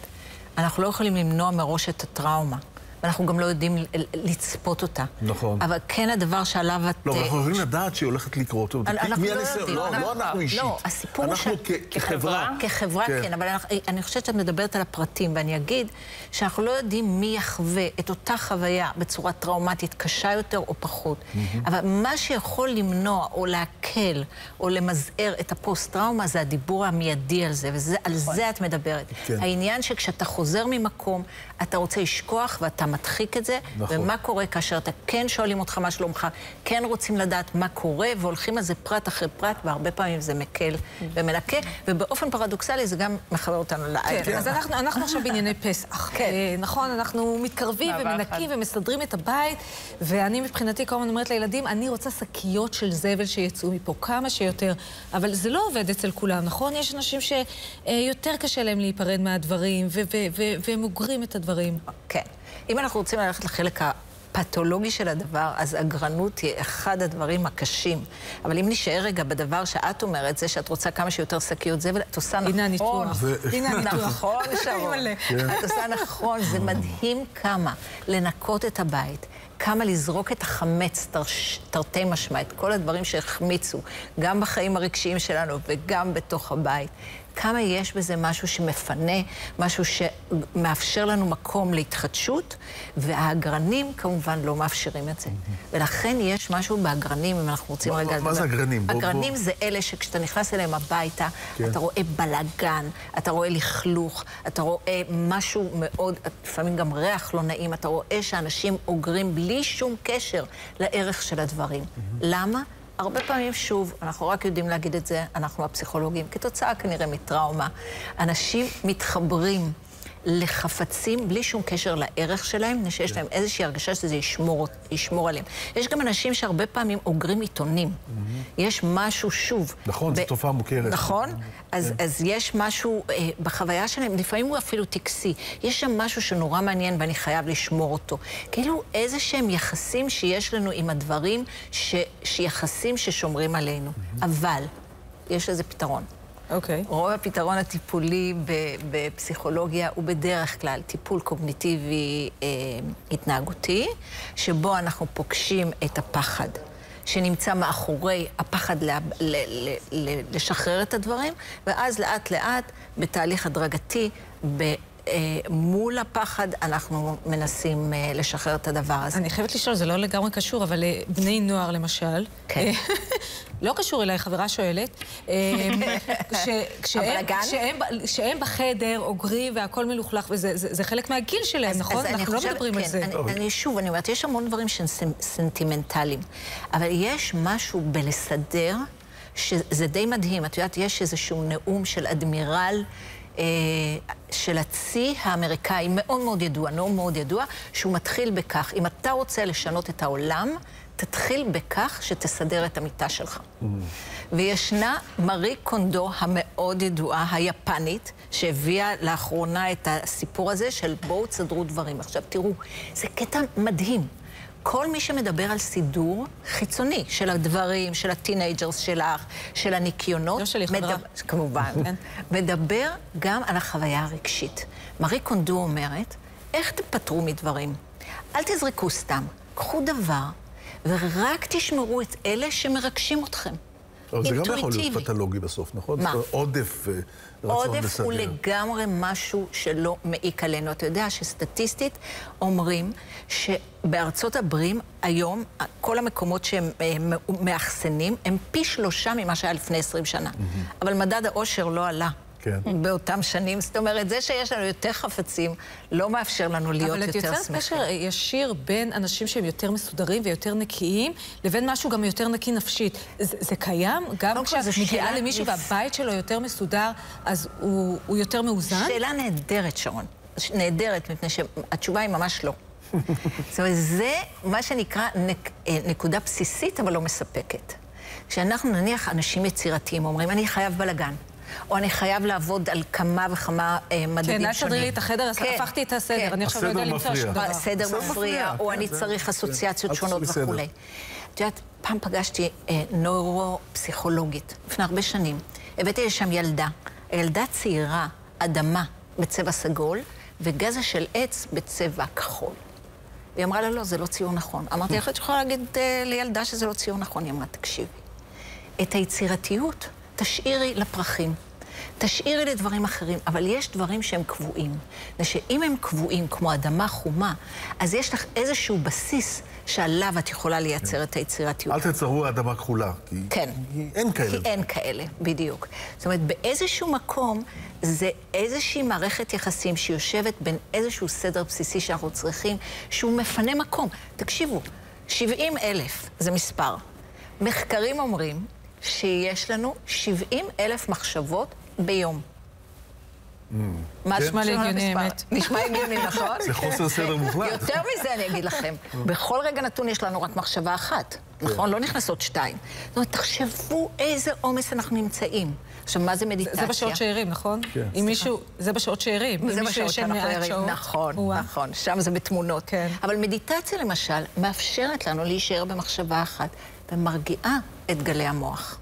אנחנו לא יכולים למנוע מראש את הטראומה. ואנחנו גם לא יודעים לצפות אותה. נכון. אבל כן הדבר שעליו את... לא, אנחנו יכולים לדעת שהיא הולכת לקרות. אנחנו לא יודעים. לא, לא אנחנו אישית. לא, הסיפור אנחנו כחברה. כחברה, כן, אבל אני חושבת שאת מדברת על הפרטים, ואני אגיד שאנחנו לא יודעים מי יחווה את אותה חוויה בצורה טראומטית קשה יותר או פחות. אבל מה שיכול למנוע או להקל או למזער את הפוסט-טראומה זה הדיבור המיידי על זה, ועל נכון. זה את מדברת. כן. העניין שכשאתה חוזר ממקום, אתה רוצה לשכוח ואתה מדחיק את זה, נכון. ומה קורה כאשר אתה כן שואלים אותך מה שלומך, כן רוצים לדעת מה קורה, והולכים על זה פרט אחרי פרט, והרבה פעמים זה מקל ומנקה, ובאופן פרדוקסלי זה גם מחבר אותנו לאייטם. כן, אז אנחנו, אנחנו עכשיו בענייני פסח. <laughs> כן. אה, נכון, אנחנו מתקרבים ומנקים ומסדרים את הבית, ואני מבחינתי כל הזמן אומרת לילדים, אני רוצה שקיות של זבל שיצאו מפה כמה שיותר, אבל זה לא עובד אצל כולם, נכון? יש אנשים שיותר קשה להם להיפרד מהדברים, והם אוגרים את הדברים. כן. אם אנחנו רוצים ללכת לחלק הפתולוגי של הדבר, אז אגרנות היא אחד הדברים הקשים. אבל אם נשאר רגע בדבר שאת אומרת, זה שאת רוצה כמה שיותר שקיות זבל, את עושה נכון. הנה הניתוח. הנה הניתוח. נכון, <laughs> שרון. כן. את עושה נכון. זה מדהים כמה לנקות את הבית. כמה לזרוק את החמץ, תרתי משמע, את כל הדברים שהחמיצו, גם בחיים הרגשיים שלנו וגם בתוך הבית. כמה יש בזה משהו שמפנה, משהו שמאפשר לנו מקום להתחדשות, והאגרנים כמובן לא מאפשרים את זה. ולכן יש משהו באגרנים, אם אנחנו רוצים רגע... מה זה אגרנים? אגרנים זה אלה שכשאתה נכנס אליהם הביתה, כן. אתה רואה בלאגן, אתה רואה לכלוך, אתה רואה משהו מאוד, לפעמים גם ריח לא נעים, אתה רואה שאנשים אוגרים בלי שום קשר לערך של הדברים. למה? הרבה פעמים, שוב, אנחנו רק יודעים להגיד את זה, אנחנו הפסיכולוגים, כתוצאה כנראה מטראומה. אנשים מתחברים לחפצים בלי שום קשר לערך שלהם, שיש להם איזושהי הרגשה שזה ישמור, ישמור עליהם. יש גם אנשים שהרבה פעמים אוגרים עיתונים. יש משהו, שוב... נכון, ב... זו תופעה מוכרת. נכון? אז, כן. אז יש משהו אה, בחוויה שלהם, לפעמים הוא אפילו טקסי. יש שם משהו שנורא מעניין ואני חייב לשמור אותו. כאילו איזה שהם יחסים שיש לנו עם הדברים, ש, שיחסים ששומרים עלינו. אבל, יש לזה פתרון. אוקיי. Okay. רוב הפתרון הטיפולי בפסיכולוגיה הוא בדרך כלל טיפול קוגניטיבי אה, התנהגותי, שבו אנחנו פוגשים את הפחד. שנמצא מאחורי הפחד ל- ל- ל- לשחרר את הדברים, ואז לאט לאט, בתהליך הדרגתי, ב- מול הפחד אנחנו מנסים אה, לשחרר את הדבר הזה. אני חייבת לשאול, זה לא לגמרי קשור, אבל אה, בני נוער למשל, כן. <laughs> לא קשור אליי, חברה שואלת, <laughs> כשהם בחדר אוגרים והכל מלוכלך, וזה חלק מהגיל שלהם, נכון? אנחנו לא מדברים על כן, זה. אני שוב, אני אומרת, יש המון דברים שהם סנטימנטליים, אבל יש משהו בלסדר, שזה די מדהים. את יודעת, יש איזשהו נאום של אדמירל. אה, של הצי האמריקאי, מאוד מאוד ידוע, נאום מאוד ידוע, שהוא מתחיל בכך, אם אתה רוצה לשנות את העולם, תתחיל בכך שתסדר את המיטה שלך. Mm. וישנה מארי קונדו המאוד ידועה, היפנית, שהביאה לאחרונה את הסיפור הזה של בואו תסדרו דברים. עכשיו תראו, זה קטע מדהים. כל מי שמדבר על סידור חיצוני של הדברים, של ה teenagers שלך, של הניקיונות, לא שלי, חברה. כמובן, <laughs> כן? מדבר גם על החוויה הרגשית. מארי קונדו אומרת, איך תפטרו מדברים? אל תזרקו סתם, קחו דבר, ורק תשמרו את אלה שמרגשים אתכם. זה גם יכול להיות פתולוגי בסוף, נכון? מה? עודף אה. עודף הוא לגמרי משהו שלא מעיק עלינו. אתה יודע שסטטיסטית אומרים שבארצות הברית היום, כל המקומות שהם אה, מאחסנים הם פי שלושה ממה שהיה לפני 20 שנה. אבל מדד העושר לא עלה. כן. באותם שנים. זאת אומרת, זה שיש לנו יותר חפצים לא מאפשר לנו להיות יותר שמחים. אבל את יוצרת קשר ישיר בין אנשים שהם יותר מסודרים ויותר נקיים, לבין משהו גם יותר נקי נפשית. זה, זה קיים? גם כשאת מגיעה למישהו והבית שלו יותר מסודר, אז הוא, הוא יותר מאוזן? שאלה נהדרת, שרון. נהדרת, מפני שהתשובה היא ממש לא. <laughs> זאת אומרת, זה מה שנקרא נק, אה, נקודה בסיסית, אבל לא מספקת. כשאנחנו נניח אנשים יצירתיים אומרים, אני חייב בלאגן. או אני חייב לעבוד על כמה וכמה אה, מדדים שונים. כן, אל תדרי לי את החדר, כן, הפכתי את הסדר, כן. אני עכשיו לא יודע למצוא שום דבר. הסדר מפריע, או אני צריך אסוציאציות שונות וכולי. את יודעת, פעם פגשתי אה, נוירו-פסיכולוגית, לפני הרבה שנים. הבאתי לשם ילדה, ילדה צעירה, אדמה בצבע סגול, וגזה של עץ בצבע כחול. היא אמרה לה, לא, זה לא ציור נכון. אמרתי לך, את יכולה להגיד אה, לילדה שזה לא ציור נכון? היא אמרה, תקשיבי, את היצירתיות תשאירי לפרחים. תשאירי לדברים אחרים, אבל יש דברים שהם קבועים. ושאם הם קבועים, כמו אדמה חומה, אז יש לך איזשהו בסיס שעליו את יכולה לייצר את היצירתיות. אל תצרו אדמה כחולה, כי... כן. כי אין כאלה. כי אין כאלה, בדיוק. זאת אומרת, באיזשהו מקום זה איזושהי מערכת יחסים שיושבת בין איזשהו סדר בסיסי שאנחנו צריכים, שהוא מפנה מקום. תקשיבו, 70 אלף זה מספר. מחקרים אומרים שיש לנו 70 אלף מחשבות ביום. Mm. מה נשמע לי הגיוני, אמת. נשמע הגיוני, נכון? זה חוסר סדר מוחלט. יותר מזה אני אגיד לכם, <laughs> בכל רגע נתון יש לנו רק מחשבה אחת, נכון? לא נכנסות שתיים. זאת אומרת, תחשבו איזה עומס אנחנו נמצאים. עכשיו, מה זה מדיטציה? זה בשעות שערים, נכון? כן. אם מישהו... זה בשעות שערים. זה בשעות שאנחנו ערים, נכון, נכון. שם זה בתמונות. כן. אבל מדיטציה, למשל, מאפשרת לנו להישאר במחשבה אחת, ומרגיעה את גלי המוח.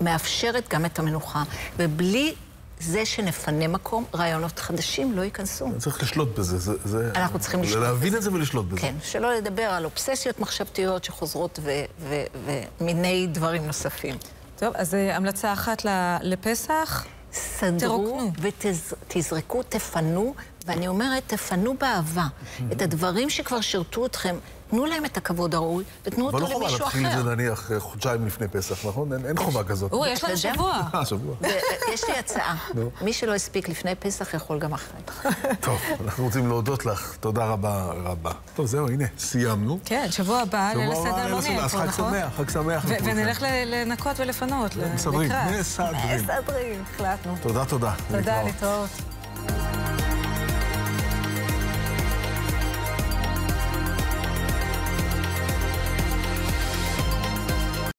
מאפשרת גם את המנוחה, ובלי זה שנפנה מקום, רעיונות חדשים לא ייכנסו. צריך לשלוט בזה, זה... זה... אנחנו צריכים לשלוט בזה. להבין את זה ולשלוט בזה. כן, שלא לדבר על אובססיות מחשבתיות שחוזרות ומיני דברים נוספים. טוב, אז אה, המלצה אחת לפסח. סדרו ותזרקו, תפנו, ואני אומרת, תפנו באהבה <laughs> את הדברים שכבר שירתו אתכם תנו להם את הכבוד הראוי, ותנו אותו למישהו אחר. אבל לא חובה להתחיל את זה נניח אה, חודשיים לפני פסח, נכון? אין חובה כזאת. אורי, יש לנו שבוע. אה, שבוע. יש לי הצעה. מי שלא הספיק לפני פסח יכול גם אחרי. <laughs> טוב, אנחנו רוצים להודות לך. תודה רבה רבה. טוב, זהו, הנה, סיימנו. כן, שבוע הבא, ליל הסדר לא נהיה פה, נכון? חג שמח, חג שמח. ונלך לנקות ולפנות. מסדרים, מסדרים. מסדרים, החלטנו. תודה, תודה. תודה, להתראות.